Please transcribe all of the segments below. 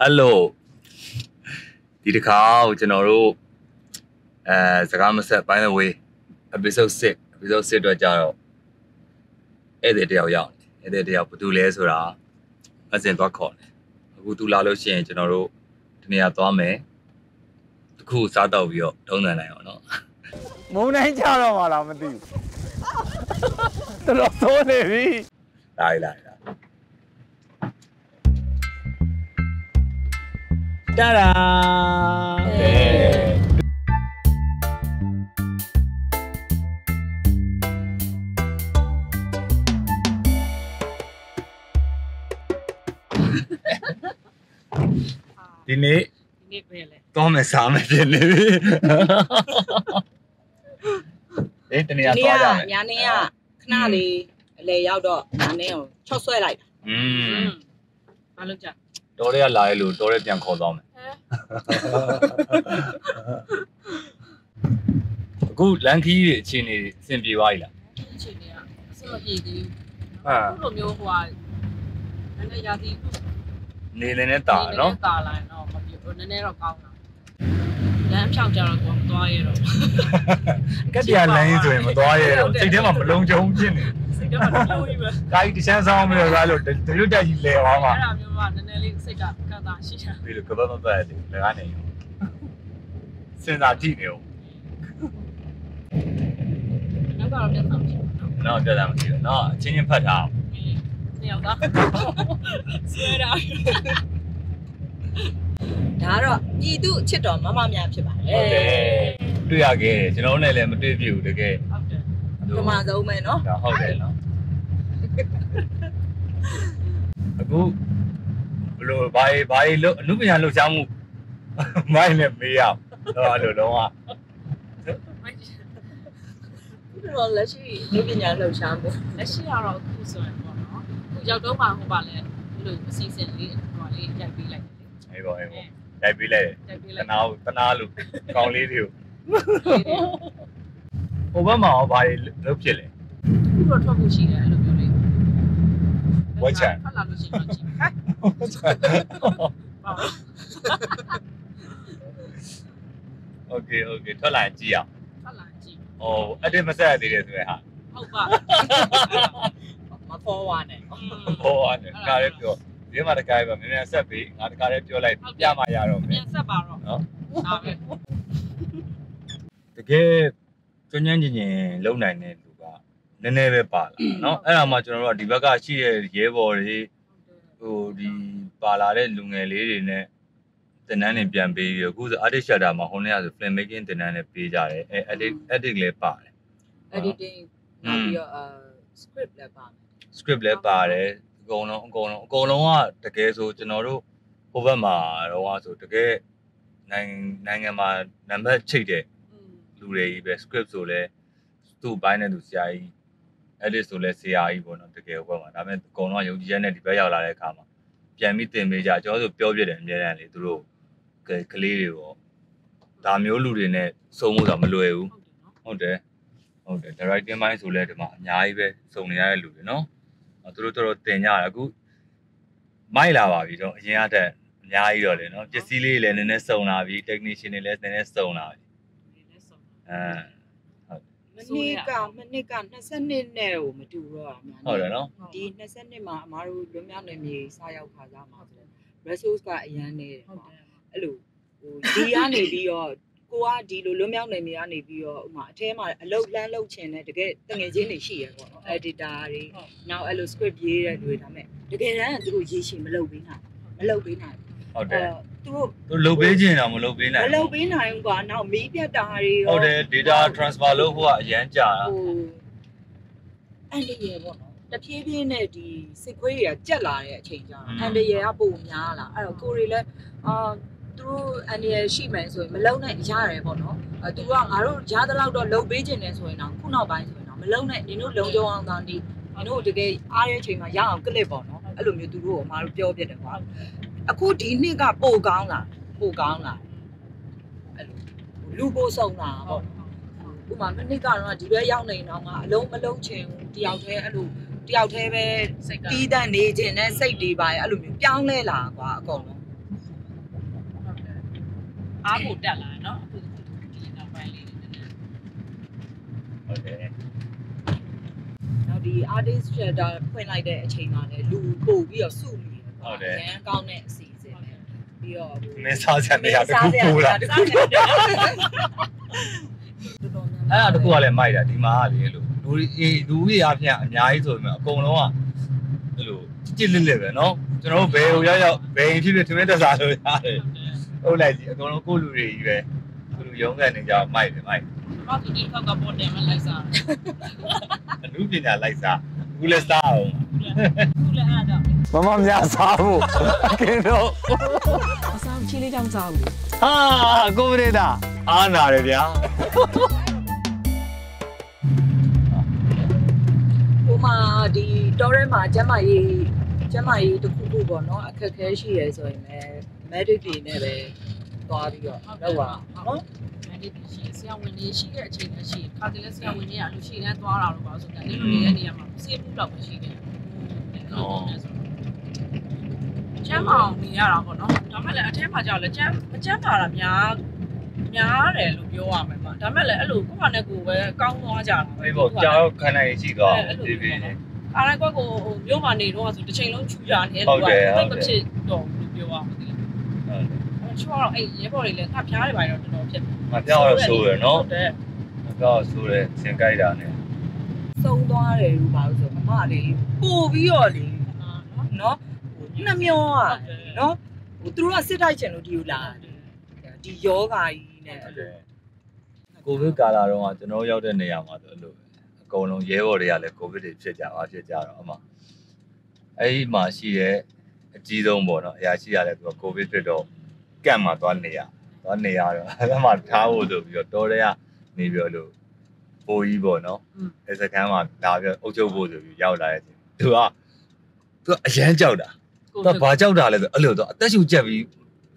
ဟယ်လိုဒီတစ်ခါကျွန်တော်တို့အဲစကားမဆက် by the way episode 6 episode 6အတွက်ကြတော့ဧည့်သည်တယောက်ရောက်ဧည့်သည်တယောက်ဘာတူလဲဆိုတာအစင်သွားခေါ်တယ်အခုသူလာလို့ရှိရင်ကျွန်တော်တို့ဒီနေရာသွားမယ်တခုစားတော့ပြီးတော့တုံးတယ်နိုင်အောင်နော်မုံတိုင်းကြတော့မှလားမသိဘူးတော်တော်သိုးနေပြီလာရလာရလာ တာဒါဒီနေ့ဒီနေ့ပဲလေသွားမယ်စားမယ်ဖြစ်နေပြီအေးတနေရာဒီသွားကြကမယ်ညာနေကခဏလေးအလေရောက်တော့ညာနေကိုချော့ဆွဲလိုက်တာอืมဘာလို့ကြ တော်ရဲကလာရဲလို့တော်ရဲပြန်ခေါ်သွားမယ်အခုလန်ခီးရဲ့အခြေအနေအဆင်ပြေသွားပြီလားအခြေအနေကအဆင်မပြေသေးဘူးဟာခုလိုမျိုးဟိုဟာနည်းနည်းရာသီနေနေနဲ့တာနော်တာလာရင်တော့မပြေဘူးနည်းနည်းတော့ကောင်းတာလ မ်းဖြောက်ကြတော့ကိုမသွားရတော့ကက်တရလမ်းဆိုရင်မသွားရတော့စိတ်ထဲမှာမလုံးကျုံဖြစ်နေစိတ်ထဲမှာလုံးကြီးပဲကာကြီးတချမ်းဆောင်ပြီးတော့ကားလို့ဒီလိုတက်ကြီးလဲသွားမှာအဲ့ဒါမျိုးကနည်းနည်းလေးစိတ်ကကန့်တာရှိတာဒီလိုကပတ်မပတ်တယ်လည်းကနေရောစဉ်းစားကြည့်နေဦးနောက်ကတော့ပြန်ဆောင်ဖြစ်တော့နောက်ပြန်ဆောင်ဖြစ်တော့နော်အချင်းချင်းဖတ်ထားအောင်နေရောက်တာဆွဲတာ ဒါကတော့ဤသူအချစ်တော်မမများဖြစ်ပါတယ် ဟုတ်တယ်တွေ့ရခဲ့တယ်ကျွန်တော်တို့နဲ့လည်းမတွေ့ပြဘူးတကယ် ဟုတ်တယ် ပထမဆုံးပဲเนาะ ဒါဟုတ်တယ်နော်အခုဘလို့ဘာဘာလို့အမှုပညာလှုပ်ရှားမှုမိုင်းနဲ့မေးရအောင်တော့အဲ့လိုတော့ဟာ ဒီတော့လက်ရှိလူပညာလှုပ်ရှားမှု လက်ရှိကတော့အခုဆိုရင်ပေါ့နော်အခုရောက်တော့မှဟိုပါလဲဘလို့အစီအစဉ်လေးဟိုလေးရိုက်ပေးလိုက်တယ် အေးပေါ့အေးပေါ့တိုက်ပြီးလိုက် ရိုက်ပေး တ လိုက် နာတနာလို့ကောင်းလေးတွေကိုဟိုဘက်မှာရောဘာလုပ်ဖြစ်လဲ ခုတော့ထွက်ဖို့ရှိတယ်အဲ့လိုမျိုးလေး ဝက်ချန် ထွက်လာလို့ရှိရင်တော့ကြည့်ပါ โอเคโอเคထွက်လာရင်ကြည့်အောင် ထွက်လာကြည့် ဟိုအတစ်မဆက်ရသေးတယ်ဆိုရင်ဟာ ဟုတ်ပါ မဖော်ဝါနဲ့ ဟိုအဲ့ဒါလည်းပြော ဒီမှာတကားပဲမြန်မြန်ဆက်ပြီးငါတကားလည်းပြောလိုက်ပြမှရတော့မမြယ်န်ဆက်ပါတော့နော်ဒါပဲတကယ်ကျွမ်းကျွမ်းကျင်ကျင်လုံနိုင်တဲ့လူကနည်းနည်းပဲပါလာနော်အဲ့ဒါမှကျွန်တော်တို့ကဒီဘက်ကရှိတဲ့ရဲဘော်တွေဟိုဒီပါလာတဲ့လူငယ်လေးတွေနဲ့တင်နန်းနေပြန်ပေးပြီးတော့အခုဆို artist shutter မှာဟိုနေ့ကဆို film making တင်နန်းနဲ့ပေးကြတယ်အဲ edit edit လည်းပါတယ် editing နောက်ပြီးတော့အာ script လည်းပါမယ် script လည်းပါတယ် အကုန်လုံးအကုန်လုံးအကုန်လုံးကတကယ်ဆိုကျွန်တော်တို့ဟိုဘက်မှာတော့ဆိုတကယ်နိုင်ငံနိုင်ငံမှာနံပါတ်ချိတ်တဲ့လူတွေကြီးပဲ script ဆိုလဲသူ့ဘိုင်းနဲ့သူဆရာကြီး edit ဆိုလဲဆရာကြီးပေါ့နော်တကယ်ဟိုဘက်မှာဒါပေမဲ့အကုန်လုံးကယုံကြည်ချက်နဲ့ဒီဘက်ရောက်လာတဲ့အခါမှာပြန်ပြီးတင်ပေးကြကျွန်တော်တို့ပြောပြတယ်အများတန်းလေသူတို့ကကလေးတွေပေါ့ဒါမျိုးလူတွေနဲ့စုံမှုတော့မလွယ်ဘူးဟုတ်တယ်နော်ဟုတ်တယ်ဟုတ်တယ် directing ဘိုင်းဆိုလဲဒီမှာအများကြီးပဲစုံနေရတဲ့လူတွေနော်အဲ သူတို့တော်တော်တင်ကြတယ်အခုမိုက်လာပါပြီတော့အရင်ကတည်းကအများကြီးတော့လေနော်ပစ္စည်းလေးတွေလည်းနည်းနည်းစုံလာပြီ technician တွေလည်းနည်းနည်းစုံလာပြီဒီလက်ဆောင်အဲမနေ့ကမနေ့က22နဲ့ကိုမတူတော့တာများဟုတ်တယ်နော်ဒီ22မှာအမားတို့လွတ်မြောက်နေမြေစရောက်ခါစားမှာဆို resource ကအရန်နေတယ်ဟုတ်ပေါ့တယ်အဲ့လိုဟိုဒီကနေပြီးတော့ ကိုကဒီလိုလွတ်မြောက်နေမြေကနေပြီးတော့ဥမာအထဲမှာအလုတ်လန်းလုတ်ချင်တဲ့တကယ်တငယ်ချင်းတွေရှိရပေါ့နော် editor တွေနောက်အဲ့လို script ရေးတဲ့လူတွေဒါမဲ့တကယ်တမ်းသူတို့ရေးရှင်မလုပ်ပေးနိုင်မလုပ်ပေးနိုင်ဟုတ်တယ်သူတို့သူလုတ်ပေးခြင်းတော့မလုတ်ပေးနိုင်မဘူးလုပ်ပေးနိုင်ဘူးကွာနောက်မီးပြတ်တာတွေရောဟုတ်တယ် data transfer လုပ်ဖို့ကအရန်ကြာတာဟိုအန်ဒီရယ်ပေါ့နော်တဖြည်းဖြည်းနဲ့ဒီစစ်ခွေးတွေကကြက်လာတဲ့အချိန်ကျတော့အန်ဒီရယ်ကပုံများလာအဲ့တော့ကိုရီလည်းအာ သူတို့အန်ဒီရယ်ရှိမယ်ဆိုရင်မလုံနဲ့ရတယ်ပေါ့နော်အဲသူကငါတို့ရသလောက်တော့လုံပေးခြင်းနဲ့ဆိုရင်တော့ခုနောက်ပိုင်းဆိုရင်တော့မလုံနဲ့နင်တို့လုံကြအောင်သာဒီနင်တို့တကယ်အားရချိန်မှာရအောင်ကလစ်ပေါ့နော်အဲ့လိုမျိုးသူတို့ကမတို့ပြောပြတယ်ကွာအခုဒီနှစ်ကပိုကောင်းလာပိုကောင်းလာအဲ့လိုလူပိုဆုံးလာပေါ့ဥပမာမနစ်ကတော့ဒီဘက်ရောက်နေတော့ငါအလုံးမလုံးချင်ဘူးတယောက်တည်းအဲ့လိုတယောက်တည်းပဲစိတ်ကတီးတန့်နေခြင်းနဲ့စိတ်တွေပါရဲ့အဲ့လိုမျိုးပြောင်းလဲလာကွာအကုန်လုံး အားကိုတက်လာတယ်နော်အခုဒီနောက်ပိုင်းလေးနည်းနည်း ဟုတ်တယ် နောက်ဒီ artist shelter ဖွင့်လိုက်တဲ့အချိန်မှာလည်းလူပို့ပြီးတော့စုနေတယ်ပေါ့ရန်ကောင်းတဲ့အစီအစဉ်နဲ့ပြီးတော့ဟို မင်းစားချက်နေရတခုပိုးလာ တခုပိုးလာတော်တော်များ အဲ့ဒါတခုကလည်းမိုက်တာဒီမှာကလေအဲ့လိုလူအေးလူကြီးအပြင်အများကြီးဆိုပေမဲ့အကုန်လုံးကအဲ့လိုကြစ်လစ်လစ်ပဲเนาะကျွန်တော်တို့ဘယ်ဟိုရောက်ရောက်ဘယ်ဖြစ်ဖြစ်ထမင်းတက်စားလို့ရတယ် ဟုတ်လိုက်ကြီးအကုန်လုံးကိုလူတွေကြီးပဲကိုလူရုံးကန်နေကြမိုက်တယ်မိုက်ဘာသူဒီကောက်ကပေါ်တယ်မလိုက်စားအမှုပညာလိုက်စားဘူးလဲစားအောင်ခုလည်းအဲ့ဒါမမများစားဖို့အကင်းတော့အဆောင်ချီလေးတောင်စားဘူးဟာကိုဗရေတာအားနာတယ်ဗျာဟိုမှာဒီတော်ရဲမှာကျမကြီးကျမကြီးတစ်ခုခုပေါ့နော်အခက်ခဲရှိရဲဆိုရင်လည်း medic တွေနဲ့ပဲသွားပြီးတော့လောက်ပါနော်မန်ဒီရှိဆရာဝန်ကြီးရှိတဲ့အချိန်နဲ့ရှိခါတည်းဆရာဝန်ကြီးကလူရှိတန်းသွားတာတော့ပါဆိုတော့ဒီလိုနေတဲ့နေရာမှာစေဘူးတော့မရှိတယ်ကျမ်းအောင်နေရတာပေါ့နော်ဒါမှလည်းအထက်မှာကြောက်လဲကျမ်းမကျမ်းပါတာများများတယ်လို့ပြောရမယ်ပေါ့ဒါမှလည်းအဲ့လိုကိုယ့်ဘာနဲ့ကိုယ်ပဲကောင်းသွားကြတာအေးပေါ့ကြောက်ခန္ဓာကြီးရှိသွားဒီပြီအားလိုက်ကွက်ကိုဟိုမြို့မှာနေတော့ဆိုတစ်ချိန်လုံးချူရနေလို့ကမဖြစ်တော့လို့ပြောရမှာဒီ အဲ့ချောတော့အဲ့ရဲဘော်တွေလည်းငါဖျားတွေပါတော့တော်တော်ဖြစ်မပြောက်တော့ဆိုရနော်ဟုတ်တယ်မပြောက်ဆိုရစင်ကြိုက်တာနဲ့စုံသွားတယ်လို့ပါလို့ဆိုမမလေးပို့ပြီးတော့လေနော်နော်ဟိုနှမျောอ่ะနော်ဟိုသူတို့ကစစ်တိုက်ချင်လို့ဒီလိုလာဒီယောဂါကြီးနဲ့ဟုတ်တယ်ကိုဗစ်ကာလာတော့ကျွန်တော်ရောက်တဲ့နေရာမှာဆိုအဲ့လိုအကုန်လုံးရဲဘော်တွေကလည်းကိုဗစ်တွေဖြစ်ကြပါဖြစ်ကြတော့အမှအဲ့ဒီမှာရှိတဲ့အ ကြီးဆုံးပေါ့နော်အရာရှိရတယ်သူကကိုဗစ်ဖြစ်တော့ကန့်မှာသွားနေရသွားနေရတော့အဲ့မှာထားဖို့ဆိုပြီးတော့တော်ရဲကနေပြီးတော့လို့ဘိုးကြီးပေါ့နော်အဲစကန်မှာလာပြီးအုပ်ချုပ်ဖို့ဆိုပြီးရောက်လာတဲ့အချိန်သူကသူကအရန်ကြောက်တာသူကဘာကြောက်တာလဲဆိုအဲ့လိုတော့အသက်ရှူချက်ပြီး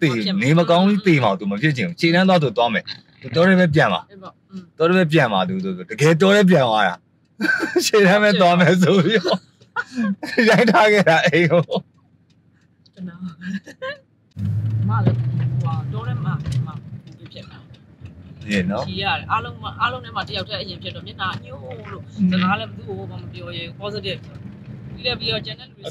တေးနေမကောင်းပြီးတေးမှသူမဖြစ်ချင်ဘူးခြေတန်းသွားသူသွားမယ်သူတော်ရဲပဲပြန်ပါအဲ့ပေါ့อืมတော်ရဲပဲပြန်ပါသူဆိုတကယ်တော်ရဲပြန်သွားတာခြေတန်းပဲသွားမယ်ဆိုပြီးတော့ရိုက်ထားခဲ့တာအိမ်ကို ကျွန်တော်မလည်းဟိုတော့လည်းမမဘူးဖြစ်တာဒီနော်ကြီးရတယ်အားလုံးအားလုံးထဲမှာတယောက်တည်းအရင်ဖြစ်တော့မျက်နှာညှို့လို့စကားလည်းဘူးဟိုမှမပြောရဲ positive ပြီးလည်းပြီးတော့ channel လူ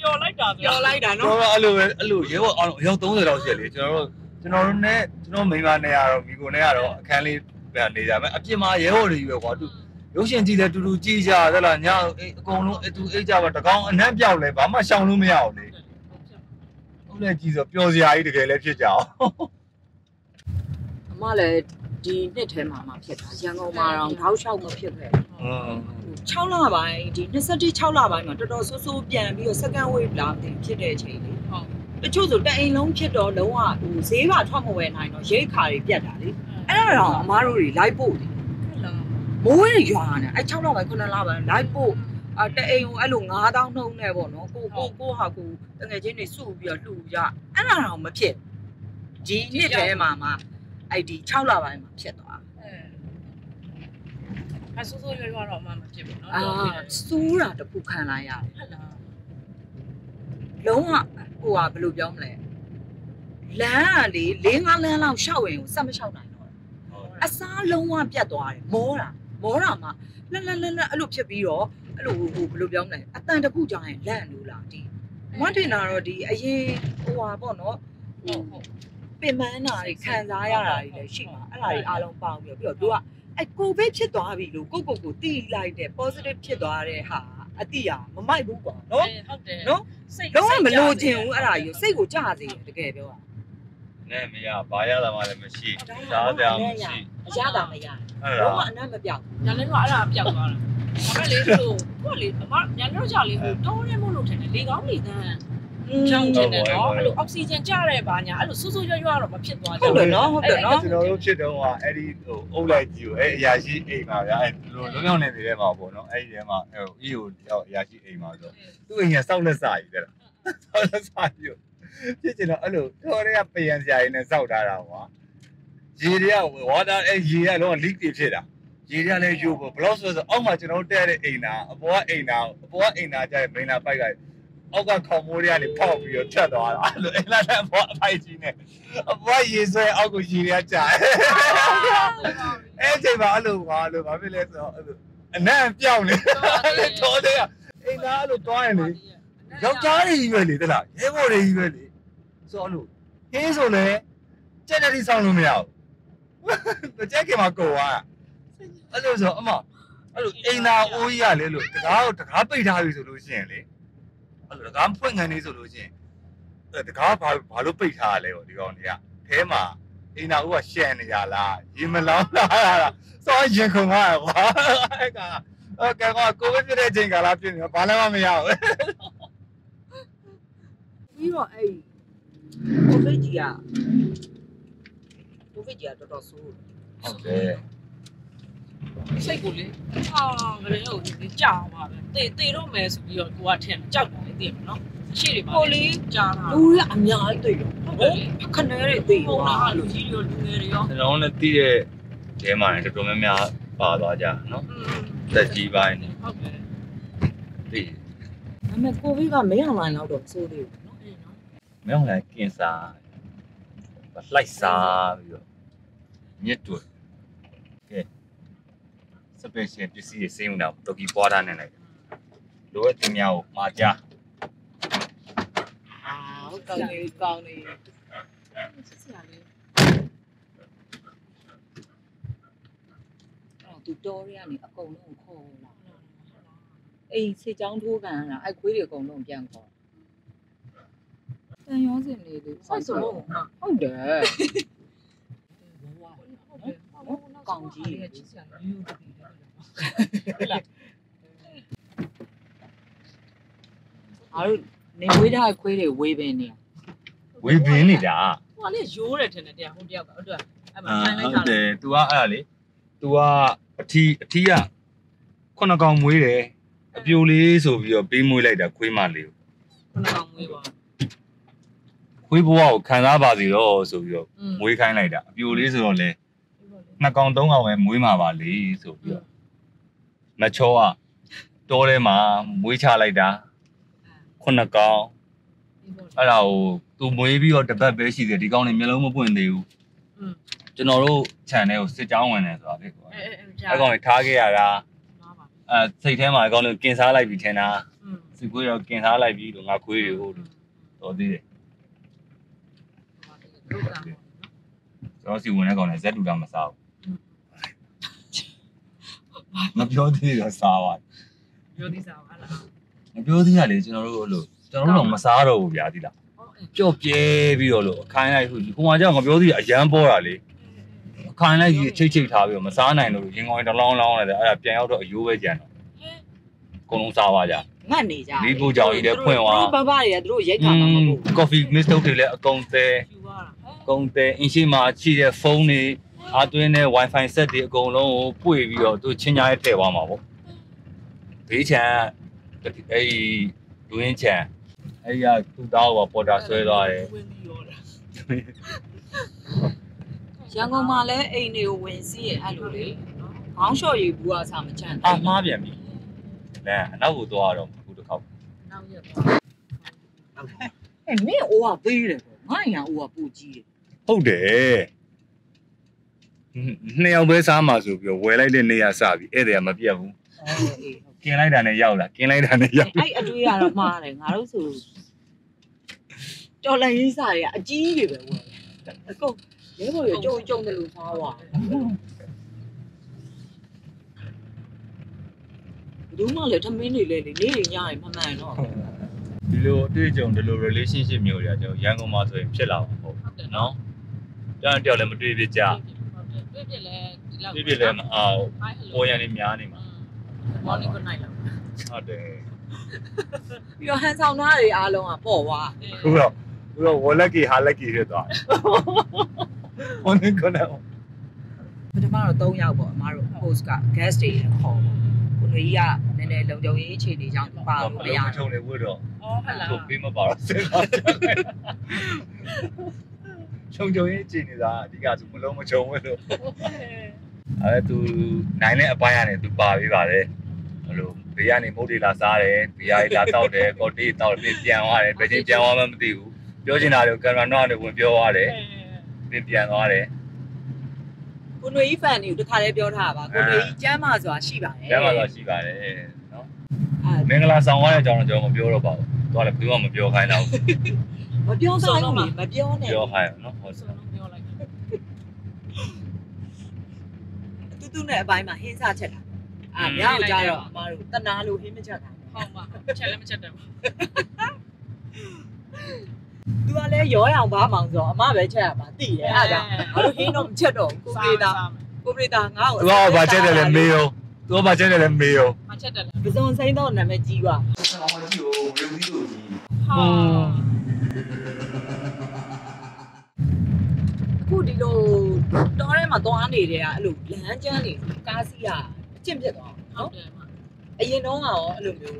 ပျော်လိုက်တာဆိုပြောလိုက်တာကျွန်နော်တော်အဲ့လိုပဲအဲ့လိုရေဘောအောင်ရောက်30လောက်ရှိလေကျွန်တော်တို့ကျွန်တော်တို့နဲ့ကျွန်တော်မိန်းမနဲ့ရတော့မိကိုနဲ့ရတော့အခန်းလေးပဲနေကြမယ်အပြင်မှာရဲဘော်တွေကြီးပဲကွာသူ ရုပ်ရှင်ကြည့်တယ်တူတူကြည့်ကြသလားညအကုန်လုံးအတူအိတ်ကြပါတကောင်အနှံ့ပြောက်လဲဘာမှရှောင်လို့မရအောင်လေဟုတ်လဲကြည်ဆိုပျော်စရာကြီးတကယ်လည်းဖြစ်ကြအောင်အမလည်းဒီနှစ်ထဲမှာမှဖြစ်တာရန်ကုန်မှာတော့ထောက်လျှောက်မဖြစ်ခဲ့อืม6လပိုင်းဒီ27 6လပိုင်းမှာတော်တော်ဆိုးဆိုးပြန်ပြီးတော့ second wave လာတယ်ဖြစ်တဲ့အချိန်လေးဟုတ်တချို့ဆိုတအိမ်လုံးဖြစ်တော့လုံးဝဟိုဈေးပါထွက်မဝယ်နိုင်တော့ရိတ်ခါတွေပြတ်တာလေအဲ့ဒါတော့အမားတို့တွေလိုက်ပို့တယ် မိုးရရွာနေအဲ့6လပိုင်း9လပိုင်းလိုက်ပို့အတအိမ်ကိုအဲ့လို9000နှုံးနဲ့ပေါ့နော်ကိုကိုကိုဟာကိုတငယ်ချင်းတွေစုပြီးတော့လှူကြအဲ့ဒါတော့မဖြစ်ဒီနှစ်ထဲမှာမှအဲ့ဒီ6လပိုင်းမှာဖြစ်သွား အဲဆိုးဆိုးရွားရွားတော့မှမဖြစ်ဘူးเนาะ အာစူးတာတခုခံလိုက်ရတယ် ဟုတ်လား လုံးဝဟိုဟာဘယ်လိုပြောမလဲလမ်းကလေ၄၅လမ်းလောက်ရှောက်ရင်ကိုစက်မရှောက်နိုင်တော့အစားလုံးဝပြတ်သွားတယ်မောတာ မောတာမှလက်လက်လက်လက်အဲ့လိုဖြစ်ပြီးတော့အဲ့လိုဟိုဘယ်လိုပြောမလဲအတန်တခုကြောင်းရင်လန့်လို့လားဒီမွန်တင်တာတော့ဒီအရင်ဟိုဟာပေါ့နော်ဟိုဟုတ်ပင်ပန်းတာတွေခံစားရတာတွေလည်းရှိမှာအဲ့ဒါတွေအားလုံးပေါင်းပြီးတော့ပြီးတော့သူကအဲ့ကိုဗစ်ဖြစ်သွားပြီလို့ကိုကိုကိုတီးလိုက်တဲ့ positive ဖြစ်သွားတဲ့ဟာအတိအမမိုက်ဘူးကွာနော်ဟုတ်တယ်နော်စိတ်လုံးဝမလိုချင်ဘူးအဲ့ဒါကြီးစိတ်ကိုကြစေတယ်တကယ်ပြောတာ နဲ့မရဘာရတာမှလည်းမရှိစားကြမရှိအရတာမရအဲ့လုံးဝဒါအနမ်းမပြောက်ညာလည်းတော့အဲ့ဒါပျောက်သွားတာဒါပေမဲ့လေသူကိုလေအမညာလည်းကြလေဟိုတုံးရဲမို့လို့ထင်တယ်လေကောင်းလေတန်းဘူးကြောင်းချင်တယ်နော်အဲ့လိုအောက်ဆီဂျင်ကျတဲ့ဘာညာအဲ့လိုဆူဆူရွရွတော့မဖြစ်သွားဟုတ်တယ်နော်ဟုတ်တယ်နော်ကျွန်တော်တို့ဖြစ်တော့ကအဲ့ဒီဟိုအုပ်လိုက်ကြီးကိုအဲ့အရာရှိအိမ်မှာဗျာအဲ့လိုလုံးရောက်နေနေတဲ့မှာပေါ့နော်အဲ့ဒီထဲမှာဟိုအီကိုရောက်အရာရှိအိမ်မှာဆိုသူ့အိမ်ကစောက်လက်စာကြီးတဲ့စောက်လက်စာကြီး ဖြစ်ချင်တော့အဲ့လိုတော်ရဲကပယံစရာကြီးနဲ့စောက်ထားတာကွာရေတွေကဝါတာအဲ့ရေကလုံးဝ leak တွေဖြစ်တာရေတွေကလည်းယူဖို့ဘလော့ဆိုဆိုအောက်မှာကျွန်တော်တို့တဲ့တဲ့အိမ်နာအပေါ်ကအိမ်နာအပေါ်ကအိမ်နာကျတဲ့ main နာပိုက်ကအောက်ကခေါင်မိုးတွေကနေပေါက်ပြီးတော့ချက်သွားတာအဲ့လိုအင်လာတန်ဘောအဖိုက်ကြီးနဲ့အဘွားရေဆွဲအောက်ကိုရေတွေကကြာအဲ့အချိန်မှာအဲ့လိုပါလို့ဘာဖြစ်လဲဆိုတော့အဲ့လိုအနံ့ပြောင်းနေတော်တဲ့အိမ်သားအဲ့လိုတွားရင်လေယောက်ျားတွေကြီးပဲလေတလားရဲဘော်တွေကြီးပဲလေ ဆိုတော့အဲ့လိုဟင်းဆိုလဲကြက်တဲ့တိဆောင်လို့မရဘူးကြက်ခင်မှာကိုသွားတာအဲ့လိုဆိုအမအဲ့လိုအိမ်သားအိုးကြီးရလေလို့တကားကိုတကားပိတ်ထားပြီဆိုလို့ရှိရင်လေအဲ့လိုတကားဖွင့်ခံနေဆိုလို့ရှိရင်အဲ့တကားဘာဘာလို့ပိတ်ထားရလဲပေါ့ဒီကောင်တွေကအဲမှာအိမ်နာဦးကရှန်နေရလားရေမလောင်းလားစောရင်ခုန်သွားရကွာအဲ့ကအဲ့ကကောကိုဗစ်ဖြစ်တဲ့အချိန်ကာလဖြစ်နေတော့ဘာလည်းမမရဘူးပြီးတော့အဲ့ ကိုဗစ်ကြီးကကိုဗစ်ကြီးကတော်တော်ဆိုးဟုတ်တယ်စိတ်ကိုလေအာကလေးကိုဒီကြောက်ပါပဲတေတေတော့မယ်ဆိုပြီးတော့ကိုကထင်ကြောက်တယ်လေသိမှာနော်အရှိတွေပါကြာတာလူရအများကြီးတွေ့တော့ဟုတ်ခနဲတွေတွေ့ပုံသွားလားလူကြီးတွေလူငယ်တွေရောကျွန်တော်လည်းတည်တဲ့တဲမှာတော်တော်များများပါသွားကြနော်อืมတက်ကြီးပိုင်းနေဟုတ်တယ်တည်ဒါပေမဲ့ကိုဗစ်ကမင်းအောင်လိုင်းတော့တော့ဆိုးသေးဘူးနော်အဲ့နော် မင်းလည်းကင်စာလှိုက်စားပြီးတော့မြစ်တွကဲ special ပစ္စည်းတွေစိမ့်ဝင်တော့တော်ကီပွားထားနေလိုက်လိုအပ်တင်များကိုမှာကြအာဟုတ်ကောင်းနေကောင်းနေစစ်စရာလေးအဲ့သူတော်ရရနေအကုန်လုံးခေါ်လာအိမ်စစ်ကြောင်းထိုးကန်လာအဲ့ခွေးတွေအကုန်လုံးပြန်ခေါ် တန်ရောစင်လေးလေးစိုက်စုံဟုတ်ဟုတ်တယ်ကောင်းကြီးရဲ့ချစ်စရာလေးရိုးတည်တယ်ဟုတ်လားအားတို့နေဝေးထားတဲ့ခွေးတွေဝေးပင်နေဝေဘင်းနေတာဟိုကလေရိုးတယ်ထင်တယ်တရားဟိုတယောက်ကဟုတ်တယ်အဲ့မှာအာထိုင်လိုက်ဟုတာတ်တယ် तू ကအဲ့ဒါလေ तू ကအထီးအထီးကခုနစ်ကောင်မွေးတယ်အပြိုလေးဆိုပြီးတော့ပေးမွေးလိုက်တာခွေးမလေးကိုခုနကောင်မွေးပါ ခွေးဘဝကိုခံစားပါစေတော့ဆိုပြီးတော့မွေးခိုင်းလိုက်တာအပြိုလေးဆိုတော့လေနှစ်ကောင်သုံးကောင်ပဲမွေးမှာပါလေဆိုပြီးတော့မချောကတောထဲမှာမွေးချလိုက်တာခုနှစ်ကောင်အဲ့ဒါကိုသူမွေးပြီးတော့တပတ်ပဲရှိသေးတယ်ဒီကောင်နေမျိုးလုံးမပွင့်သေးဘူးကျွန်တော်တို့ channel ကိုစစ်ကြောင်းဝင်တယ်ဆိုတာလေအဲ့ကောင်တွေထားခဲ့ရတာအဲစိတ်ထဲမှာအကောင်တွေကင်စားလိုက်ပြီထင်တာစိတ်ကိုရောကင်စားလိုက်ပြီလို့ငါခွေးတွေကိုတော်သေးတယ် တ်တာပေါ့ကျွန်တော်စီဝင်တဲ့ကောင်လည်းဇက်တူတာမစားဘူးမပြောသေးတော့စားပါပြောသေးစားပါလားမပြောသေးရလေကျွန်တော်တို့အဲ့လိုကျွန်တော်တို့တော့မစားတော့ဘူးဗျာဒီလားဟုတ်အဲကြော့ပြဲပြီးတော့လို့အခိုင်းလိုက်ဟိုဟိုမှာကြောင့်မပြောသေးအရန်ပေါ်တာလေအခိုင်းလိုက်ကြီးချိတ်ချိတ်ထားပြီးတော့မစားနိုင်လို့ရင်ကောင်တလောင်းလောင်းလိုက်တယ်အဲ့ဒါပြန်ရောက်တော့အယိုးပဲကြံတော့အကုန်လုံးစားပါကြငတ်နေကြလီပူကြောင်ကြီးလည်းဖွင့်သွားသူတို့ဘဘတွေကသူတို့ရိုက်ခါမှာမဟုတ်ဘူး coffee mist တွေလည်းအကုန်သေးယူသွားတာ ကုန်တဲ့အင်ရှိမှာရှိတဲ့ဖုန်းတွေအားသွင်းတဲ့ wifi set တွေအကုန်လုံးကိုပွေပြီးတော့သူချင်းညာရဲ့ထည့်သွားမှာပေါ့ဘေးချန်အဲ့ဒီဒွင်းချန်အဲ့ဒီကသူ့သားကိုပေါ်တာဆွဲသွားတယ်ဝင်ပြီးရောတာရန်ကုန်မှာလည်းအိမ်တွေကိုဝင်စီးရဲ့အဲ့လိုလေခေါင်းလျှော့ရည်ဘူးအစားမချမ်းအာမှားပြန်ပြီလဲအနောက်ကိုသွားတော့ခုတစ်ခေါက်နောက်ရက်ပါအဲ့မင်းအိုးကပေးတယ်ပေါ့ငါညာအိုးကပူကြီးတယ် ဟုတ်တယ်နှစ်ယောက်ပဲစားမှာဆိုပြီးတော့ဝယ်လိုက်တဲ့နေရာစပြီဧည့်သည်ကမပြတ်ဘူး အေးအေး กินလိုက်တာနဲ့ရောက်လာกินလိုက်တာနဲ့ရောက် အဲ့အတွေးကတော့မှားတယ်ငါတို့ဆိုတော်လန်ရေးစားတွေကအကြီးတွေပဲဝယ်အကုန်ရဲဘော်ရကြုံကြုံတယ်လို့စားသွားဘူးမလည်းထမင်းတွေလေလေနေနေညရင်မမှန်တော့ ဒီလိုအတွေ့အကြုံဒီလို relationship မျိုးတွေကကျွန်တော်ရန်ကုန်မှာဆိုရင်ဖြစ်လာမှာပေါ့ ဟုတ်တယ် နော် တောင်တယောက်လည်းမတွေ့ဖြစ်ကြဟုတ်တယ်ပြည့်ပြည့်လဲဒီလောက်ပြပြလည်းမအောင် Hi hello ပေါ်ရန်နေများနေမှာ morning good night လောက်ဟုတ်တယ်ပြီးတော့ဟန်ဆောင်သားတွေအားလုံးကပေါ့သွားခုတော့ခုတော့ဝလက်ကီဟာလက်ကီဖြစ်သွားတယ်ဘုန်းကြီးကတော့ပထမတော့3ယောက်ပေါ့အမားတို့ post က guest တွေခေါ်ပေါ့ကိုလူကြီးကနည်းနည်းလုံခြုံရေးအခြေအနေကြောင့်ပါလို့မရချုံဘူးနေဝတ်တော့အော်ဟလာသူပေးမပါတော့စဉ်းစားကြတယ် ချုံချုံရင်းကြည်နေတာအဓိကသူမလုံးမချုံဘူးလို့အဲသူနိုင်တဲ့အပိုင်းကနေသူပါပေးပါတယ်ဟလိုဘေးကနေမုတ်တွေလာစားတယ်ဘေးရီလာတောက်တယ်ကော်တီတောက်တယ်ပြန်သွားတယ်ဘယ်ချိန်ပြန်သွားမှမသိဘူးပြောချင်တာတွေကင်မရာနောက်ကနေဝင်ပြောသွားတယ်ပြန်ပြန်သွားတယ်ကိုနွေကြီး fan တွေကိုတခါလေးပြောထားပါကိုနွေကြီးကျမ်းမာစွာရှိပါတယ်ကျမ်းမာစွာရှိပါတယ်နော်မင်္ဂလာဆောင်ရတဲ့အကြောင်းတော့ကျွန်တော်မပြောတော့ပါဘူးသူကလည်းဘယ်သူမှမပြောခိုင်းတော့ဘူး မပြောဆိုင်ဘူးလေမပြောနဲ့ပြောခိုင်းအောင်နော်ဟုတ်ဆိုတော့ပြောလိုက်ဟုတ်တူတူနဲ့အပိုင်းမှာဟင်းစားချက်တာအာမြောက်ကြတော့အမတို့တနာလို့ဟင်းမချက်တာပါချက်လည်းမချက်တယ်ပါသူကလည်းရောရအောင်ပါမောင်ဆိုအမပဲချက်ရမှာသိရဲ့အဲ့ဒါကြောင့်ငါတို့ဟင်းတော့မချက်တော့ဘူးကိုပြေတာကိုပြေတာငါ့ကိုသူကဘာချက်တယ်လဲမေးရောသူကဘာချက်တယ်လဲမေးရောမချက်တယ်ပစုံစိမ့်တော့နာမည်ကြီးပါဆောင်းမကြည့်ဘူးရုပ်ကြီးတို့ကြီးဟာ အခုဒီလိုတောထဲမှာသွားနေတဲ့ကအဲ့လိုလမ်းကျန်းနေကားစီးရအကျင့်ပြတ်သွားဟုတ်နော်တယ်မအရင်တော့ကရောအဲ့လိုမျိုး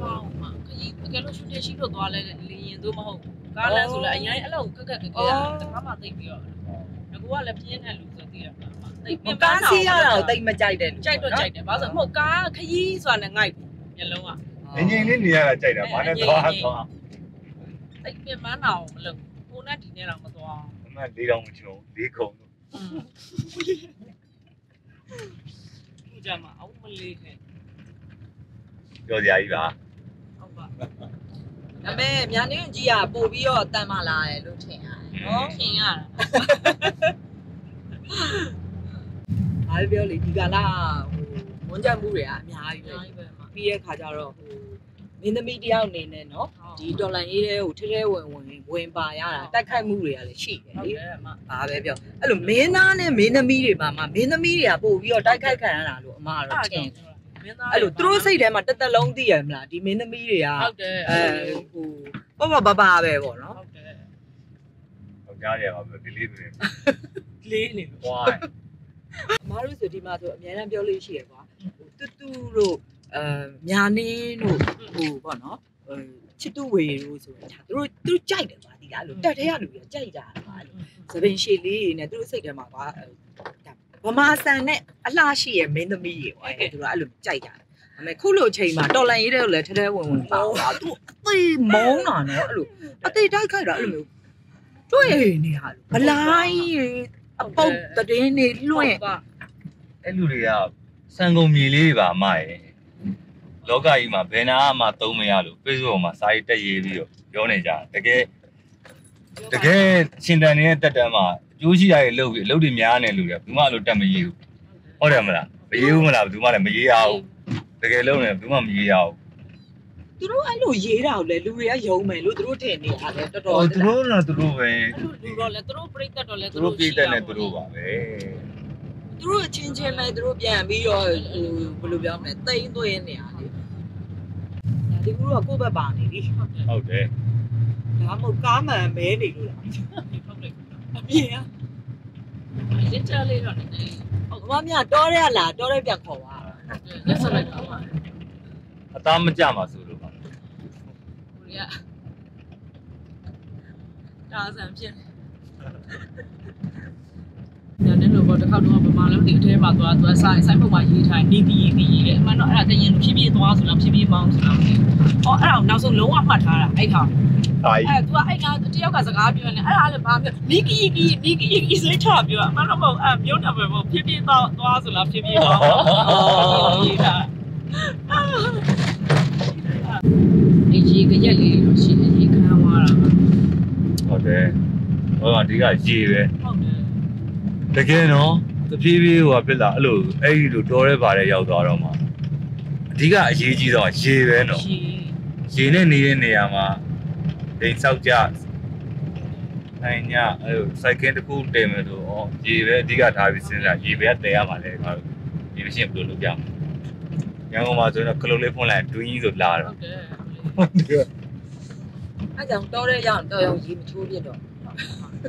ဟောမခကြီးတကယ်လို့ရှင်တက်ရှိလို့သွားလဲလေရင်သို့မဟုတ်ကားလမ်းဆိုလဲအရင်အဲ့လိုကက်ကက်ကက်ကတခါမှသိပြီးတော့ငကူကလည်းပြင်းတဲ့လူဆိုသိရမှာသိပင်ပကားန်းစီးရတော့တာကိုတိတ်မကြိုက်တဲ့လူကြိုက်တော့ကြိုက်တယ်ဘာလို့ဆိုမဟုတ်ကားခကြီးဆိုတာနဲ့ငိုက်မျက်လုံးကငင်းငင်းလေးနေရတာကြိုက်တာဘာနဲ့သွားသွား သိပင်ပန်းတော့မလို့ကိုနဲ့ဒီနဲ့တော့မသွားအမှ၄တောင်မချုံ၄ခုံဘူးကြမှာအုံးမလေးနဲ့ပြောကြကြီးပါဟုတ်ပါဒါပေမဲ့မြန်နေကြီးကပို့ပြီးတော့တန်မာလာတယ်လို့ထင်ရတယ်နော်ခင်ရတာ။ဘာပြောလဲဒီကလာဟိုဝန်ကြမှုတွေကအများကြီးအပဲများကြီးပဲမှာ။ပြီးတဲ့ခါကျတော့ဟို မင်းသမီးတယောက်အနေနဲ့နော်ဒီဒေါ်လာရေးတဲ့ဟိုထဲထဲဝင်ဝင်ဝင်ပါရတာတိုက်ခိုက်မှုတွေကလည်းရှိတယ်ဟုတ်လေတယ်မှာ။ဘာပဲပြောအဲ့လိုမင်းသားနဲ့မင်းသမီးတွေမှာမမင်းသမီးတွေကပို့ပြီးတော့တိုက်ခိုက်ခံရတာလို့အမကတော့ထင်တယ်။အဲ့လိုသူတို့စိတ်ထဲမှာတက်တက်လုံးသိရမလားဒီမင်းသမီးတွေကဟုတ်တယ်အဲဟိုပပပပပဲပေါ့နော်ဟုတ်တယ်ဟောကြားတယ်ပါဒီလေးတွေလေးနေလို့ဝိုင်းအမားတို့ဆိုဒီမှာဆိုအများအားပြောလို့ရှိရကွာဟိုတူတူတို့ အဲညာနေတို့ဟိုပေါ့နော်အဲချစ်တူဝေတို့ဆိုတာသူတို့သူတို့ကြိုက်တယ်ကွာဒီလားလို့တက်ထဲရလူတွေကြိုက်ကြတာကွာလို့သပင်ရှည်လေးတွေနဲ့သူတို့စိတ်ထဲမှာကွာဗမာဆန်နဲ့အလှရှိရဲ့မင်းသမီးတွေကွာသူတို့အဲ့လိုကြိုက်ကြတယ်ဒါပေမဲ့ခုလိုအချိန်မှာတော်လန်ရေးတဲ့ကိုလည်းထဲထဲဝင်ဝင်ပါကွာသူအသေးမုန်းတာနော်အဲ့လိုအသေးတိုက်ခိုက်တာအဲ့လိုမျိုးတွေ့နေတာလို့ဘလိုင်းအပုတ်တည်င်းနေလွင့်ပါအဲ့လူတွေကစံကုန်မြေလေးတွေပါအမရဲ့ လောကကြီးမှာဘယ်နာမှသုံးမရလို့ Facebook မှာစာရေးတက်ရေးပြီးတော့ပြောနေကြတကယ်တကယ်ရှင်တန်နေတဲ့တက်တန်းမှာအကျိုးရှိရရဲ့လုပ်ပြီးအလုပ်တွေများနေလူတွေဘူးမှအလုပ်တက်မရေးဘူးဟုတ်တယ်မလားမရေးဘူးမလားဘူးမှလည်းမရေးရဘူးတကယ်လုံးနေဘူးမှမရေးရဘူးသူတို့အဲ့လိုရေးတာကိုလေလူတွေကယုံမယ်လို့သူတို့ထင်နေတာလေတော်တော်ဟိုသူတို့ကသူတို့ပဲအဲ့လိုလူတော့လဲသူတို့ပြိတက်တော့လဲသူတို့ပြည်တက်နေသူတို့ပါပဲသူတို့အချင်းချင်းပဲသူတို့ပြန်ပြီးတော့ဟိုဘယ်လိုပြောမလဲတိမ့်သွင်းနေတာလေ ဒီကူကကိုယ့်ဘက်ပါနေပြီဟုတ်တယ်ဟုတ်တယ်ဒါမှမဟုတ်ကားမှန်မဲနေလို့လားဟုတ်တယ်အပြင်ကရင်းချလေးတော့နည်းနည်းဟိုမမတော်ရဲလားတော်ရဲပြန်ခေါ်ပါလက်ဆက်လိုက်တော့ပါအသားမကြမှာဆိုလို့ပါကိုရီးယားဒါဆန်ဖြစ် တယ်တယ်လို့ပေါ့တစ်ခါတော့ဗမာလုံးဒီအထဲမှာသွားသွားဆိုင်ဆိုင်ပုံမှာရေးထားနေပြီးရေးပြီးရေးတယ်အမှန်တော့အဲ့ဒါတရင်ဖြည်းဖြည်းသွားဆိုတော့ဖြည်းဖြည်းပေါင်းဆိုတော့ဟောအဲ့ဒါနောက်ဆုံးလုံးဝမှတ်ထားတာအဲ့ဟာအာကြီးအဲ့ तू ကအဲ့ကတယောက်ကစကားပြောနေအဲ့ဒါလည်းဘာပြောနီကီကီနီကီကီစိတ်ချပြောအမှန်တော့မဟုတ်အဲ့မျိုးတယ်ပဲမဟုတ်ဖြည်းဖြည်းသွားသွားဆိုလားဖြည်းဖြည်းသွားရေးတာဒီကြီးကရက်လေးတော့ရှိတယ်ကြီးခန်းသွားတာဟုတ်တယ်ဟောအဓိကရေပဲဟုတ်တယ် တကယ်နော်တပြေးပြေးဟိုကဖြစ်လာအဲ့လိုအဲ့ဒီလိုတော်ရဲပါတယ်ရောက်သွားတော့မှအဓိကအရေးကြီးတော့ရေပဲနော်ရှိရေနဲ့နေတဲ့နေရာမှာဒိန်ဆောက်ကြနိုင်ညအဲ့လိုစိုက်ကင်းတစ်ခုတင်မယ်လို့ဩရေပဲအဓိကထားပြီးစဉ်းစားရေပဲတည်ရမှာလေခါဒီမရှင်းဘယ်လိုလုပ်ကြမလဲရန်ကုန်မှာဆိုတော့ခလုံးလေးဖွင့်လိုက်ဒွင်းကြီးဆိုလာဟုတော့တ်တယ်အဲ့ကြောင့်တော်ရဲရောက်တော်ရုံကြီးမချိုးပြတော့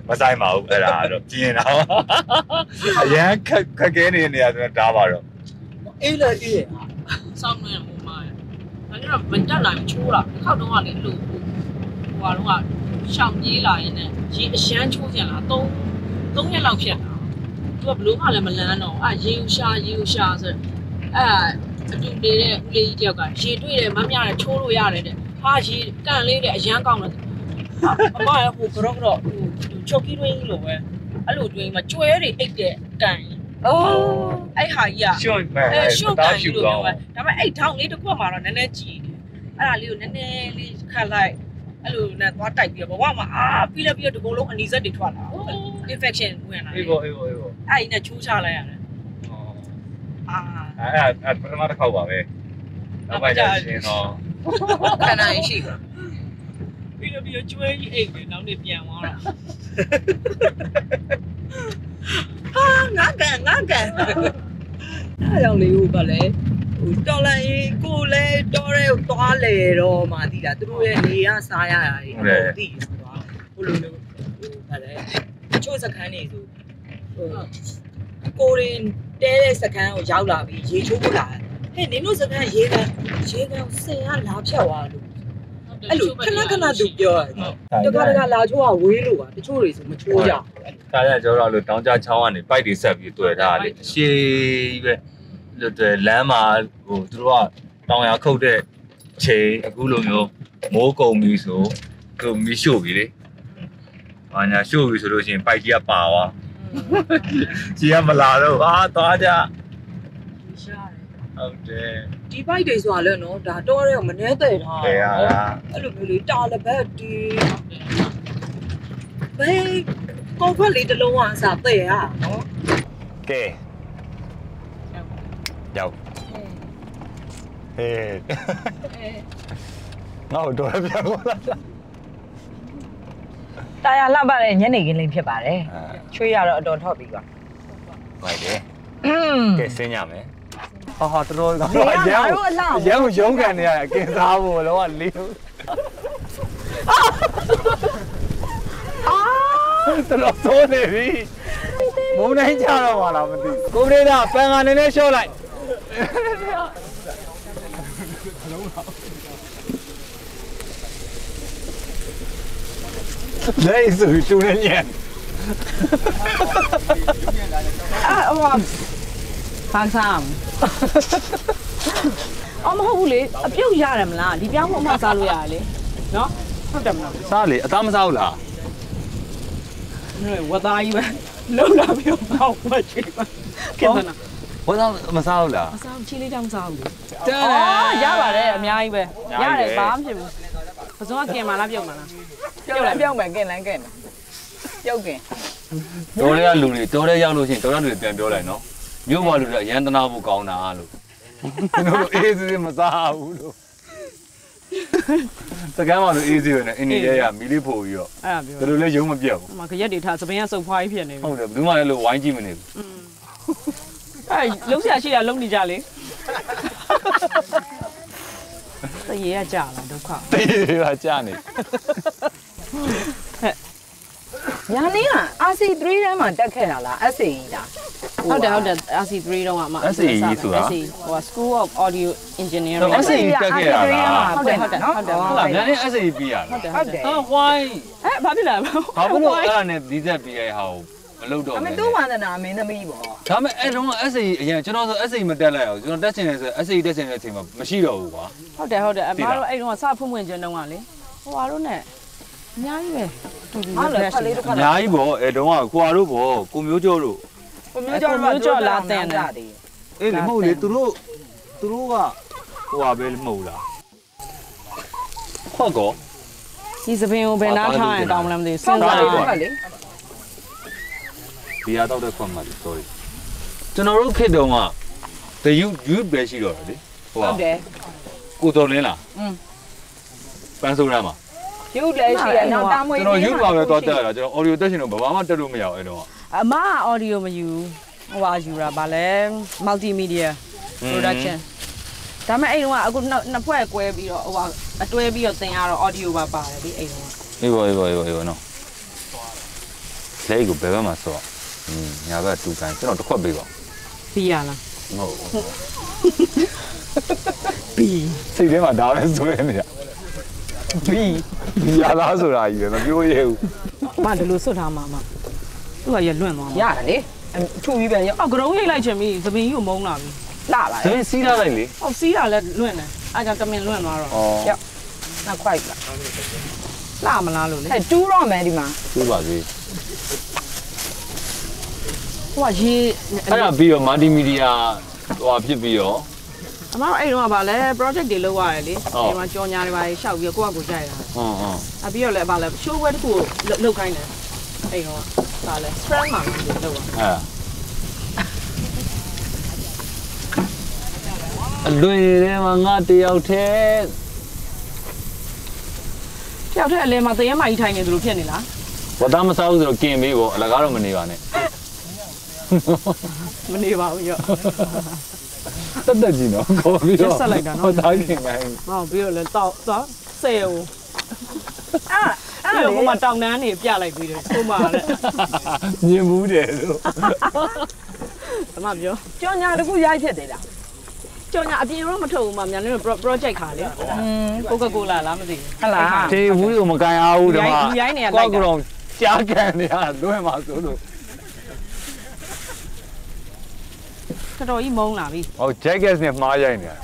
မဆိုင်ပါဘူးအဲ့ဒါတော့ပြင်းတော့အရန်ခက်ခက်ခဲနေတဲ့နေရာဆိုတော့ဒါပါတော့အေးလေအေးရစောင်းနေမှုမှာအဲ့တော့မတက်နိုင်ချိုးတာတစ်ခေါက်တော့ကလေအဲ့လိုဟိုဟာတော့ရှောင်ပြေးလာရင်လည်းရေအရှမ်းချိုးကြလား၃၃ရက်လောက်ဖြစ်တာသူကဘလို့မှလည်းမလန်းတော့အာရေယူရှာရေယူရှာဆိုအဲအတူနေတဲ့ဦးလေးကြီးတယောက်ကရေတွေ့တယ်မမြတယ်ချိုးလို့ရတယ်တဲ့ဟာရေကန်လေးတဲ့အရန်ကောင်းတယ်အမရဲ့ဟိုကတော့ကတော့ဟို ချော်ကီတွင်းကြီးလိုပဲအဲ့လိုတွင်းမှာကျွဲတွေအိတ်တဲ့ကန်ကြီးအော်အဲ့ဟာကြီးကရှုံ့မဲ့အဲရှုပ်ကန်ကြီးလိုကောမျိုးပဲဒါပေမဲ့အဲ့ထောင်လေးတစ်ခွက်မှာတော့နည်းနည်းကြည်တယ်အဲ့ဒါလေးကိုနည်းနည်းလေးခတ်လိုက်အဲ့လိုနဲ့သွားတိုက်ပြီးတော့ဘဝမှာအာပြီးလည်းပြီးတော့ဒီကုလုံးအနီစက်တွေထွက်လာ infection ဝင်လာအေးပေါ့အေးပေါ့အေးပေါ့အဲ့ဒီနဲ့ချိုးချလိုက်ရတယ်အာအဲ့အဲ့ပထမတစ်ခေါက်ပါပဲနောက်ပိုင်းကျရှင်တော့ခဏရင်ရှိပါ ပြီးတော့ပြီးတော့ကျွဲကြီးအိတ်တယ်နောက်နေ့ပြန်သွားတော့ဟာငါကန်ငါကန်အဲ့ကြောင့်လေးဟိုကလည်းဟိုတော်လိုက်ရင်ကိုလည်းတော်ရဲကိုသွားလေတော့မှသိတာသူတို့ရဲ့နေရစားရတာတွေသိတယ်သွားဟိုလိုမျိုးဟိုကလည်းချို့စခန်းနေဆိုဟိုကိုရင်တဲတဲ့စခန်းကိုရောက်လာပြီးရေချိုးဖို့လာဟဲ့နင်တို့စခန်းရေကန်ရေကန်စင်ရလာဖြတ်သွားလို့ အဲ့လိုခဏခဏသူပြောတယ်တခါတခါလာချိုးကဝေးလို့ပါတချို့တွေဆိုမချိုးကြဘူးဒါကြကျွန်တော်တို့တောင်ကြချောင်းကနေပိုက်တွေဆက်ပြီးတွေ့ထားတာလေအရှိကြီးပဲလို့တွေ့လမ်းမှာဟိုသူတို့ကတောင်ရခုတ်တဲ့ချိန်အခုလိုမျိုးမိုးကုံပြီဆိုသူမီးရှို့ပြီလေ။ဘာညာရှို့ပြီဆိုလို့ရှိရင်ပိုက်ကြီးကပါသွား။ကြီးကမလာတော့အာသွားကြရှားတယ်ဟုတ်တယ် ဒီဘိုက်တွေဆိုတာလည်းနော်ဒါတော့ရဲမနှဲတဲ့ထား။ခေရတာအဲ့လိုမျိုးလေးတာလဘက်ဒီဘယ်ကောက်ခွက်လေးတစ်လုံးဝအစားတဲ့ရနော်ကဲရောက်ဟေးငါတို့တော့ပြန်သွားတာတာယာလှပတဲ့ညနေခင်းလေးဖြစ်ပါတယ်ချွေးရတော့အတော်ထော့ပြီးပါဟုတ်တယ်อืมကဲဆင်းကြမယ် ဟာဟာတော်တော်ဒီကငါတို့အလှကိုရန်ကိုရုံးကန်နေရအကင်စားဖို့လောကလေးတော်တော်ဆိုးနေပြီမုံတိုင်းကြတော့မှလားမသိကိုပရိသပန်ကနေနဲ့ရှော့လိုက်လက်ဆိုတူနေညံအဲ့ဟို ဖန်ဆမ်အမဟုတ်ဘူးလေအပြုတ်ရတယ်မလားဒီပြောင်းဖို့အမစားလို့ရတယ်လေနော်ဟုတ်တယ်မလားစားလေအသားမစားဘူးလားဝသားကြီးပဲလုံးလာပြီးတော့ဝတ်ချင်ပါကဲတော့နော်ဘာသာမစားဘူးလားမစားဘူးချီလေးကြောင့်စားဘူးလေတန်အော်ရပါတယ်အများကြီးပဲအများရကြီးပဲတယ်ဘာမှမဖြစ်ဘူးပစုံကกินမလားပြုတ်မလားပြုတ်လိုက်ပြုတ်မယ်ကင်လန်းကင်ပြုတ်ကင်တော်တဲ့လူတွေတော်တဲ့ရောက်လို့ရှိရင်တော်တဲ့လူတွေပြန်ပြောလိုက်နော် မြို့ပေါ်လူတွေအရန်တနာဖို့ကောင်းတာလို့ကျွန်တော်တို့အေးစေးမစားဘူးလို့စကမ်းမှာလို့အေးစေးပဲနဲ့အင်းကြီးရရမီလေးဖို့ပြီးတော့အဲ့ဒါပြောဘယ်လိုလဲရုံးမပြတ်ဘူးအမခရက်တွေထားစပင်းကစုပ်ဖွားကြီးဖြစ်နေပြီဟုတ်တယ်ဘယ်သူမှလည်းလို့ဝိုင်းကြည့်မနေဘူးအဲ့လုံးဆရာရှိတာလုံးနေကြလေတရေကကြာလာဒုက္ခတေးတွေကကြာနေ ညာနေက RC3 တန်းမှာတက်ခဲ့တာလား SAE လားဟုတ်တယ်ဟုတ်တယ် RC3 တော့အမ SAE ဆိုတာ SAE ဟို School of Audio Engineering ဟုတ် SAE တက်ခဲ့ရတာလားဟုတ်တယ်ဟုတ်တယ်ဟုတ်တယ်ဟုတ်လားဗျာနဲ့ SAE ပြီးရလားဟုတ်တယ်ဟုတ်တယ်ဟာဝိုင်းအဲဘာဖြစ်လဲဘာဖြစ်လို့အဲ့ဒါနဲ့ဒီသက်ပြီးရတဲ့ဟာကိုမလုပ်တော့အဘူးမေလဲသူ့ဝန္ဒနာမင်းသမီးပေါ့ဒါပေမဲ့အဲ့တုန်းက SAE အရင်ကျွန်တော်ဆို SAE မတက်လိုက်အောင်ကျွန်တော်တက်ချင်တယ်ဆို SAE တက်ချင်တဲ့အချိန်မှာမရှိတော့ဘူးကွာဟုတ်တယ်ဟုတ်တယ်အမတို့အဲ့တော့စဖွင့်ဖွင့်ခြင်းတုန်းကလေဟိုဟာတို့ ਨੇ အများကြီးပဲတူတူဟာလေခလေးတစ်ခါအများကြီးပေါ့အဲ့တုန်းကကိုအားတို့ပေါ့ကိုမျိုးကျော်တို့ကိုမျိုးကျော်တော့ကျော်လာတဲ့တယ်အေးလေမဟုတ်လေသူတို့သူတို့ကဟိုဟာပဲမဟုတ်လားခွက်ကောဒီစပင်းကိုဘယ်နာထားရင်ကောင်းမလားမသိဘူးစဉ်းဆောစားက်ရလိုက်အောင်ပါလေဒီဟာတော့တဲ့ခွက်မှာ sorry ကျွန်တော်တို့ခေတ်တုန်းက the youth youth ပဲရှိတော့တယ်လေဟိုဟုဟာတ်တယ်ကိုတော်လင်းလားอืมပန်းစိုးရမ်းမှာ ယူလည်းရှိရနောက်တာမွေကျွန်တော် youth ပါပဲတော့တက်ရတာကျွန်တော် audio တက်ရှင်တော့ဘာမှတက်လို့မရဘူးအဲ့တော့အမက audio မယူဟိုဟာယူတာဗာလဲ multimedia production ဒါပေမဲ့အဲ့တော့အခုနှစ်ဖွဲ့ကွဲပြီးတော့ဟိုဟာအတွဲပြီးတော့သင်ရတော့ audio ပါပါတယ်ဒီအဲ့တော့အေးပါအေးပါအေးပါအေးပါနော်လက်ကိုဘယ်ဘက်မှာဆော့อืมညာဘက်တူကန်ကျွန်တော်တစ်ခွက်ပေးပါပြီးရလားဟုတ်ပြီးစိတ်ထဲမှာဒါပဲဆွဲနေတာ ပြီးပြီးရလားဆိုတာကြီးပဲမပြောရဘူးအမဒီလိုစွတ်ထားမှာအမသူကရလွန့်သွားမှာရတယ်လေအထူကြီးပဲရောအော်ကရုံးရိတ်လိုက်ချင်ပြီသပင်ကြီးကိုမုန်းလာပြီလှပါဒါလေပေမဲ့စီးထားလိုက်လေဟောစီးတာလည်းလွင့်တယ်အဲကြောင့်တမင်လွင့်သွားတော့ဩနောက်ခွိုက်လာလှမလားလို့လေအဲတူးတော့မယ်ဒီမှာသူ့ပါစေဟိုကရေအဲ့ဒါပြီးတော့မာတီမီဒီယာဟိုဖြစ်ပြီးတော့ အမတို့အဲ့တော့ကဗာလဲ project တွေလုပ်ရတယ်လေဟုတ်ဒီမှာကြော်ညာတွေပါရှောက်ပြီးတော့ကိုယ့်အကူကြိုက်တာဟွန်းဟွန်းအပြီးတော့လည်းဗာလဲ show wear တခုကိုလုပ်ခိုင်းတယ်အဲ့တော့ဗာလဲ strand မှာလုပ်တာအဲအလွင်ထဲမှာငါတယောက်တည်းတယောက်တည်းအလဲမှာတရဲမကြီးထိုင်နေသလိုဖြစ်နေလားဝတ်သားမစားဘူးဆိုတော့กินပေးပေါ့အလကားတော့မနေပါနဲ့မနေပါဘူးရော့ တက်တက်ကြီးနော်ခေါ်ပြီးတော့ရက်ဆက်လိုက်တာနော်ဝတ်သားခင်ခိုင်းဟောပြီးတော့လည်းတောက်သွားဆယ်ဦးအဲ့အဲ့အဲ့တော့လေဟိုမှာတောင်တန်းနေပြလိုက်ပြီးတယ်ဟိုမှာလည်းမြင်ဘူးတယ်လို့အမပြောကြော်ညာတခုရိုက်ဖြစ်သေးလားကြော်ညာအပြင်တော့မထုတ်ဘူးမမြန်လည်း project ခါလေอืมကိုကကိုလာလားမသိဘူးဟတ်လားတေဝူးကိုမကန်အားဘူးဒီမှာလူရိုင်းနေရလိုက်တာကိုကောင်ကြားကန်နေရလွှဲမှာဆိုလို့ တော်တော်ကြီးမုန်းလာပြီဟော jacket နဲ့မှားရိုက်နေတာ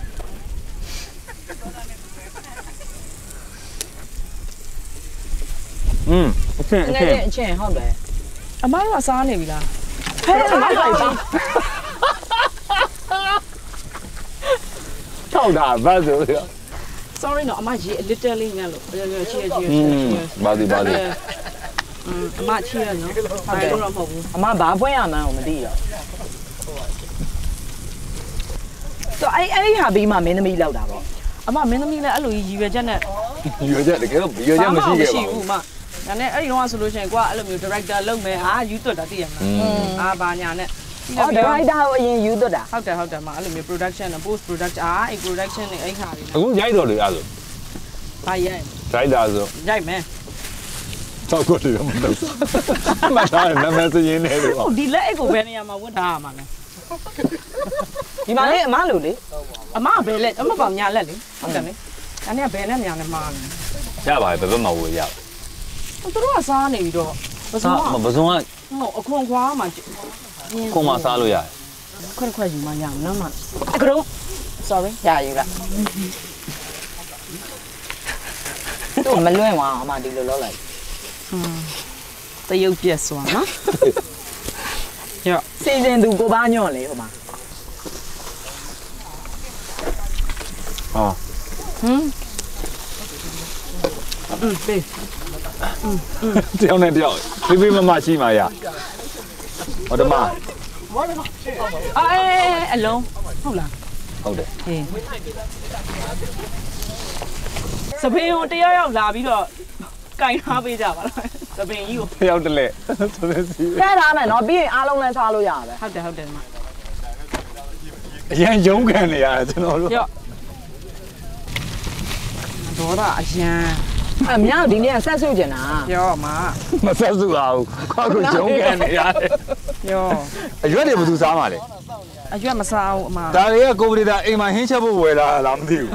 อืมအချင်းအချင်းအချင်းဟုတ်တယ်အမတို့ကစားနေပြီလားဟဲ့မလိုက်ပါချောက်တာဘာဆိုလဲ sorry နော်အမရေ little လေးနဲ့လို့ချီရချီရချီရဘာဒီဘာဒီအမချီရနော်ဟုတ်တယ်တော့မဟုတ်ဘူးအမဘာပွင့်ရမှန်းကိုမသိတော့ အဲ့အဲ့ဒီဟာပြီးမှမင်းသမီးလောက်တာပေါ့အမမင်းသမီးလည်းအဲ့လိုကြီးရည်ရွယ်ချက်နဲ့ရွေချက်တကယ်တော့ရွေချက်မရှိခဲ့ပါဘူးဘူးမဒါနဲ့အဲ့ဒီတော့ဆိုလို့ရှိရင်ကိုကအဲ့လိုမျိုး director လုပ်မယ်အာယူသွတ်တာသိရမလားอืมအာဘာညာနဲ့ပြီးအော်တော့ဒရိုက်တာကိုအရင်ယူသွတ်တာဟုတ်တယ်ဟုတ်တယ်မအဲ့လိုမျိုး production နဲ့ post production အာအဲ့ production နဲ့အဲ့ခါတွေနဲ့အခုရိုက်တော်လေအဲ့ဆိုဘာရိုက်ဒရိုက်တာဆိုရိုက်မယ်တော့ကိုတည်းမတော့မထားနာမည်စရင်နေလို့ဟုတ်ဒီလက်အိတ်ကိုဘယ်နေရာမှာဝတ်ထားရမှာလဲ ဒီမှာလေအမလိုလေအမကဘယ်လက်အမကောင်ညာလက်လေဟုတ်တယ်လေဒါနဲ့ဘယ်နဲ့ညာနဲ့မှားနေရပါတယ်ဘယ်ဘက်မှာဝေရသူတို့ကစားနေပြီးတော့ပစုံစားကမပစုံကဟုတ်အခွန်ခွားမှာခုံမစားလို့ရတယ်ခွက်ခွက်ယူမှရမှာနော်မအကရုံး sorry ရယူလားတော့မလွင့်သွားအောင်အမဒီလိုလုပ်လိုက်တရုတ်ပြက်စွာနော်စီစဉ်သူကိုပါညွန့်လေဟိုမှာ ဟောဟမ်อืมပေးတယောက်နဲ့တယောက်ဖေးဖေးမမရှိမှရဟောဓမ္မအေးအလုံးဟုတ်လားဟုတ်တယ်ဟေးစပင်းကိုတယောက်ယောက်လာပြီးတော့ကင်ထားပေးကြပါလားစပင်းကြီးကိုတယောက်တလက်ဆိုတဲ့စီထဲထားမယ်နော်ပြီးရင်အားလုံးလည်းထားလို့ရပါပဲဟုတ်တယ်ဟုတ်တယ်မအရင်ရုံးခံနေရတယ်ကျွန်တော်တို့ရော့ ဒေါ်ရအရန်အမြောက်ဒီနေ့ကဆက်ဆုပ်ကျင်တာပြောမှာမဆက်စုအောင်ခွာကိုရုံးခံနေရတယ်ပြောအရွက်တွေဘယ်သူစားမှလဲအရွက်မစားဘူးအမဒါတွေကကိုပရီတာအိမ်မှာဟင်းချက်ဖို့ဝယ်လာလားမသိဘူး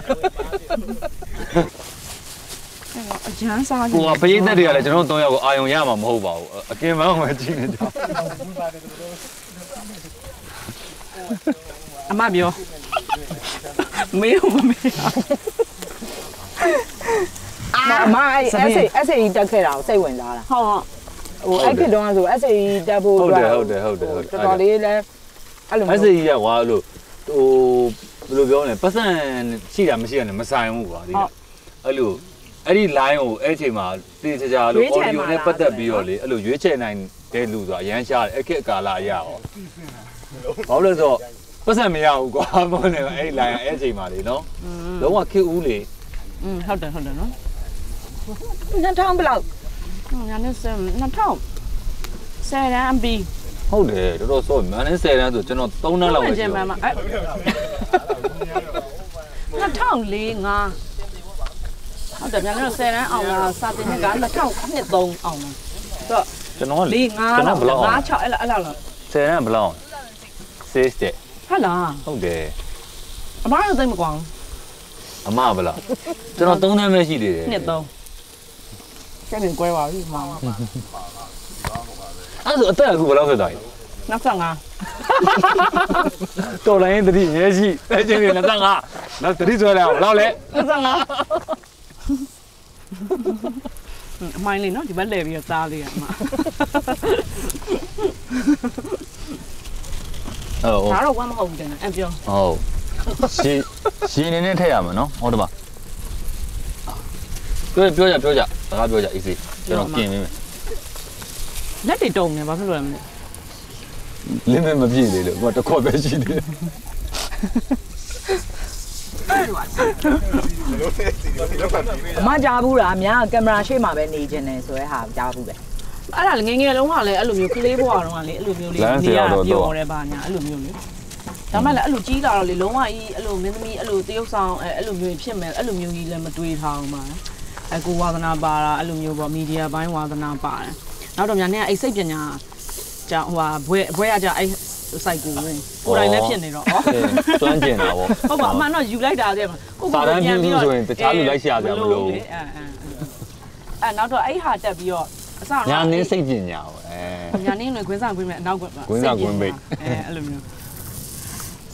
အရန်စားကိုကပရိသတ်တွေကလည်းကျွန်တော်တို့၃ယောက်ကိုအာယုံရမှာမဟုတ်ပါဘူးအကင်မန်းကိုကြည့်နေကြအမပြောမေးမမေး အာအမအဲ့စပင်း essay essay တက်ခဲ့တာကိုစိတ်ဝင်စားတာဟောဟိုအဲ့ခေတ်တုန်းကဆို essay တက်ဖို့ဟုတ်တယ်အတွက်ဟုတ်တယ်ဟုတ်တယ်ဟုတ်တယ်တော်တော်လေးလဲအဲ့လိုမမျိုးက်ဆေ့ကြီးကကွာအဲ့လိုဟိုဘယ်လိုပြောလဲပတ်စံရှိတာမရှိတာနဲ့မဆိုင်ဘူးကွာဒီကအဲ့လိုအဲ့ဒီ line ကိုအဲ့ချိန်မှာတေးချာချာလို့ audio နဲ့ပတ်သက်ပြီးတော့လေအဲ့လိုရွေးချယ်နိုင်တဲ့လူဆိုတာအရန်ရှားတယ်အဲ့ခေတ်ကာလအရရောဘာလို့လဲဆိုတော့ပတ်စံမရဘူးကွာမဟုတ်နဲ့အဲ့ဒီ line အဲ့ချိန်မှာလေနော်လုံးဝခေတ်ဦးလေ อืมဟုတ်တယ်ဟုတ်တယ်နော်2000ဘယ်လောက်ညာနဲ့စ2000ဆယ်တန်းပြီးဟုတ်တယ်တော်တော်စောမန်နဲ့10တန်းဆိုကျွန်တော်3နှစ်လောက်ပဲကျရှိင်တယ်မှာအဲ2004 5ဟုတ်တယ်ညာနဲ့ဆယ်တန်းအောင်လာစာတင်က2003အောင်လာဆိုတော့ကျွန်တော်က၄5ကျွန်လောက်တော်ဘယ်လောက်5 6အဲ့လောက်အဲ့လောက်10တန်းဘယ်လောက်6တဲ့ဟုတ်လားဟုတ်တယ်အမားတို့သိမကွာ အမဘယ်လောက်ကျွန်တော်3တန်းပဲရှိသေးတယ်နှစ်သုံးကျန်နေကွဲပါပြီမောင်အဲ့ဒါဆိုအသက်အခုဘယ်လောက်ဖြစ်သွားပြီ25တော်လိုင်းတတိရဲရှိအဲချင်း25နောက်တတိဆွဲလိုက်အောင်ဘယ်လောက်လဲအမိုင်းလေးနော်ဒီဘက်လဲပြီးတော့သားလေးရမှာဟုတ်ဒါတော့ဝမ်းမဟုတ်ဘူးတဲ့အဲ့ပြောဟုတ် ရှင်ရှင်နေနဲ့ထည့်ရမှာနော်ဟုတ်တယ်ပါပြောပြောကြပြောကြစကားပြောကြ easy ကျွန်တော်กินပေးမယ်လက်တွေတုံနေဘာဖြစ်လို့လဲမလဲလင်းမမပြည့်သေးလို့ဟိုတစ်ခွက်ပဲရှိသေးတယ်အမကြားဘူးလားအများကင်မရာရှေ့မှာပဲနေခြင်းတယ်ဆိုရဲဟာကြားဘူးပဲအဲ့ဒါလေငယ်ငယ်လုံးကလည်းအဲ့လိုမျိုးကလေးဘွားတော့ကလေအဲ့လိုမျိုးလေးနေရပြောတယ်ပါညာအဲ့လိုမျိုးလေ ဒါမှလည်းအဲ့လိုကြီးလာတော့လေလုံးဝကြီးအဲ့လိုမင်းသမီးအဲ့လိုတရုပ်ဆောင်အဲ့အဲ့လိုမျိုးဖြစ်မယ်အဲ့လိုမျိုးကြီးလည်းမတွေးထားအောင်ပါအကူဝါသနာပါတာအဲ့လိုမျိုးပေါ့မီဒီယာဘိုင်းဝါသနာပါတယ်နောက်တော့ညာနဲ့အဲ့စိတ်ပညာကြောင့်ဟိုဟာဘွဲဘွဲရကြအဲ့စိုက်ကူကိုကိုယ်တိုင်လည်းဖြစ်နေတော့ဩကျွမ်းကျင်တာပေါ့ဟုတ်ပါအမှန်တော့ယူလိုက်တာတဲ့ကိုစာတန်းပြုစုဆိုရင်တခြားလူလိုက်ရှာကြမလို့အဲအဲအဲနောက်တော့အဲ့ဟာတက်ပြီးတော့အစတော့ညာနင်းစိတ်ပညာပေါ့အဲညာနင်းလည်းခွင်းစားခွင်းမဲ့အနောက်ကွက်ပါခွင်းစားခွင်းပိတ်အဲအဲ့လိုမျိုး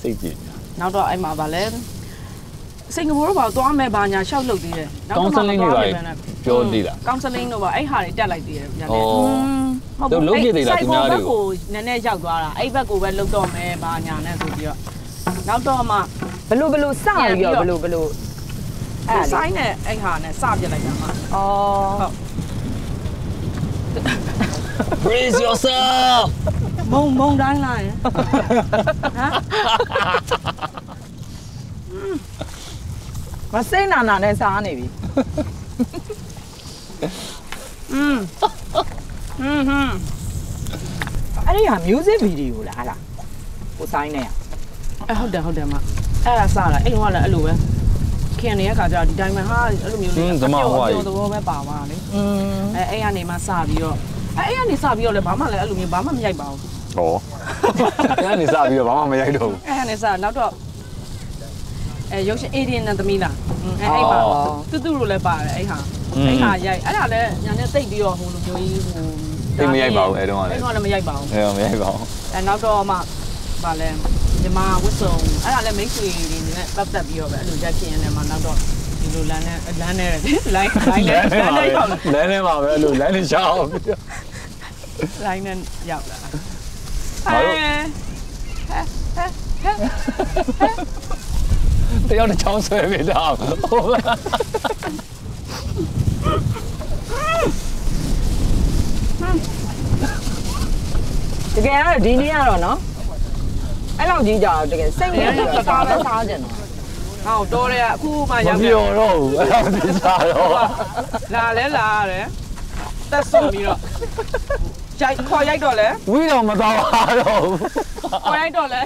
စိတ်ပညာနောက်တော့အဲ့မှာဗာလဲစင်ကာပူတော့ဗာသွားမယ်ဗာညာရှောက်လုပ်သေးတယ်ကောင်ဆယ်လင်းတွေပါပြောသေးလားကောင်ဆယ်လင်းတော့ဗာအဲ့ဟာတွေတက်လိုက်သေးတယ်ညာဩနဲ့သူလုပ်ပြသေးလားသူများတွေကိုကိုနည်းနည်းရောက်သွားတာအဲ့ဘက်ကိုပဲလုပ်တော့မယ်ဗာညာနဲ့ဆိုပြီးတော့နောက်တော့မှဘလို့ဘလို့စပြီးတော့ဘလို့ဘလို့အဲ့ဒါဆိုင်နဲ့အဲ့ဟာနဲ့စပြစ်လိုက်တာမှာအော် Praise yourself မုံမုံတိုင်းလာရင်ဟမ် မစိမ့်နာနာနဲ့စားနေပြီ อืมอืมဟမ် အဲ့ဒီဟာ music video လားဟာလားကိုဆိုင်နေရ အဲဟုတ်တယ်ဟုတ်တယ်မအဲ့ဒါစတာအဲ့လုံးကလည်းအဲ့လိုပဲခင်နေတဲ့ခါကျတော့ဒီတိုင်းမှာဟာအဲ့လိုမျိုးလေးသဘောပဲပါသွားတာလေ อืม အဲအဲ့ကနေမှစပြီးတော့အဲအဲ့ကနေစပြီးတော့လည်းဘာမှလည်းအဲ့လိုမျိုးဘာမှမရိုက်ပါဘူး ဟောအဲ့ဒီစပြီးတော့ဘာမှမရိုက်တော့ဘူးအဲ့ကနေစနောက်တော့အဲရုပ်ရှင်အေဒီယန်နဲ့သမီးလားအဲအဲ့မှာတူတူလိုလည်းပါတယ်အဲ့ဟာအဲ့ဟာရိုက်အဲ့ဒါလည်းညာနဲ့တိတ်ပြီးတော့ဟိုလိုမျိုးကြီးဟိုသိမရိုက်ပါဘူးအဲ့တော့ကလည်းအဲ့တော့လည်းမရိုက်ပါဘူးအဲ့တော့မရိုက်ပါဘူးအဲနောက်တော့မှဗာလဲညီမဝစ်စုံအဲ့ဒါလည်းမိတ်ဆွေတွေနဲ့ပတ်သက်ပြီးတော့ပဲအဲ့လိုရက်ချင်ရတယ်မှနောက်တော့ဒီလိုလမ်းနဲ့လမ်းနဲ့လိုင်းလိုင်းနဲ့လမ်းနဲ့ရောက်လာလမ်းထဲမှာပဲအဲ့လိုလမ်းနဲ့ရှောက်ပြီးတော့လိုင်းနဲ့ရောက်လာငါ တို့တယောက်တစ်ချောင်းဆွဲပေးတာဟုတ်ပါတကယ်တော့ဒီနေ့ကတော့နော်အဲ့လောက်ကြီးကြတော့တကယ်စိတ်ဝင်ပြီးတော့စားပဲစားကြတယ်နော်ဟောတော်တယ်အခုမှမရောက်ပြောတော့ဘူးအဲ့ဒါသိစားတော့လာလဲလာရတယ်တက်ဆုံပြီးတော့ ရိုက်ခေါ်ရိုက်တော့လဲဝီတော့မတော်ပါတော့ဘူးခေါ်ရိုက်တော့လဲ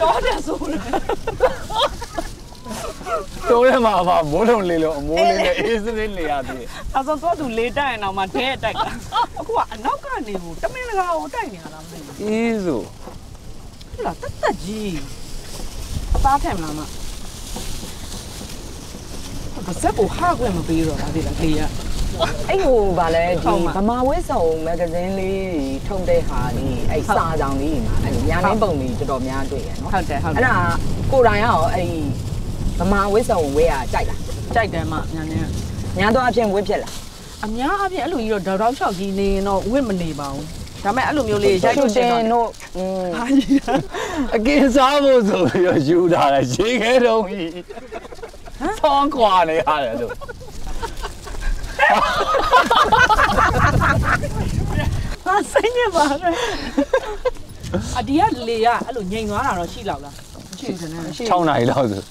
တော်တယ်ဆိုတယ်တိုးရမှာပါမိုးလုံးလေးလုံးအမိုးလေးနဲ့အေးစင်းလေးနေရသေးတယ်အစောတော့သူလေးတိုက်ရင်တော့မှထဲတိုက်တာအခုကအနောက်ကနေဟိုတမင်တကာကိုတိုက်နေရတာမသိဘူးအေးဆိုဟုတ်လားတက်တက်ကြီးအသားထင်မလားမဘာစက်ကိုဟာခွင့်မပေးတော့တာဒီလားခေးရ အဲ့ဟိုဗာလဲဟုဒီတ်ပါဗမာဝစ်စုံမဂ္ဂဇင်းလေးတွေထုတ်တဲ့ဟာလေးအဲ့စာကြောင်လေးတွေမှာအဲ့လိုညာနေပုံတွေတော်တော်များတွေ့ရနော်ဟုတ်တယ်ဟုတ်တအဲ့ယ်ဒါကိုယ်တိုင်ရောအဲ့ဗမာဝစ်စုံဝဲရကြိုက်လားကြိုက်တယ်မညာနေညာတော့အဖြစ်ဝစ်ဖြစ်လားအများအားဖြင့်အဲ့လိုကြီးတော့တောက်တောက်လျှောက်ကြီးနေရင်တော့ဝင့်မနေပါဘူးဒါပေမဲ့အဲ့လိုမျိုးလေးရိုက်လို့ရှိရင်တို့อืมဟာကြီးအကင်းစားဖို့ဆိုပြီးတော့ယူထားတယ်ရှေးခဲတုံးကြီးဆောင်းခွာနေရတယ်လို့ ဟာစိတ်ညစ်ပါတယ်အဒီကလေကအဲ့လိုငြိမ်သွားတာတော့ရှိလောက်လားမရှိဘူးနဲ့ရှိ6နိုင်လောက်ဆို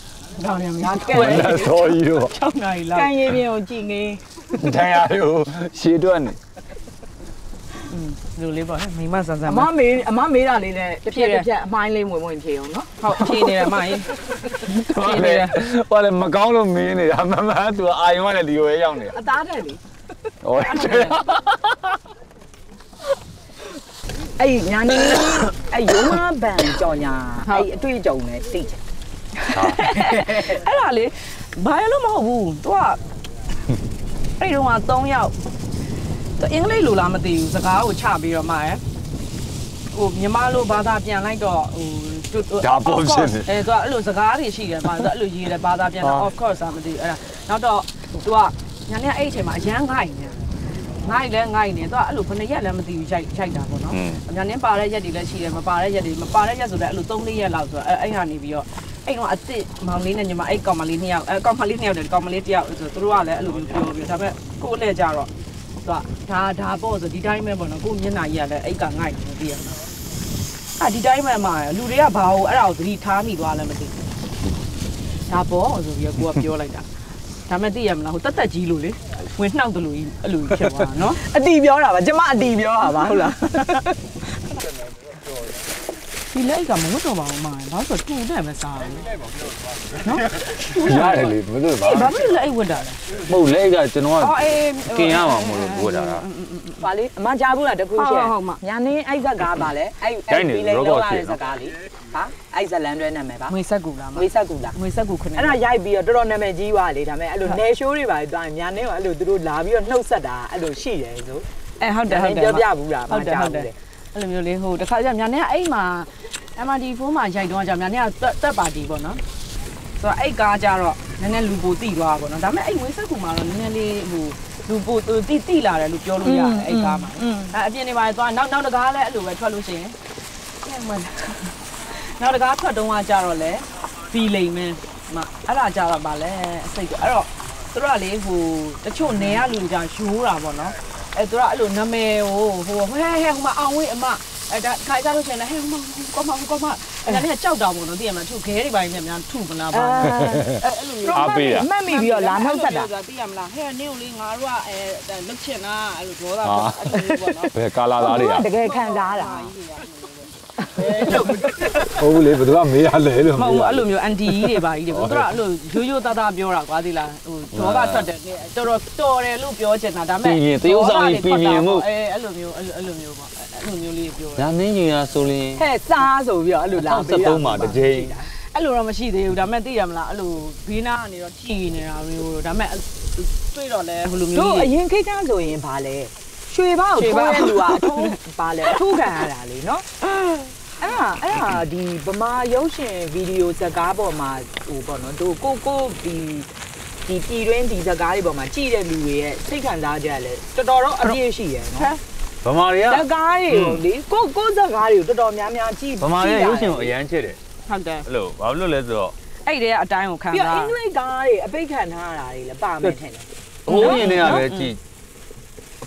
တော့နေမှာကဲဝက်လက်စောကြီးတော့6နာရီလောက်ကန်ရည်ပြင်ကိုကြည်ငေးတန်ရာတွေကိုရှေးတွက်နေ လူလေးပေါ့မိမဆန်ဆန်အမမေးအမမေးတာလေးနဲ့တစ်ပြက်တစ်ပြက်အမိုင်းလေးဝင်ဝင်ဖြေအောင်နော်ဟုတ်ဖြေနေတယ်မကြီးဟိုလေဟိုလေမကောင်းလို့မင်းနေတာမမသူအာယုံကလည်းဒီလိုပဲရောက်နေတာအသားတက်လေဟောအဲ့ညာနေအဲ့ရုံးမဘန်ကြော်ညာအဲ့အတွေ့အကြုံနဲ့သိချင်အဲ့ဒါလေဘာရလို့မဟုတ်ဘူးသူကအဲ့တုန်းက3ယောက် သူအင်္ဂလိပ်လိုလားမသိဘူးစကားကိုချပြီးတော့မှရယ်ဟဟိုမြန်မာလိုဘာသာပြန်လိုက်တော့ဟိုဒါပေါ့ဖြစ်နေအဲသူကအဲ့လိုစကားတွေရှိတယ်ပါသူအဲ့လိုရေးတယ်ဘာသာပြန်တော့ of course อ่ะမသိဘူးအဲ့ဒါနောက်တော့သူကညာနေအဲ့အချိန်မှာအရန်ငိုက်နေငိုက်လဲငိုက်နေသူကအဲ့လိုဘယ်နှစ်ရက်လဲမသိဘူးရိုက်ရိုက်တာပေါ့နော်ညာနေပါတဲ့ရက်တွေလည်းရှိတယ်မပါတဲ့ရက်တွေမပါတဲ့ရက်ဆိုတော့အဲ့လို3 4ရက်လောက်ဆိုတော့အဲ့အဲ့ကနေပြီးတော့အဲ့တော့အစ်စ်မောင်လေးနဲ့ညီမအဲ့ကောင်မလေးနှစ်ယောက်အဲ့ကောင်မလေးနှစ်ယောက်တယ်ကောင်မလေးတစ်ယောက်ဆိုသူတို့ကလည်းအဲ့လိုမျိုးပြောပြီးဒါပေမဲ့ကိုယ့်နဲ့ကြတော့ သူကဒါဒါပေါ့ဆိုဒီတိုင်းပဲပေါ့နော်ကိုမျက်နှာကြီးကလည်းအဲ့ကငိုက်နေပြီးရမှာအာဒီတိုင်းမှမှာလူတွေကဘာလို့အဲ့ဒါကိုသတိထားမိသွားလဲမသိဘူးဒါပေါ့ဆိုပြီးတော့ကိုကပြောလိုက်တာဒါမဲ့သိရမလားဟိုတက်တက်ကြီးလို့လေဝင်နှောက်တယ်လို့ကြီးအဲ့လိုဖြစ်သွားတာနော်အတီပြောတာပါကျမအတီပြောတာပါဟုတ်လား ဒီလက်ကမဝတ်တော့ပါဘူးမှာဘာလို့ဆိုတူတဲ့မစားဘူးနော်ရတယ်လေမလို့ပါအေးဘာဖြစ်လဲအဲ့ဝတ်တာလဲမဟုတ်လေကကျွန်တော်ကအော်အေးကင်ရမှာမလို့ဝတ်တာလားပါလေအမကြားဘူးလားတခုရှယ်ဟုတ်ဟုတ်ဟုတ်ညာနေအဲ့ဇက်ကားပါလေအဲ့တိုင်းနေဒီလေရောလောက်ကောရရှိတဲ့နော်ဇက်ကားလေးဟာအဲ့ဇက်လန်တွဲနာမည်ပါငွေဆက်ကူလားမဝေးဆက်ကူလားငွေဆက်ကူခနဲ့အဲ့ဒါရိုက်ပြီးတော့တော်တော်နာမည်ကြီးသွားလေဒါပေမဲ့အဲ့လိုနယ်ရှိုးတွေပါတွားရင်ညာနေကအဲ့လိုသူတို့လာပြီးတော့နှုတ်ဆက်တာအဲ့လိုရှိတယ်ဆိုအဲဟုတ်တယ်ဟုတ်တယ်ပြောပြဘူးလားဟုတ်တယ်ဟုတ်တယ်မကြား အဲ့လိုမျိုးလေးဟိုတခါကျမြန်နေအဲ့မှာ MRD4 မှာရိုက်တော့ကြမြန်နေကတက်ပါတီပေါ့နော်ဆိုတော့အဲ့ကားကြတော့နည်းနည်းလူပိုတိသွားတာပေါ့နော်ဒါပေမဲ့အဲ့ငွေဆက်ကူမှာတော့နည်းနည်းလေးဟိုလူပိုတိတိလာတယ်လို့ပြောလို့ရတယ်အဲ့ကားမှာအဲ့အပြင်နေပါသွားနောက်နောက်တကားလည်းအဲ့လိုပဲထွက်လို့ရှိရင်အဲ့မှာနောက်တကားထွက်တော့ကကြတော့လေဘီလိမ်မင်းမအဲ့ဒါကြတော့ဗာလဲအစိတ်အဲ့တော့သူတို့ကလေဟိုတချို့နေရလူကြရိုးတာပေါ့နော် အဲသူကအဲ့လိုနာမည်ဟိုဟိုဟဲဟဲဟိုမှာအောင်ဝေးအမအဲဒါခါကြလို့ရှိရင်လည်းဟဲဟိုမှာကောမကောမအဲ့ဒါလည်းကြောက်တာပေါ့နော်သိရမလားသူခဲတွေပိုင်းနဲ့များထုမလားပါအဲ့အဲ့လိုမျိုးအားပေးတာမှတ်မိပြီးတော့လာနှုတ်ဆက်တာသိရမလားဟဲနင်းကိုလေးငါတို့ကအဲလုတ်ချင်တာအဲ့လိုဒေါသပေါ့အဲ့လိုပေါ့နော်ဘယ်ကာလာသားတွေကတကယ်ခံစားတာ ဟုတ်ဘူးလေဘယ်သူကမေးရလဲလို့မဟုတ်ဘူးအဲ့လိုမျိုးအန်တီကြီးတွေပါကြီးတွေသူကအဲ့လိုရိုးရိုးသားသားပြောတာကွာသိလားဟိုဒေါကထွက်တယ်တော်တော်တော်တယ်လို့ပြောချင်တာဒါပေမဲ့အဲအဲ့လိုမျိုးအဲ့လိုမျိုးပေါ့အဲ့လိုမျိုးလေးပြောညာမင်းကြီးရဆိုရင်ဟဲ့စားဆိုပြီးတော့အဲ့လိုလာပေးတာ73မှာတစ်ကြိမ်အဲ့လိုတော့မရှိသေးဘူးဒါပေမဲ့သိရမလားအဲ့လိုဘေးနားကနေတော့ထိနေတာမျိုးဒါပေမဲ့တွေ့တော့လဲဘယ်လိုမျိုးတို့အကြီးရင်ခိတ်ကန်းဆိုရင်ဗာလဲ ရွှေဘောက်ထိုးတဲ့လူကအထူးဗာလဲအထူးခံရတာလေနော်အဲ့ဒါအဲ့ဒါဒီဗမာရုပ်ရှင်ဗီဒီယိုဇာတ်ကားပေါ်မှာဟိုပေါ့နော်တို့ကိုကိုဒီဒီပြည်တွင်းဒီဇာတ်ကားတွေပေါ်မှာကြည့်တဲ့လူတွေရဲ့စိတ်ခံစားချက်လည်းတော်တော်တော့အပြည့်ရှိရယ်နော်ဗမာတွေကဇာတ်ကားတွေကိုလေကိုကိုဇာတ်ကားတွေကိုတော်တော်များများကြည့်ဗမာတွေကရုပ်ရှင်ကိုအရန်ချစ်တယ်ဟုတ်တယ်အဲ့လိုဘာလို့လဲဆိုတော့အဲ့ဒီတဲ့အတိုင်းကိုခံပြီးတော့စားအင်္ဂလိပ်ကားတွေအပိတ်ခံထားရတာတွေလည်းပါမယ်ထင်တယ်ဟိုးရင်တွေကပဲကြည်အ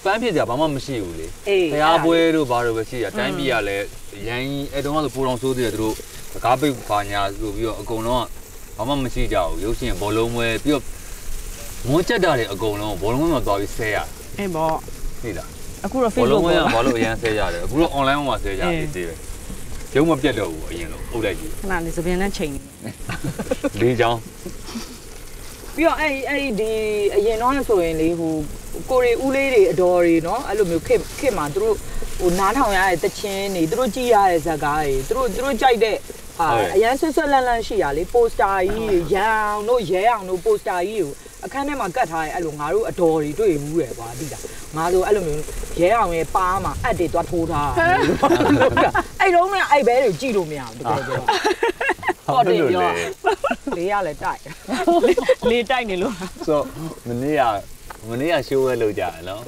ပန်းဖြစ်ကြဘာမှမရှိဘူးလေအေးဖျားပွဲတို့ဘာတို့ပဲရှိရတိုင်းပြည်ကလည်းရန်အဲ့တုန်းကဆိုပိုတော်ဆိုးသေးတယ်သူတို့ကားပိတ်ပါညာဆိုပြီးတော့အကုန်လုံးကဘာမှမရှိကြဘူးရုပ်ရှင်ဘောလုံးပွဲပြီးတော့မွန်းချက်တာတွေအကုန်လုံးဘောလုံးပွဲမှာသွားပြီးဆဲရအေးပေါ့သိလားအခုတော့ဘောလုံး Facebook ပွဲကပေါ်ဘာလို့အရန်ဆဲရတယ်အခုတော့ online မှာဆဲကြတယ်သေးတယ်ရုံးမပြတ်တော့ဘူးအရင်လို့အုပ်လိုက်ကြည့်ခဏလေးသပင်နဲ့ချိန်နေလေးချောင်း ပြီးတော့အဲ့အဲ့ဒီအရင်တော့ဆိုရင်လေဟိုကိုရီဦးလေးတွေအတော်တွေเนาะအဲ့လိုမျိုးခစ်ခစ်မှာသူတို့ဟိုနားထောင်ရတဲ့တချင်းတွေသူတို့ကြည့်ရတဲ့ဇာတ်ကားတွေသူတို့သူတို့ကြိုက်တဲ့ဟာအရန်ဆွတ်ဆွတ်လန့်လန့်ရှိရလေပိုစတာကြီးရန်တို့ရဲအောင်တို့ပိုစတာကြီးကိုအခန်းထဲမှာကတ်ထားရဲအဲ့လိုငါတို့အတော်တွေတွေ့ဘူးရယ်ကွာတိတာငါတို့အဲ့လိုမျိုးရဲအောင်ရဲ့ပါးမှာအက်တွေသွားထိုးထားအဲ့တော့လည်းအဲ့ဘဲတွေကြည့်လို့မရဘူးတကယ်ပြော ဟုတ်တယ်ပြောလေးရလဲတိုက်လေးတိုက်နေလို့ဆိုမနေ့ကမနေ့ကရှိုးဝဲလောက်ကြတယ်နော်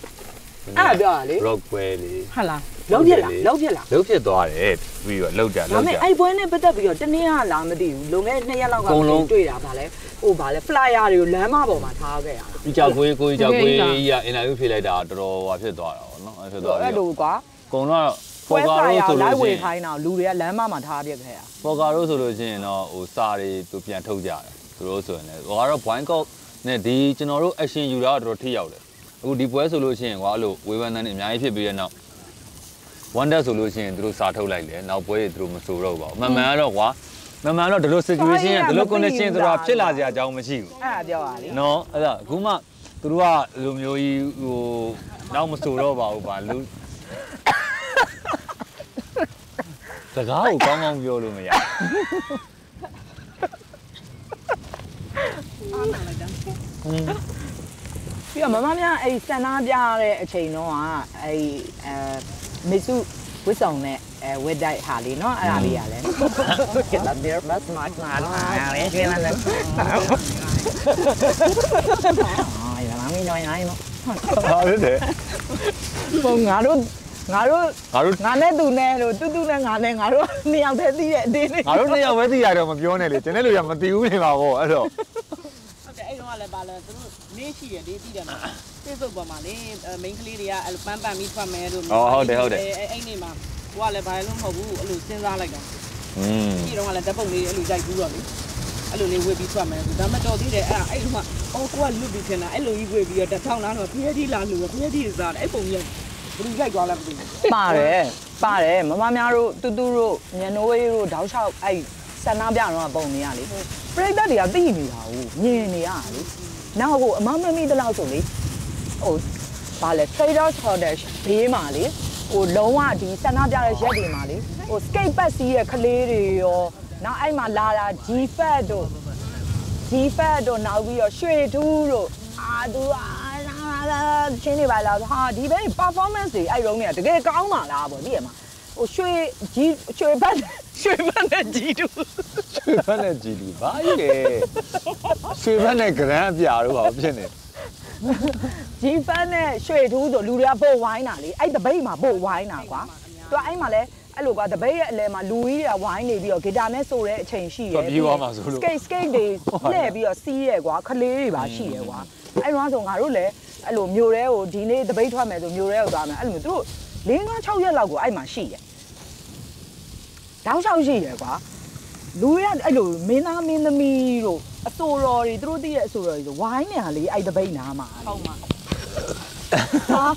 အဲ့ဒါပြောတာလေ rock ပွဲလေဟုတ်လားလုံးဖြစ်လားလုံးဖြစ်လားလှုပ်ဖြစ်သွားတယ်ပြီးတော့လှုပ်ကြဒါလှုပ်ပေကြမဲ့အဲ့ပွဲနဲ့ပတ်သက်ပြီးတော့တနေ့ကလာမသိဘူးလုံခဲ့2ရက်လောက်ကအကုန်လုံးတွေ့တာဗာလဲဟိုဗာလဲ flyer တွေကိုလမ်းမပေါ်မှာထားခဲ့ရတာဒီကြောက်ကိုကိုကြောက်ကိုကြီးကအင်တာဗျူးဖြေလိုက်တာတော်တော်ဟွာဖြစ်သွားတာပေါ့နော်အဲ့ဖြစ်သွားပြီအဲ့လိုကွာအကုန်တော့ ပွဲပေါ်ကာ flyer ရိုးဆိုကိုလို့လိုက်ဝေရှိရင်ခိုင်းတာလူတွေကလမ်းမမှာထားပြခဲ့ရပေါ်ကာရိုးဆိုလို့ရှိရင်တော့ဟိုစာတွေသူပြန်ထုတ်ကြတယ်သူတို့ဆိုရင်လည်းဟိုကတော့ boycott နဲ့ဒီကျွန်တော်တို့ action ယူတာတော့တော်တော်ထိရောက်တယ်အခုဒီပွဲဆိုလို့ရှိရင်ကွာအဲ့လိုဝေဖန်တဲ့နေအများကြီးဖြစ်ပြီးတဲ့နောက် wonder ဆိုလို့ရှိရင်သူတို့စာထုတ်လိုက်တယ်နောက်ပွဲတွေသူတို့မဆိုတော့ပါဘူးမှန်မှန်ကတော့ကွာမှန်မှန်တော့ဒီလို situation ကဒီလို condition ဆိုတာဖြစ်လာစရာအကြောင်းမရှိဘူးအဲ့ဒါပြောတာလေနော်အဲ့ဒါအခုမှသူတို့ကလူမျိုးကြီးဟိုနောက်မဆိုတော့ပါဘူးပါလူ စကားကိုကောင်းကောင်းပြောလို့မရပြီးတော့မမများအဲ့စန္ဒပြရတဲ့အချိန်တော့ကအဲ့အဲမစ်စုဝစ်ဆောင်နဲ့အဲဝစ်တိုက်ဟာလေးနော်အဲ့ဒါလေးရလဲကဲလာဘယ်မတ်မတ်နာလာလေကျွေးလာလေအာရမမင်းညိုင်းနိုင်နော်ဟာဟုတ်တယ်ဘုံငါတို့ ငါတို့ငါတို့ငါနဲ့သူနဲ့လို့တူတူနဲ့ငါနဲ့ငါတို့နှစ်ယောက်တည်းသိတဲ့အတင်းလေးငါတို့နှစ်ယောက်ပဲသိရတော့မပြောနဲ့လေကျန်တဲ့လူကမသိဘူးနေပါဘောအဲ့တော့ဟုတ်တယ်အဲ့တော့ကလည်းပါလဲသူတို့နေရှိတယ်လေးသိတယ်မှာ Facebook ပေါ်မှာလေမိန်းကလေးတွေကအဲ့လိုပန်းပန်းပြီးထွက်မယ်လို့အဲ့အဲ့နေမှာဟိုကလည်းဘာလို့မဟုတ်ဘူးအဲ့လိုစဉ်းစားလိုက်တာอืมဒီတော့ကလည်းဓာတ်ပုံလေးအဲ့လိုရိုက်ဘူးတော့လေအဲ့လိုလေးဝေပြီးထွက်မယ်ဆိုဒါမှတော်သေးတယ်အဲ့အဲ့လိုမှအော်ကိုကလွတ်ပြီးခင်တာအဲ့လိုကြီးဝေပြီးတော့တထောင်လားတော့ဖျဲကြီးလာလို့ဖျဲကြီးစားတယ်အဲ့ပုံကြီး ဘယ်လိုရိုက်သွားလဲမသိဘူးပါတယ်ပါတယ်မမများတို့တူတူတို့ညနိုးရေးတို့တောက်လျှောက်အဲ့ဆန္ဒပြတော့ပုံနေရလေပြိတ္တတွေကသိနေတာဟုတ်မြင်နေရလေနောက်ဟိုအမမမီတလောက်ဆိုလေဟိုဘာလဲ Traders Hotel ဘေးမှာလေဟိုလုံးဝဒီဆန္ဒပြတဲ့ရက်တွေမှာလေဟို skate park စီးရဲ့ကလေးတွေရောနောက်အဲ့မှာလာတာ G Fat တို့ G Fat တို့နောက်ပြီးတော့ရွှေထူးတို့အာသူအာ ချင်းနေပါလားဟာဒီဘက် performance တွေအဲ့တုန်းကတကယ်ကောင်းပါလားပေါ့သိရမှာဟိုရွှေကြီးရွှေဘတ်ရွှေဘတ်နဲ့ကြီးတူရွှေဖက်နဲ့ကြည်လူဘာကြီးလဲရွှေဖက်နဲ့ဂရန်အပြာတို့ဘာဖြစ်နေကြီးဖန်နဲ့ရွှေထူးဆိုလူတွေကပို့ဝိုင်းတာလေအဲ့တပိတ်မှာပို့ဝိုင်းတာကွာသူကအဲ့မှာလဲအဲ့လိုကွာတပိတ်ရဲ့အလဲမှာလူကြီးတွေကဝိုင်းနေပြီးတော့ဂီတာနဲ့ဆိုတဲ့အချိန်ရှိရဲ့ပြေးသွားမှာဆိုလို့ skate skate တွေလှည့်ပြီးတော့စီးရဲကွာခလေးတွေပါရှိရဲကွာအဲ့တော့ဆိုငါတို့လည်း အဲ့လိုမျိုးရဲကိုဒီနေ့တပိတ်ထွက်မယ်ဆိုမျိုးရဲကိုသွားမယ်အဲ့လိုမျိုးသူတို့၄၅6ရက်လောက်ကိုအဲ့မှာရှိရဲတောက်လျှောက်ရှိရဲကွာလူတွေကအဲ့လိုမင်းသားမင်းသမီးတို့အစိုးရတွေသူတို့တည်းရဲ့အစိုးရတွေဆိုဝိုင်းနေတာလေအဲ့တပိတ်နားမှာဟုတ်မှာစား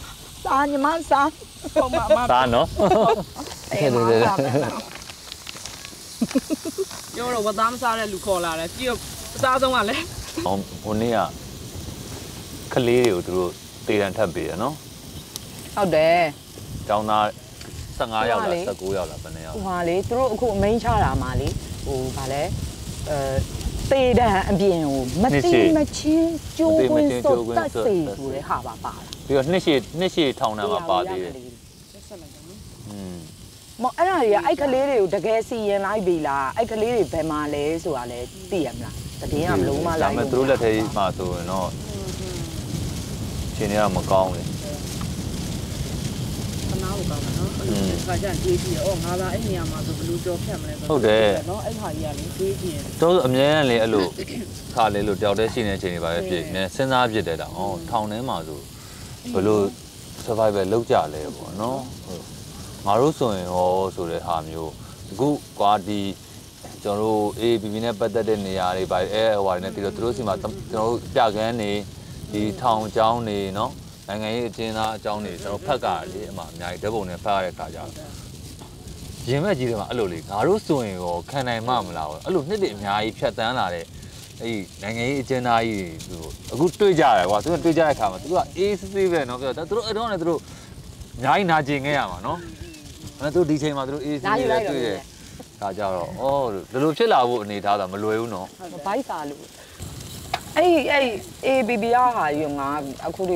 စားညီမစားဟုတ်မှာအမသားနော်အဲ့မှာစားမယ်ပြောတော့ဝသားမစားတဲ့လူခေါ်လာတယ်ပြီးတော့အစားဆုံးကလည်းဟိုဟိုနေ့က ကလေးတွေကိုသူတို့တေးတန်ထပ်ပေးရနော်ဟုတ်တယ်ကျောင်းသား15ယောက်ဟိုလားကလေ19ယောက်လားဘယ်နှစ်ယောက်ဟိုဟာလေသူတို့အခုအမိန်ချတာမှာလေဟိုဗာလဲအဲတေးတန်အပြင်ကိုမတိမချင်းကျိုးခွင်းစောတတ်စေဆိုတဲ့ဟာပါပါလာပြီးတော့နှစ်ရှည်နှစ်ရှည်ထောင်ထဲမှာပါသေးတယ်อืมမအဲ့ဒါတွေကအဲ့ကလေးတွေကိုတကယ်စီရင်လိုက်ပြီလားအဲ့ကလေးတွေဘယ်မှာလဲဆိုတာလဲသိရမလားတည်င်းကမလုံးမလိုက်ဒါပေမဲ့သူတို့လက်ထဲမှာဆိုရင်တော့ ရှင်တွေကမကောင်းလေခနာကိုကောင်းတယ်နော်အဲ့လိုခါကျရင်တွေးကြည့်ရအော်ငါသာအဲ့နေရာမှာဆိုဘယ်လိုကြော်ဖြတ်မလဲနော်အဲ့ဟာကြီးကလေတွေးကြည့်ရင်တော့အမြဲတမ်းလေအဲ့လိုခါလေလို့တယောက်တည်းရှိနေတဲ့အချိန်တွေပါပဲဖြစ်အမြဲစဉ်းစားဖြစ်တယ်တောင်ဩထောင်ထဲမှာဆိုဘယ်လို survival လောက်ကြလဲပေါ့နော်ဟုတ်ငါတို့ဆိုရင်ဟောဆိုတဲ့ဟာမျိုးအခုကွာဒီကျွန်တော်တို့ ABB နဲ့ပတ်သက်တဲ့နေရာတွေပါအဲဟိုဟာတွေနဲ့ပြီးတော့သူတို့စီမှာကျွန်တော်တို့ပြကန်းနေ ဒီထောင်အကြောင်းနေနော်နိုင်ငံရေးအကျဉ်းသားအကြောင်းတွေကျွန်တော်ဖက်ကလေအမှအများကြီးဓာတ်ပုံနဲ့ဖတ်ရတဲ့ခါကြတော့ရင်မဲ့ကြီးတွေမှာအဲ့လိုလေငါတို့ဆိုရင်ရောခံနိုင်မှမလားအဲ့လိုနှစ်တွေအများကြီးဖြတ်တန်းလာတဲ့အဲ့ဒီနိုင်ငံရေးအကျဉ်းသားကြီးတွေသူအခုတွေ့ကြရတယ်ကွာသူကတွေ့ကြတဲ့ခါမှာသူကအေးစစ်စစ်ပဲနော်ပြောသူတို့အဲ့တော့လည်းသူတို့အများကြီးနာကျင်ခဲ့ရမှာနော်အဲ့သူဒီချိန်မှာသူတို့အေးစစ်စစ်ပဲတွေ့တယ်ဒါကြတော့အော်ဒီလိုဖြစ်လာဖို့အနေထားတာမလွယ်ဘူးနော်ဘိုက်စာလို့ အဲ့အဲ့ ABB ကဟာယူငါအခုဒီ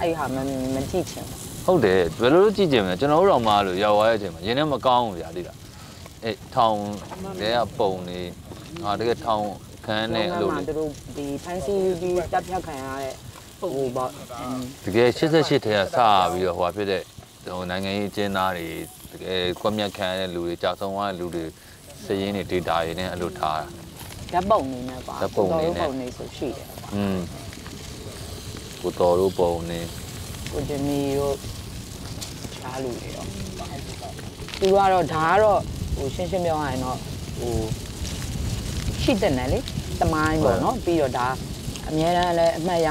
အဲ့ဟာမမကြည့်ချင်ဟုတ်တယ်ဘယ်လိုလုပ်ကြည့်ကြမလဲကျွန်တော်တို့တော့မှလို့ရောက်သွားတဲ့အချိန်မှာရင်းနဲ့မကောင်းဘူးဗျာတိလားအဲထောင်တဲကပုံနေအာတကယ်ထောင်ခန်းနဲ့အဲ့လိုလေသူတို့ဒီဖန်စီပြီးတပ်ဖြတ်ခံရတဲ့ဟိုပေါ့တကယ်88ထဲကစပြီးတော့ဟိုဟာဖြစ်တဲ့ဟိုနိုင်ငံရေးအကျဉ်းသားတွေတကယ်ကွက်မြက်ခံရတဲ့လူတွေကြာဆုံးသွားတဲ့လူတွေစည်ရင်းတွေ data တွေနဲ့အဲ့လိုထားတာ ဓာတ်ပုံနေနဲ့ကွာဓာတ်ပုံနေနဲ့ပုံနေဆိုရှိတယ်อืมကိုတော်တို့ပုံနေကိုဂျမီတို့ချားလူတွေရောသူတို့ကတော့ဒါကတော့ဟိုရှင်းရှင်းပြောရရင်တော့ဟိုရှိတဲ့နယ်လေတမိုင်းပေါ့နော်ပြီးတော့ဒါအများအားလည်းအမှတ်ရ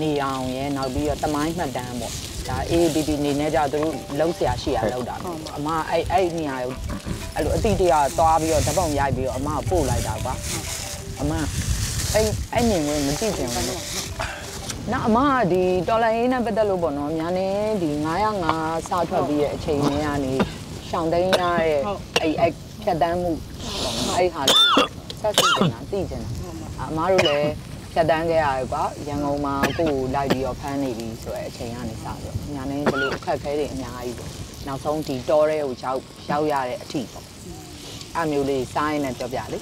နေအောင်ရယ်နောက်ပြီးတော့တမိုင်းမှတ်တမ်းပေါ့ ဒါ ABB နေနဲ့ကြသူတို့လုံးဆရာရှိရလောက်တာအမအဲ့အဲ့နေရာကိုအဲ့လိုအတိတ်တရားသွားပြီးတော့ဓာတ်ပုံရိုက်ပြီးတော့အမပို့လိုက်တာကွာအမအဲ့အဲ့မြင်ဝင်မကြည့်ချင်ဘူးလို့နောက်အမကဒီတော်လိုင်းရေးနဲ့ပတ်သက်လို့ပေါ့နော်ညာနေဒီ905စထွက်ပြီးရဲ့အချိန်လေးကနေရှောင်းသိမ်းရတဲ့အဲ့အဲ့ဖြတ်တန်းမှုပေါ့နော်အဲ့ဟာလေးဆက်စစ်နေတာသိချင်တာအမတို့လည်း ဖြတ်တန်းခဲ့ရတယ်ကွာရန်ကုန်မှာကိုယ်ကိုလိုက်ပြီးတော့ဖမ်းနေပြီဆိုတဲ့အချိန်ကနေစပြီးတော့ညာနေဘလို့အခက်အခဲတွေအများကြီးပေါ့နောက်ဆုံးဒီတောထဲကိုရောက်ရောက်ရတဲ့အထိပေါ့အမျိုးလေးစားရင်းနဲ့ပြောပြလေ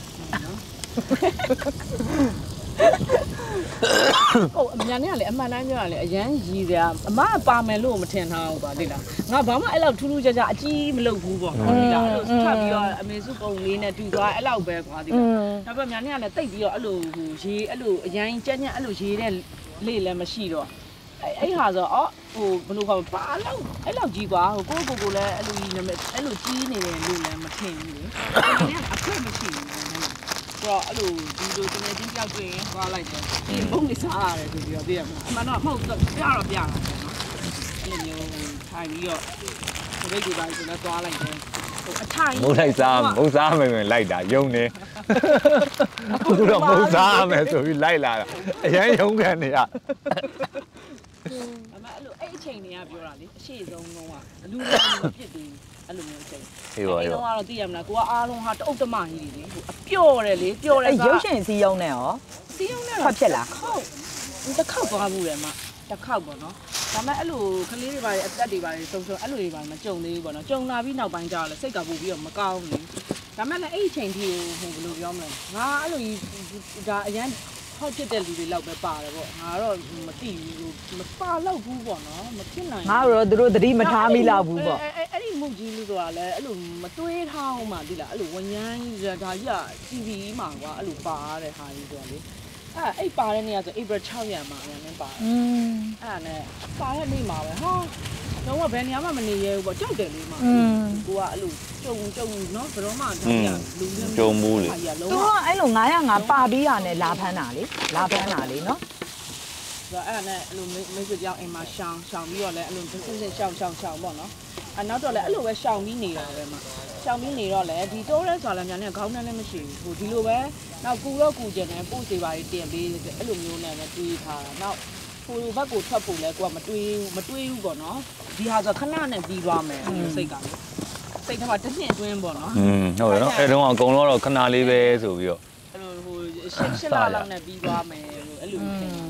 ဟုတ်အမြန်နဲ့ကလေအမှန်တမ်းပြောရလေအရန်ရည်စရာအမကပါမယ်လို့မထင်ထားဘူးပါသိလားငါဘာမှအဲ့လောက်ထူးထူးခြားခြားအကြီးမလုပ်ဘူးပေါ့သိလားအဲ့လိုထပ်ပြီးတော့အမေစုပုံလေးနဲ့တူသွားအဲ့လောက်ပဲကွာသိလားဒါပေမဲ့မြန်နဲ့ကလည်းတိတ်ပြီးတော့အဲ့လိုဟိုရေးအဲ့လိုအရန်ကြက်ညက်အဲ့လိုရေးတဲ့လေလည်းမရှိတော့အဲ့အဲ့ဟာဆိုအော်ဟိုဘယ်လိုခေါ်ဘာလောက်အဲ့လောက်ကြီးကွာဟိုကိုကိုကိုလည်းအဲ့လိုကြီးနာမည်အဲ့လိုကြီးနေတယ်လို့လည်းမထင်ဘူးလေအဲ့ဒါကအခွင့်မရှိဘူး တော့အဲ့လိုဒီလိုတကယ်ချင်းကြောက်တွေ့ရင်သွားလိုက်တယ်ဒီဘုံလေးစားရတယ်ဆိုပြီးတော့သိရမလားအမှန်တော့မဟုတ်တော့ပြတော့ပြတာပေါ့နော်အဲ့လိုမျိုးထိုင်ပြီးတော့ဒီဘက်ကူတိုင်းဆိုတော့သွားလိုက်တယ်ဟိုအထိုင်မုတ်လိုက်စားမုတ်စားမယ်ဝင်လိုက်တာယုံနေအခုတော့မုတ်စားမယ်ဆိုပြီးလိုက်လာတာအရန်ယုံခံနေရအမအဲ့လိုအဲ့အချိန်တွေကပြောတာလေအရှိဆုံးလုံးကလူလုံးမဖြစ်သေးဘူး အဲ့လိုမျိုးအချိန်ဟေးပါအဲ့ဟေးတော့ပါကတော့သိရမလားကိုကအားလုံးဟာတအုပ်တမကြီးတွေလေဟိုအပျော့တယ်လေပျော့တယ်အဲ့ရုပ်ရှင်စီးရုံနဲ့ရောစီးရုံနဲ့ဖတ်ဖြစ်လားခောက်တစ်ခေါက်သွားဘူးတယ်မတစ်ခေါက်ပေါ့နော်ဒါပေမဲ့အဲ့လိုကလေးတွေပါအသက်တွေပါစုံစုံအဲ့လိုတွေပါမကြုံသေးဘူးပေါ့နော်ကြုံလာပြီးနောက်ပိုင်းကျတော့လေစိတ်ကပူပြီးတော့မကောင်းဘူးဒါပေမဲ့လည်းအဲ့အချိန်ထိဟိုဘယ်လိုပြောမလဲငါအဲ့လိုကြီးဒါအရန် ဟောက်ဖြစ်တဲ့လူတွေလောက်ပဲပါတယ်ပေါ့ငါတော့မသိဘူးမပါတော့ဘူးပေါ့နော်မဖြစ်နိုင်ငါတို့သူတို့သတိမထားမိလောက်ဘူးပေါ့အဲ့အဲ့ဒီမုတ်ကြီးလို့ဆိုတာလဲအဲ့လိုမတွေးထားအောင်မှဒီလားအဲ့လိုဝញ្ញမ်းကြီးဒါကြီးက TV မှာကွာအဲ့လိုပါရတဲ့ဟာကြီးဆိုတာလေ အဲ့အိတ်ပါတဲ့နေရာဆို April 6ရက်မှာလည်းမင်းပါတယ်။အဲ့ဒါနဲ့ပါတဲ့နေ့မှာပဲဟာတော့ကဘယ်နေရာမှမနေရဘူးပေါ့ကြောက်တယ်လေးမှာ။ကိုကအဲ့လိုကြုံကြုံနော်ဘယ်တော့မှကြောက်ရလူရင်းကြုံမှုလေ။သူကအဲ့လို905ပါပြီးရနဲ့လာဖမ်းတာလေ။လာဖမ်းတာလေနော်။ဆိုတော့အဲ့ဒါနဲ့အဲ့လိုမိတ်ဆွေကြောင့်အိမ်မှာရှောင်းရှောင်းပြီးတော့လည်းအဲ့လိုစင်စင်ရှောင်းရှောင်းရှောင်းပေါ့နော်။ အနောက်တော့လည်းအဲ့လိုပဲရှောင်းပြီးနေတာပဲမှာရှောင်းပြီးနေတော့လည်းဒီတိုးရဲဆိုတာလည်းညာနဲ့ခေါင်းနဲ့လည်းမရှိဘူးဟိုဒီလိုပဲနောက်ကူတော့ကူကျင်တယ်ပို့စီပါတွေတင်ပေးအဲ့လိုမျိုးနဲ့ပဲတွေးထားတာနောက်ဟိုဘက်ကိုထွက်ဖို့လဲကိုကမတွေးဘူးမတွေးဘူးပေါ့နော်ဒီဟာဆိုခဏနဲ့ပြီးသွားမယ်စိတ်ကလေစိတ်ထဲမှာတစ်နှစ်အတွင်းပေါ့နော်อืมဟုတ်တယ်နော်အဲ့တုန်းကအကုန်လုံးတော့ခဏလေးပဲဆိုပြီးတော့အဲ့လိုဟိုရှစ်ရှစ်လလောက်နဲ့ပြီးသွားမယ်လို့အဲ့လိုထင်တယ်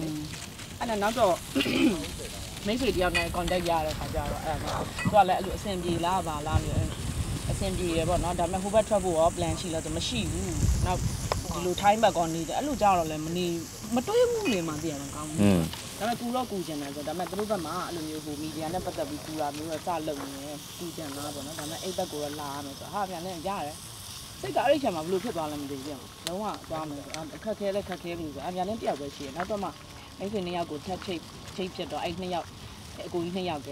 အဲ့ဒါနောက်တော့ မိတ်ဆွေတယောက်နဲ့ contact ရတဲ့ခါကျတော့အဲ့ဒါသူကလည်းအဲ့လိုအဆင်ပြေလားပါလားလို့အဆင်ပြေရပေါ့နော်ဒါပေမဲ့ဟိုဘက်ထွက်ဖို့ရော plan ရှိလားဆိုမရှိဘူးနောက်ဒီလို time back ကောနေတယ်အဲ့လိုကြောက်တော့လည်းမနေမတွေးဘူးလေမှသိရမှာကောင်းอืဘူးมဒါပေမဲ့ကူတော့ကူကျင်တယ်ဆိုဒါပေမဲ့သူတို့ဘက်မှာအဲ့လိုမျိုးဟိုမီဒီယာနဲ့ပတ်သက်ပြီးကူတာမျိုးတော့စလုပ်နေတယ်ကူကျင်လားပေါ့နော်ဒါပေမဲ့အဲ့ဘက်ကိုတော့လာရမယ်ဆိုတော့ဟာပြန်လည်းရတယ်စိတ်ကအဲ့ဒီချက်မှာဘယ်လိုဖြစ်သွားလဲမသိဘူးပြန်လုံးဝသွားမယ်ဆိုအခက်ခဲလဲခက်ခဲလို့ဆိုအပြန်လည်းတယောက်ပဲရှိတယ်နောက်တော့မှ အဲ့ဒီနှစ်ယောက်ကိုထပ်ချိတ်ချိတ်ဖြစ်တော့အဲ့နှစ်ယောက်အကိုကြီးနှစ်ယောက်က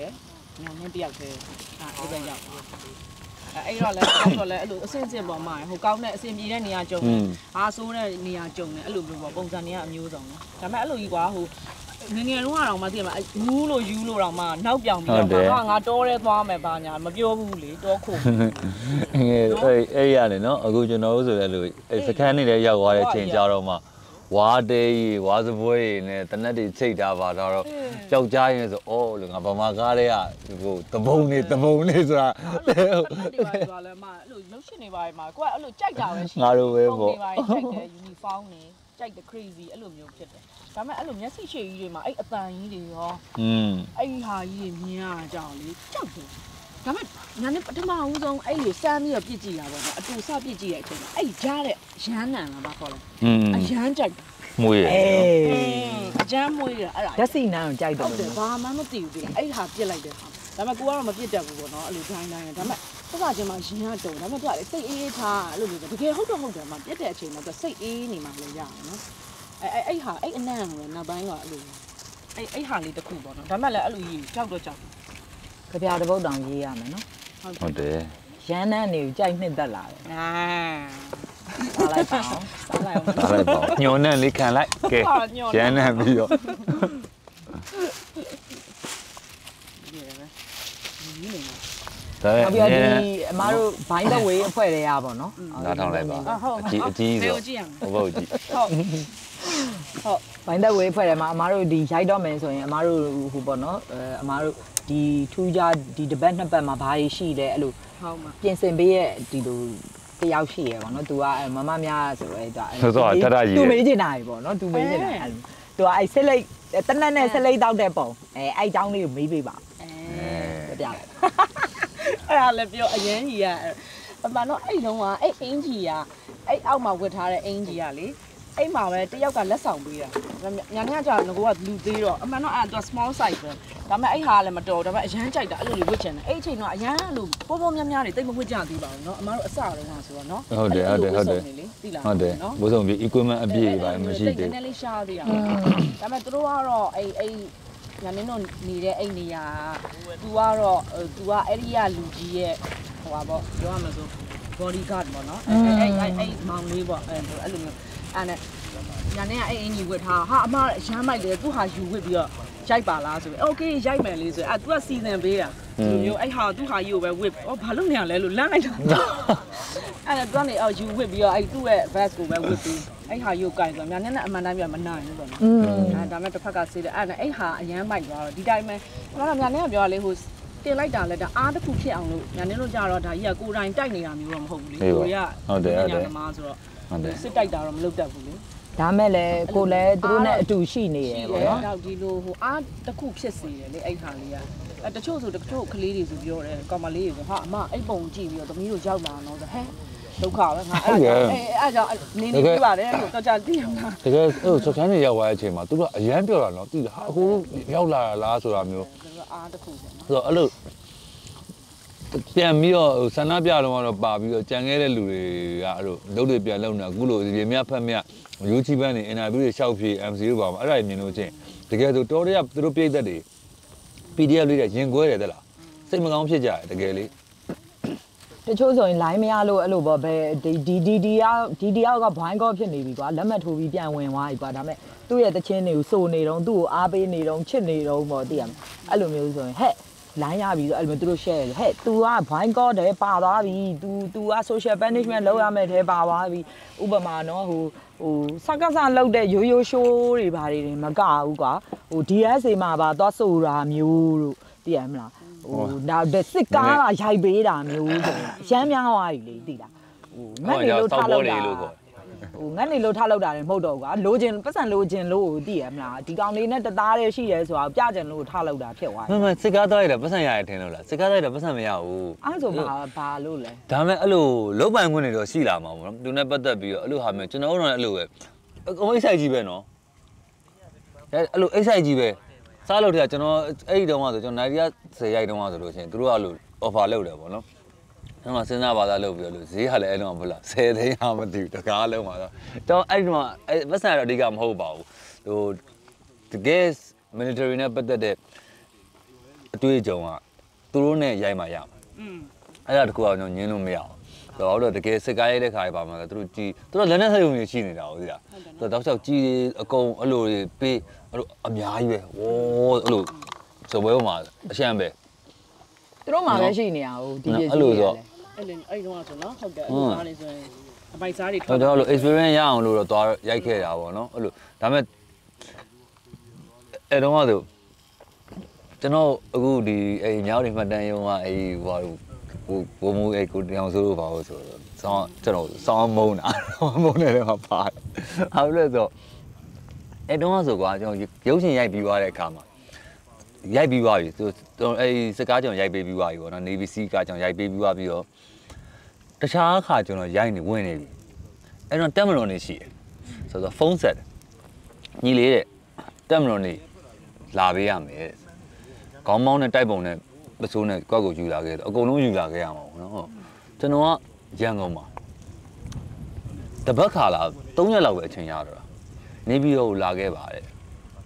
ညာနဲ့တယောက်တည်းအာအဲ့ဘက်ရောက်အဲ့တော့လဲအဲ့တော့လဲအဲ့လိုအစင်စင်ပေါ်မှာဟိုကောင်းတဲ့အစင်ပြေတဲ့နေရာကြုံอืတယ်มအားဆိုးတဲ့နေရာကြုံတယ်အဲ့လိုမျိုးပေါ့ပုံစံတွေကအမျိုးစုံနော်ဒါပေမဲ့အဲ့လိုကြီးကွာဟိုငယ်ငယ်တုန်းကတော့မသိမှာယူလို့ယူလို့တော့မှနောက်ပြောင်ပြီးတော့ဟာငါတောထဲသွားမယ်ပါညာမပြောဘူးလေတောခုငယ်အဲ့အဲ့ရတယ်နော်အခုကျွန်တော်တို့ဆိုလည်းအဲ့လိုအဲ့စကန်နေလည်းရောက်သွားတဲ့အချိန်ကြတော့မှ ဝါတေးကြီးဝါစပွဲကြီးနဲ့တနက်တွေချိတ်ထားပါတော့ကြောက်ကြရင်ဆိုအော်လို့ငါဗမာကားတွေကဟိုတပုံနေတပုံနေဆိုတာဒီပါသွားလဲမအဲ့လိုလှုပ်ရှင်နေပါမှာကိုကအဲ့လိုကြိုက်တာပဲရှိငါတို့ပဲပေါ့ကြိုက်တယ်ယူနီဖောင်းနေကြိုက်တယ် crazy အဲ့လိုမျိုးဖြစ်တယ်ဒါပေမဲ့အဲ့လိုမျက်စိရှည်ကြီးတွေမှာအဲ့အတန်ကြီးတွေရောอืมအဲ့ဒီဟာကြီးတွေမြင်ရတာကြောင့်လေကြောက်တယ် ဒါပေမဲ့ညာနေပထမဦးဆုံးအဲ့လိုစမ်းပြီးတော့ပြစ်ကြည့်တာပေါ့နော်အတူစပြစ်ကြည့်တဲ့အချိန်မှာအဲ့ကြားတဲ့ရမ်းနံလားဘာခေါ်လဲอืมအရမ်းကြိုက်တယ်မွေးရအေးအကျမ်းမွေးတာအဲ့ဒါဓာတ်စီနန်းကိုကြိုက်တယ်ဟုတ်တယ်ဘာမှမသိဘူးဒီအဲ့ဟာပြစ်လိုက်တယ်ဟာဒါပေမဲ့ကိုကတော့မပြစ်တတ်ဘူးပေါ့နော်အဲ့လိုတိုင်းတိုင်းဒါပေမဲ့ပတ်စချင်းမှာရင်ကတုံဒါပေမဲ့သူကလေစိတ်အေးအေးထားအဲ့လိုမျိုးတကယ်ဟုတ်တော့ဟုတ်တယ်မှာပြစ်တဲ့အချိန်မှာသူစိတ်အေးနေမှလည်းရတယ်နော်အဲ့အဲ့အဲ့ဟာအဲ့အနံ့ကနောက်ပိုင်းကအဲ့လိုအဲ့အဲ့ဟာလေးတစ်ခုပေါ့နော်ဒါပေမဲ့လည်းအဲ့လိုကြီးကြောက်တော့ကြောက် ကြပြတပုတ်တောင်ရေးရမယ်နော်ဟုတ်တယ်ရန်နန်းနေကိုကြိုက်နှစ်သက်လာတယ်အာစားလိုက်ပါအောင်စားလိုက်အောင်ဒါလိုက်ပါညောနဲ့လေးခံလိုက်ကဲရမ်းနေပြီးတော့ဒီရယ်ပဲဒီနေမှာဒါနောက်ပြီးတော့ဒီအမားတို့ဘိုင်းသက်ဝေးအဖွဲ့တွေရပါတော့နော်နားထောင်လိုက်ပါအာဟုတ်အကြီးအကြီးဘယ်ဆိုကိုကြည့်ရမဟိုဘုတ်ကြီးလဲဟုတ်ဟုတ်ဘိုင်းသက်ဝေးအဖွဲ့တွေမှာအမားတို့ဒီရိုက်တော့မယ်ဆိုရင်အမားတို့ဟိုပေါ့နော်အဲအမားတို့ ဒီထူးခြားဒီတစ်ပတ်နှစ်ပတ်မှာဘာတွေရှိလဲအဲ့လို ဟုတ်မှာ ပြင်ဆင်ပေးရဲ့ဒီလို တယောက်ရှိရပေါ့နော်။ तू ကအဲ့မမများဆိုရဲ तू ဆိုတော့တတကြီး သူမေးချင်တာကြီးပေါ့နော်။ तू မေးချင်တာအဲ့လို तू ကအဲ့စစ်လိတ်တနက်နဲ့စစ်လိတ်တောက်တဲ့ပုံအဲအဲ့အကြောင်းလေးကိုမေးပေးပါ အဲ ပြပြလိုက် အဲ့ဒါလည်းပြောအရင်ကြီးကအမှန်တော့အဲ့လုံးကအဲ့အင်ကြီးကအဲ့အောက်မှာဝတ်ထားတဲ့အင်ကြီးကလေ အဲ့မှာပဲတယောက်ကလက်ဆောင်ပေးတာညာနေကကြာငကိုကလူသေးတော့အမှန်တော့အဲ့တော့ small size ပဲဒါပေမဲ့အဲ့ဟာကလည်းမတော်ဒါပေမဲ့အရန်ကြိုက်တာအဲ့လိုလေးဝတ်ချင်တယ်အဲ့အချိန်တော့အရန်လို့ပေါ်ပေါ်များများတွေတိတ်မဝတ်ကြသေးပါဘူးเนาะအမတို့အစတော့ကဆိုတော့เนาะ ဟုတ်တယ်ဟုတ်တယ်ဟုတ်တယ် သိလား ဟုတ်တယ်ဘိုးဆောင်ပြီး equipment အပြည့်ပါမရှိသေး နည်းနည်းလေးရှားသေးတာဒါပေမဲ့သူတို့ကတော့အဲ့အဲ့ညာနေတော့နေတဲ့အဲ့နေရာသူကတော့ तू ကအဲ့ဒီကလူကြီးရဲ့ဟိုပါပေါ့ပြောရမှာဆို body guard ပေါ့နော်အဲ့အဲ့အဲ့အဲ့မောင်လေးပေါ့အဲ့အဲ့လိုမျိုး အဲ့နဲ့ညာနေကအဲ့အင်ကြီးဝတ်ထားဟာအမရမ်းမိုက်တယ်သူဟာယူဝတ်ပြီးတော့ရိုက်ပါလားဆိုပြီး okay ရိုက်မယ်လေးဆိုအဲ့ तू ကစီစဉ်ပေးတာဒီမျိုးအဲ့ဟာသူဟာယူပဲဝတ်ဩဘာလို့နေရလဲလို့လမ်းလိုက်တာအဲ့ဒါ तू ကနေအော်ယူဝတ်ပြီးတော့အဲ့သူ့ရဲ့ vest ကိုပဲဝတ်ပြီးအဲ့ဟာယူကင်ဆိုညာနေနဲ့အမှန်တမ်းပြမနိုင်ဘူးပေါ့နော် อืม အဲဒါမဲ့တစ်ဖက်ကဆေးတယ်အဲ့ဒါအဲ့ဟာအရန်မိုက်သွားတော့ဒီတိုင်းပဲကျွန်တော်ကညာနေကပြောရလေဟိုတင်လိုက်တာလဲဒါအားတစ်ခုဖြစ်အောင်လို့ညာနေလို့ကြတော့ဒါကြီးကကိုယ်တိုင်တိုက်နေတာမျိုးတော့မဟုတ်ဘူးလေ ဟုတ်ပါ ကိုရီးယား ဟုတ်တယ်ဟုတ်တယ် ညာသမားဆိုတော့ ဟုတ်တယ်စစ်တိုက်တာတော့မလုပ်တတ်ဘူးလေဒါမဲ့လည်းကိုလည်းသူတို့နဲ့အတူရှိနေရရှိပေါ့တယ်နော်တော့ဒီလိုဟိုအားတစ်ခုဖြစ်စေတယ်လေအဲ့ဟာလေးကအဲတချို့ဆိုတချို့ကလေးတွေဆိုပြောတယ်ကောင်မလေးတွေဆိုဟာအမအဲ့ပုံကြည့်ပြီးတော့သမီးတို့ရောက်လာတော့ဆိုဟဲဒုက္ခပဲငါအဲ့ဒါအဲအဲ့ကြောင့်နင်းနေပြပါတယ်လို့တော့ကြာသိရမလားတကယ်အဲ့စကန်နေရောက်သွားတဲ့အချိန်မှာသူတို့ကအရန်ပြောတာနော်သူကဟာအခုရောက်လာတာလားဆိုတာမျိုးသူကအားတစ်ခုပေါ့နော်ဆိုတော့အဲ့လို ပြန်ပြီးတော့ဟိုဆန္ဒပြတော့ကတော့ပါပြီးတော့ကြံခဲ့တဲ့လူတွေကအဲ့လိုလုပ်တွေပြန်လုပ်နေအခုလိုရေမြဖက်မြယူချီပန်းနေအင်တာဗျူးတွေရှောက်ဖြေ MC တို့ပါမှာအဲ့ဒါမြင်လို့ချင်းတကယ်ဆိုတော်တွေကသူတို့ပြည့်သက်တွေ PDF လေးတွေရင်ကွဲတယ်တဲ့လားစိတ်မကောင်းဖြစ်ကြတယ်တကယ်လေးတချို့ဆိုရင် line မရလို့အဲ့လိုပေါ့ဘယ်ဒီဒီဒီဒီရောက်ဒီဒီရောက်ကဘိုင်းကောဖြစ်နေပြီကွာလက်မှတ်ထိုးပြီးပြန်ဝင်သွားပြီကွာဒါပေမဲ့သူ့ရဲ့တချင်းတွေကိုစိုးနေတော့သူ့ကိုအားပေးနေတော့ချစ်နေတော့ပေါ့သိရမလားအဲ့လိုမျိုးဆိုရင်ဟဲ့ line ရပြီဆိုအဲ့လိုမျိုးသူတို့ share ဟဲ့ तू ကဘိုင်းကောတယ်ပါသွားပြီ तू तू က social punishment လောက်ရမယ်ထဲပါသွားပြီဥပမာနော်ဟိုဟိုစကားစလောက်တဲ့ရိုးရိုးရှိုးတွေဘာတွေမကဘူးကွာဟို DSA မှာပါသွားဆိုတာမျိုးတို့သိရမလား ဟိုဒါတဲ့စစ်ကားကရိုက်ပေးတာမျိုးဆိုရင်ရမ်းများသွားပြီလေသိလားဟိုငတ်နေလို့ထားလောက်တာ ဟိုငတ်နေလို့ထားလောက်တာလည်းမဟုတ်တော့ဘူးကွာလိုချင်ပတ်စံလိုချင်လို့သိရမလားဒီကောင်လေးနဲ့တသားတည်းရှိရဲဆိုတာပြချင်လို့ထားလောက်တာဖြစ်သွားမတယ်မစစ်ကားသားရတာပတ်စံရရထင်လို့လားစစ်ကားသားရတာပတ်စံမရဘူးအဲ့ဆိုဘာဘာလို့လဲဒါမဲ့အဲ့လိုလုတ်ပိုင်ခွင့်တွေတော့ရှိလာမှာပေါ့နော်သူနဲ့ပတ်သက်ပြီးတော့အဲ့လိုဟာမျိုးကျွန်တော်တို့လည်းအဲ့လိုပဲအကုန်အိတ်ဆိုင်ကြီးပဲနော်အဲအဲ့လိုအိတ်ဆိုင်ကြီးပဲစားလို့တည်းကကျွန်တော်အဲ့ဒီတုန်းကဆိုကျွန်တော်နိုင်ရီယာ10ရိုက်တုန်းကဆိုလို့ရှိရင်သူတို့ကလို့ offer လုပ်တယ်ပေါ့နော် ကျွန်တော်စဉ်းစားပါသားလုပ်ပြီးတော့လို့ဈေးကလည်းအဲ့လိုမဟုတ်လား10သိန်းဟာမသိဘူးတကားလုံးပါတော့တော့အဲ့ဒီမှာအဲ့ပတ်စံရတော့အဓိကမဟုတ်ပါဘူးဟိုတကယ် military နဲ့ပတ်သက်တဲ့အတွေ့အကြုံကသူတို့နဲ့ရိုက်မှရမှာอืมအဲ့ဒါတကူအောင်ကျွန်တော်ညင်းလို့မရအောင်တော့တော့တကယ်စစ်ကားရိုက်တဲ့ခါတွေပါမှာသူတို့ကြည်သူတို့လက်နဲ့ဆက်ရုံကြီးရှိနေတာဟုတ်သလားသူတို့တောက်လျှောက်ကြည်အကုန်အဲ့လိုတွေပေးအဲ့လိုအများကြီးပဲဝေါ်အဲ့လိုစပွဲပေါ်မှာအရှမ်းပဲသူတို့မှပဲရှိနေရဟိုဒီပစ္စည်းအဲ့လိုဆို အဲ့လေအဲ့တော့ဆိုနော်ဟုတ်တယ်အဲ့လိုသားလေးဆိုရင်အပိုက်စားတွေတော့ကျွန်တော်တို့ experience ရအောင်လို့တော့သွားရိုက်ခဲ့တာပေါ့နော်အဲ့လိုဒါပေမဲ့အဲ့တော့ကတော့ကျွန်တော်အခုဒီအဲ့ညောင်တွေမှတ်တမ်းရုံကအဲ့ဟိုဟိုဘုံမူအဲ့ကိုတောင်ဆိုးလို့ပါလို့ဆိုတော့ဆောင်းကျွန်တော်ဆောင်းမုန်းတာမုန်းနေတယ်မှာပါတယ်အဲ့လိုဆိုအဲ့တော့ဆိုကွာကျွန်တော်ရုပ်ရှင်ရိုက်ပြီးသွားတဲ့အခါမှာရိုက်ပြီးသွားပြီသူကျွန်တော်အဲ့စကားကျွန်တော်ရိုက်ပေးပြီးသွားပြီပေါ့နော် Navy Sea ကကျွန်တော်ရိုက်ပေးပြီးသွားပြီးတော့ တခြားအခါကျွန်တော်ရိုက်နေဝင်နေပြီအဲ့တော့တက်မတော်နေရှိတယ်ဆိုတော့ဖုန်းဆက်ညီလေးတဲ့တက်မတော်နေလာပေးရမယ်တဲ့ခေါင်းမောင်းနဲ့တိုက်ပုံနဲ့ပစိုးနဲ့ကွက်ကိုယူလာခဲ့တယ်အကုန်လုံးယူလာခဲ့ရမှာပေါ့နော်ဟုတ်ကျွန်တော်ကရန်ကုန်မှာတပတ်ခါလာ3ရက်လောက်ပဲအချိန်ရတော့တာနေပြီးတော့လာခဲ့ပါတယ်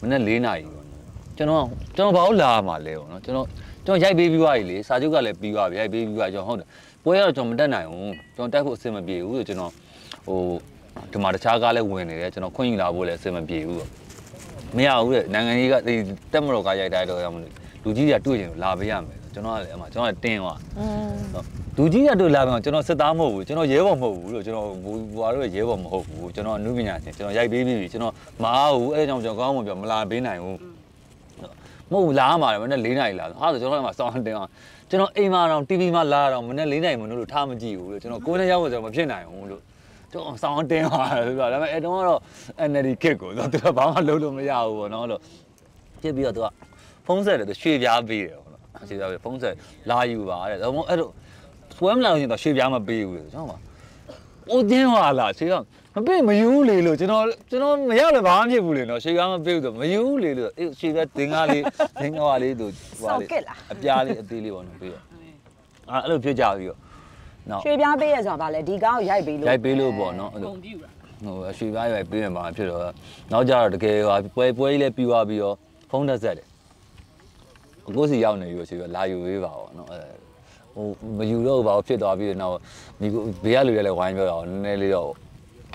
မနေ့4နာရီပေါ့နော်ကျွန်တော်ကျွန်တော်ဘာလို့လာရမှာလဲပေါ့နော်ကျွန်တော်ကျွန်တော်ရိုက်ပေးပြီးသွားပြီလေစာချုပ်ကလည်းပြီးသွားပြီရိုက်ပေးပြီးသွားကျွန်တော်ဟုတ်တယ် ပွဲရတော့ကျွန်တော်မတက်နိုင်ဘူးကျွန်တော်တက်ဖို့အဆင်မပြေဘူးဆိုကျွန်တော်ဟိုဒီမှာတခြားကားလည်းဝင်နေတယ်ကျွန်တော်ခွင့်ယူလာဖို့လည်းအဆင်မပြေဘူးပေါ့မရဘူးတဲ့နိုင်ငံကြီးကဒီတက်မတော်ကရိုက်တိုင်းတော့ရမလို့လူကြီးတွေကတွေ့ချင်လို့လာပေးရမယ်ကျွန်တော်ကလည်းအမှကျွန်တော်ကတင်းသွားอืมလူကြီးရတို့လာပြန်ကျွန်တော်စစ်သားမဟုတ်ဘူးကျွန်တော်ရဲဘော်မဟုတ်ဘူးလို့ကျွန်တော်ဘွာတို့ရဲဘော်မဟုတ်ဘူးကျွန်တော်အမှုပညာရှင်ကျွန်တော်ရိုက်ပေးပြီးပြီကျွန်တော်မအားဘူးအဲဒါကြောင့်ကျွန်တော်ကောင်းမှပြောမလာပေးနိုင်ဘူးမမဟုတ်ဘူးလာမှာတယ်မနေ့၄နာရီလာဟာဆိုကျွန်တော်ကမှစောင်းတင်အောင် ကျွန်တော်အိမ်မှာတော့ TV မှာလာတော့မနေ့၄နာရီမလို့လို့ထားမကြည့်ဘူးလို့ကျွန်တော်ကိုယ်နဲ့ရောက်ဆိုတော့မဖြစ်နိုင်ဘူးလို့ကျွန်တော်စောင်းတင်သွားတယ်ဆိုတော့ဒါပေမဲ့အဲတုန်းကတော့ NLD ခစ်ကိုဆိုတော့သူကဘာမှလုပ်လို့မရဘူးပေါ့နော်လို့ပြစ်ပြီးတော့သူကဖုန်းဆက်တယ်သူရွှေပြားပေးတယ်ပေါ့နော်ရွှေပြားပေးဖုန်းဆက်လာယူပါတဲ့ဒါမှမဟုတ်အဲ့လိုပွဲမလာလို့ရှိရင်တော့ရွှေပြားမပေးဘူးလေကျွန်တော်ကအိုးတင်းပါလားရှေးက မပေးမယူလေလို့ကျွန်တော်ကျွန်တော်မရောက်လည်းဘာမှဖြစ်ဘူးလေနော်ရှေးကမပေးဘူးဆိုမယူလေလို့အေးရှေးကတင်းကားလေးတင်းကားလေးသူဟိုလေးအပြားလေးအသေးလေးပေါ့နော်ပေးရအာအဲ့လိုဖြစ်ကြပြီးတော့နော်ရွှေပြားပေးရဆိုတာဗာလဲဒီကားကိုရိုက်ပေးလို့ရိုက်ပေးလို့ပေါ့နော်အဲ့လိုပုံပြူတာဟိုအရွှေပြားရိုက်ပေးရင်ပါဖြစ်တော့နောက်ကြတော့တကယ်ဟာပွဲပွဲကြီးလည်းပြီးသွားပြီးတော့ဖုန်းတက်ဆက်တယ်အကိုစီရောက်နေပြီးတော့ရှေးကလာယူပေးပါပေါ့နော်အဲ့ဟိုမယူတော့ဘာဖြစ်သွားပြီးတော့နောက်ဒီကိုဘေးကလူတွေလည်းဝိုင်းပြောတာနည်းနည်းလေးတော့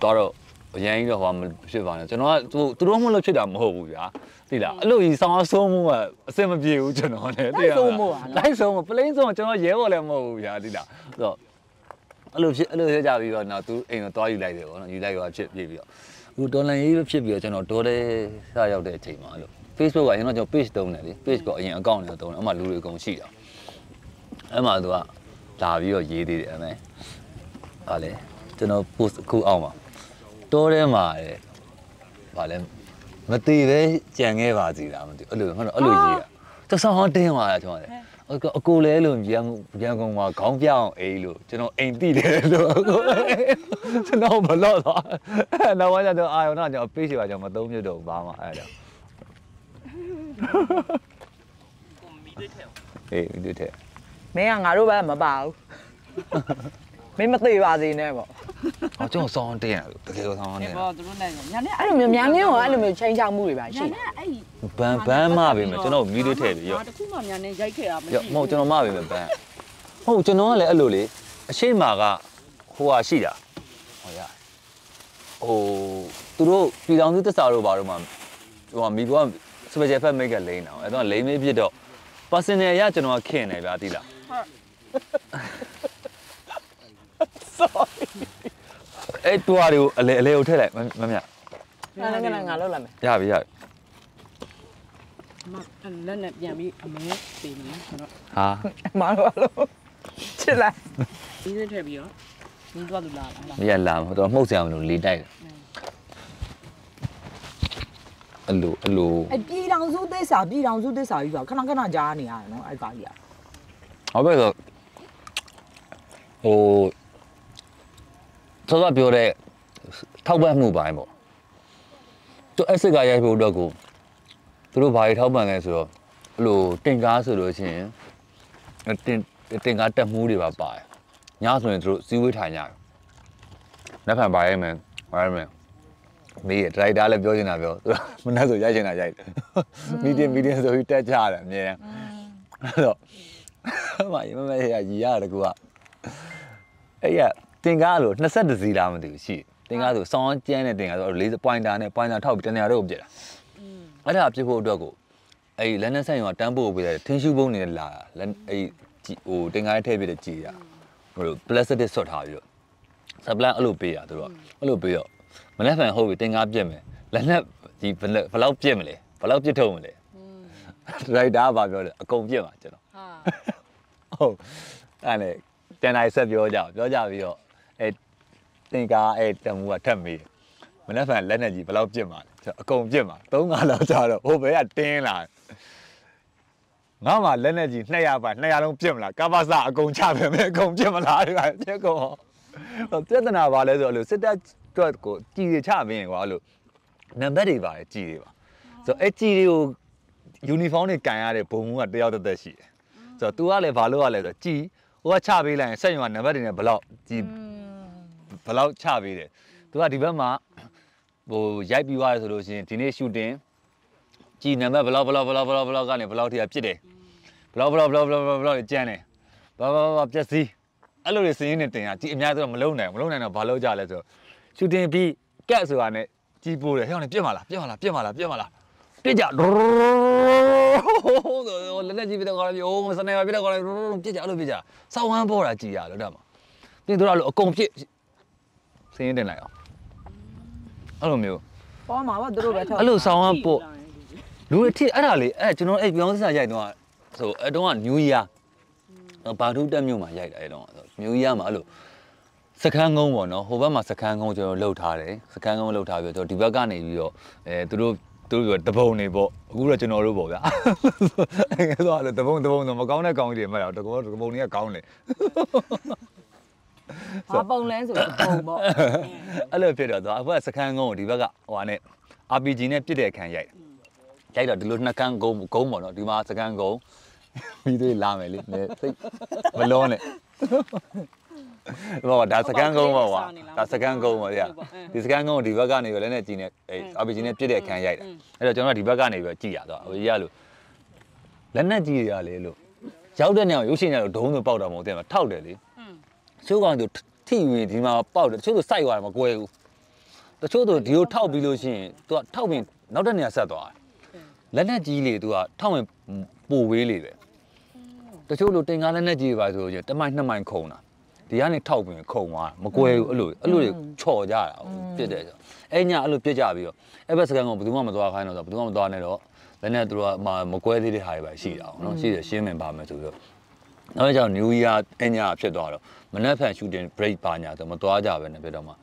တော့တော့အရင်ကြီးတော့ဟိုမဖြစ်ပါနဲ့ကျွန်တော်ကသူသူတို့မှလို့ဖြစ်တာမဟုတ်ဘူးဗျာသိလားအဲ့လိုကြီးဆောင်းအဆုံးမှုကအဆင်မပြေဘူးကျွန်တော်လည်းသိလားလိုက်ဆုံးမပလိန်ဆုံးကျွန်တော်ရဲဘော်လည်းမဟုတ်ဘူးဗျာသိလားဆိုတော့အဲ့လိုဖြစ်အဲ့လိုဖြစ်ကြပြီးတော့နောက်သူအိမ်ကိုသွားယူလိုက်တယ်ပေါ့နော်ယူလိုက်ရောဖြစ်ပြပြီးတော့အခုဒေါ်လာရေးဖြစ်ပြီးတော့ကျွန်တော်ဒေါ်တဲ့စရောက်တဲ့အချိန်မှာအဲ့လို Facebook ကရင်တော့ကျွန်တော် page တုံးတယ်လေ page ကအရင် account နဲ့တုံးတယ်အမှလူတွေအကုန်ရှိတာအဲ့မှာသူကလာပြီးတော့ရေးသေးတယ်အမေဟာလေကျွန်တော် post အခုအောက်မှာ တောထဲမှာတဲ့ဟာလေမသေးပဲကြံခဲ့ပါစီလားမသိဘူးအဲ့လိုဟုတ်တော့အဲ့လိုရေးတာတဆောင်းတင်းသွားတာကျွန်တော်လေအကိုအကိုလဲလို့ရန်ရန်ကုန်မှာခေါင်းပြောင်းအေးလို့ကျွန်တော်အိမ်တိတယ်လို့အကိုကျွန်တော်မလို့တော့နောက်မှကျတော့အာရုံတော့ကျွန်တော် page ပါကျွန်တော်မသုံးပြတော့ဘူးဘာမှအဲ့ဒါကိုမီးလေးထဲအေးဒီတဲ့မင်းကငါတို့ဘက်မပါဘူး မင်းမသေးပါစေနဲ့ပေါ့ဟောကျွန်တော်ဆောင်းတင်းရလို့တကယ်လို့ဆောင်းနေတင်းရပေါ့သူတို့နဲ့ညာနဲ့အဲ့လိုမျိုးများမျိုးကအဲ့လိုမျိုးချိန်ချောက်မှုတွေပါရှိညာနဲ့အဲ့ဘန်ဘန်မပဲမယ်ကျွန်တော်မီးလေးထည့်ပြီးရောတခုမှညာနဲ့ရိုက်ခဲ့တာမရှိရောမဟုတ်ကျွန်တော်မပဲမယ်ဘန်ဟုတ်ကျွန်တော်ကလည်းအဲ့လိုလေအရှိမာကဟိုဟာရှိတာဟောရဟိုသူတို့ပြည်တော်စုတစ္ဆာတို့ဘာတို့မှဟိုဟာမိဘ special effect make လိမ့်တာအဲ့တော့လိမ့်မေးဖြစ်တော့ personal ရကျွန်တော်ကခင်နေဗျာတိလား အဲ့တွားတွေကိုအလေအလေကိုထည့်လိုက်မမမြငါလည်းငါလောက်လိုက်မယ်ရပြီရပြီမလက်နဲ့ပြန်ပြီးအမဲပေးမယ်ဆိုတော့ဟာမတော်လို့ချစ်လိုက်မီးလေးထည့်ပြီးတော့မင်းသွားသူလာလားမရလာမတော့မှုတ်ဆရာမလို့လေတိုက်တယ်အဲ့လိုအဲ့လိုအပြည်တော်စုသစ္စာပြည်တော်စုသစ္စာကြီးပါခဏခဏကြားနေရတယ်နော်အဲ့ကားကြီးอ่ะဟုတ်ပဲဆိုဟို သောသောပြောတဲ့ထောက်ပံ့မှုပိုင်းပေါ့သူအစ်စ်ကရိုက်ဖို့အတွက်ကိုသူတို့ဘာတွေထောက်ပံ့လဲဆိုတော့အဲ့လိုတင်ကားဆိုလို့ရှိရင်တင်တင်ကားတက်မှုတွေပါပါတယ်ညဆိုရင်သူတို့စီးဝေးထိုင်ကြတယ်နောက်ဖန်ပါရဲမယ်ပါရဲမယ်မေးရဒရိုက်တာလည်းပြောချင်တာပြောသူကမနှက်ဆိုရိုက်ချင်တာရိုက်တယ်မီတင်မီတင်ဆိုပြီးတက်ကြတယ်အမြဲတမ်းအဲ့တော့မရမမရရီရတယ်ကူကအဲ့ရ တင်ကားလို့22စီလားမသိဘူးရှိတင်ကားဆိုစောင်းကျန်းတဲ့တင်ကားဆို40 pointer နဲ့ pointer ထောက်ပြီးတနေရာတော့ပြစ်တာအဲ့ဒါပြစ်ဖို့အတွက်ကိုအဲ့လက်နဲ့ဆိုင်ရောတန်းဖို့ပေးတယ်ထင်းရှူပုံနေလာလက်အဲ့ဟိုတင်ကားရဲ့ထည့်ပြတဲ့ကြည်ရဟို plastic ဆွတ်ထားပြီးတော့ supply အဲ့လိုပေးရသူတို့အဲ့လိုပေးတော့မနေ့ဖန်ဟုတ်ပြီတင်ကားပြစ်မယ်လက်နဲ့ဒီဘယ်လောက်ပြစ်မလဲဘယ်လောက်ပြစ်ထုတ်မလဲဒရိုက်တာကပြောတယ်အကုန်ပြစ်မှာကျွန်တော်ဟာဟုတ်အဲ့လေတန်တိုင်းဆက်ပြောကြအောင်ပြောကြပြီးတော့ အဲတင်ကားအဲတမှုကထက်မေးမနေ့ကလက်နဲ့ကြီးဘယ်လောက်ပြစ်မှာလဲကျွန်တော်အကုန်ပြစ်မှာ၃ငါလောက်ကြာတော့ဟိုဘဲကတင်းလာငါမှလက်နဲ့ကြီး200ပါ200လုံးပြစ်မလားကပ္ပစအကုန်ချပဲမယ်အကုန်ပြစ်မလားဒီကပြစ်ကုန်ဟိုပြဿနာပါလဲဆိုတော့လို့စစ်တပ်အတွက်ကိုကြည်ရချပင်းကွာလို့နံပါတ်တွေပါတယ်ကြည်တွေပါဆိုတော့အဲကြည်တွေကိုယူနီဖောင်းတွေကန်ရတဲ့ဘုံကတယောက်တစ်သက်ရှိတယ်ဆိုတော့ तू ကလည်းဘာလို့ရလဲဆိုတော့ကြည်ဟိုကချပေးလိုက်ရင်စက်ရုံကနံပါတ်တွေနဲ့ဘယ်လောက်ကြည် ဘယ်လောက်ချပေးတယ် तू ကဒီဘက်မှာဟိုရိုက်ပြီးသွားတယ်ဆိုလို့ရှိရင်ဒီနေ့ shooting ကြည်နံပါတ်ဘယ်လောက်ဘယ်လောက်ဘယ်လောက်ဘယ်လောက်ဘယ်လောက်ကနေဘယ်လောက်ထိကပြစ်တယ်ဘယ်လောက်ဘယ်လောက်ဘယ်လောက်ဘယ်လောက်ဘယ်လောက်ကျန်တယ်ဘာဘာဘာပြက်စီးအဲ့လိုတွေစင်းရင်းနဲ့တင်ရကြည်အများကြီးတော့မလုံးနိုင်ဘူးမလုံးနိုင်တော့ဘာလို့ကြလဲဆိုတော့ shooting ပြီးကက်ဆိုတာနဲ့ကြည်ပိုးတယ်ဟဲ့အောင်ပြစ်မလားပြစ်မလားပြစ်မလားပြစ်မလားပြစ်ကြဒရိုးလက်နဲ့ကြည့်ပြီးတော့ခေါ်လိုက်ပြီးအိုးစနေပါပြီးတော့ခေါ်လိုက်ပြစ်ကြအဲ့လိုပြစ်ကြစောင်းဝမ်းပေါ်တာကြည်ရလို့တော့မှာပြင်တော့လို့အကုန်ပြစ် စင်းတင်လိုက်အောင်အဲ့လိုမျိုးပေါ်မှာပါသူတို့ပဲထောက်အဲ့လိုဆောင်းဝမ်းပို့လူအထစ်အဲ့ဒါလေအဲ့ကျွန်တော်အဲ့ပြောင်းစရာရိုက်တော့ဆိုအဲ့တုန်းက New Year ဘာထုတက်မြို့မှာရိုက်တာအဲ့တုန်းကဆို New Year မှာအဲ့လိုစကန်းကုန်းပေါ့နော်ဟိုဘက်မှာစကန်းကုန်းကျွန်တော်လှုပ်ထားတယ်စကန်းကုန်းလှုပ်ထားပြီးတော့ဒီဘက်ကနေပြီးတော့အဲသူတို့သူတို့တပုံနေပေါ့အခုတော့ကျွန်တော်တို့ပေါ့ဗျာအဲ့ဆိုတော့တပုံတပုံဆိုမကောင်းတဲ့ကောင်းကြီးတွေမှတ်တော့တကောတပုံတွေကကောင်းတယ် ဘာပုံလဲဆိုတော့ပုံပေါ့အဲ့လိုဖြစ်တော့သူအခုကစကန်းကုန်းကိုဒီဘက်ကဟိုဟာနဲ့ RPG နဲ့ပြစ်တဲ့အခန်းရိုက်ရိုက်တော့ဒီလိုနှစ်ကန်းကုန်းကုန်းပေါ့နော်ဒီမှာစကန်းကုန်းပြီးသေးလာမယ်လေနည်းစိတ်မလုံးနဲ့ဘောဒါစကန်ကုန်းပေါ့ကွာဒါစကန်ကုန်းပေါ့ဗျာဒီစကန်ကုန်းကိုဒီဘက်ကနေပဲလည်းနဲ့ကြည့်နေအဲ RPG နဲ့ပြစ်တဲ့အခန်းရိုက်တာအဲ့တော့ကျွန်တော်ကဒီဘက်ကနေပဲကြည့်ရတော့ဟိုကြီးကလို့လက်နဲ့ကြည့်ရလေလို့ရောက်တဲ့နေရာရုပ်ရှင်ရလို့ဒုံးဆိုပေါက်တာမဟုတ်တယ်မထောက်တယ်လေ ချိုးကောင်သူထိဝင်ဒီမှာပေါက်တယ်တချို့ဆိုစိုက်သွားတယ်မကွဲဘူးတချို့ဆိုဒီလိုထောက်ပြီးလို့ရှိရင် तू ကထောက်ပြီးနောက်တဲ့နေရာဆက်သွားတယ်လက်နဲ့ကြီးလေ तू ကထောက်ဝင်ပိုဝေးလေပဲတချို့လိုတင်ကားလက်နဲ့ကြီးပါဆိုရင်တမိုင်နှစ်မိုင်ခုံတာဒီကနေထောက်ပြီးခုံသွားမကွဲဘူးအဲ့လိုအဲ့လိုချော်ကြတာပြစ်တယ်ဆိုအဲ့ညအဲ့လိုပြစ်ကြပြီးတော့အဲ့ဘက်စကန်ကဘယ်သူမှမသွားခိုင်းတော့ဆိုဘယ်သူမှမသွားနဲ့တော့လည်းနဲ့သူတို့ကမကွဲသေးတဲ့ဟာတွေပဲရှိတာအောင်နော်ရှိတယ်ရှင်းမင်ပါမယ်ဆိုတော့နောက်ကြောင့် New Year အညာဖြစ်သွားတော့ မနက်ဖြန် shooting break ပါညာဆိုမသွားကြပဲနဲ့ဖြစ်တော့မှ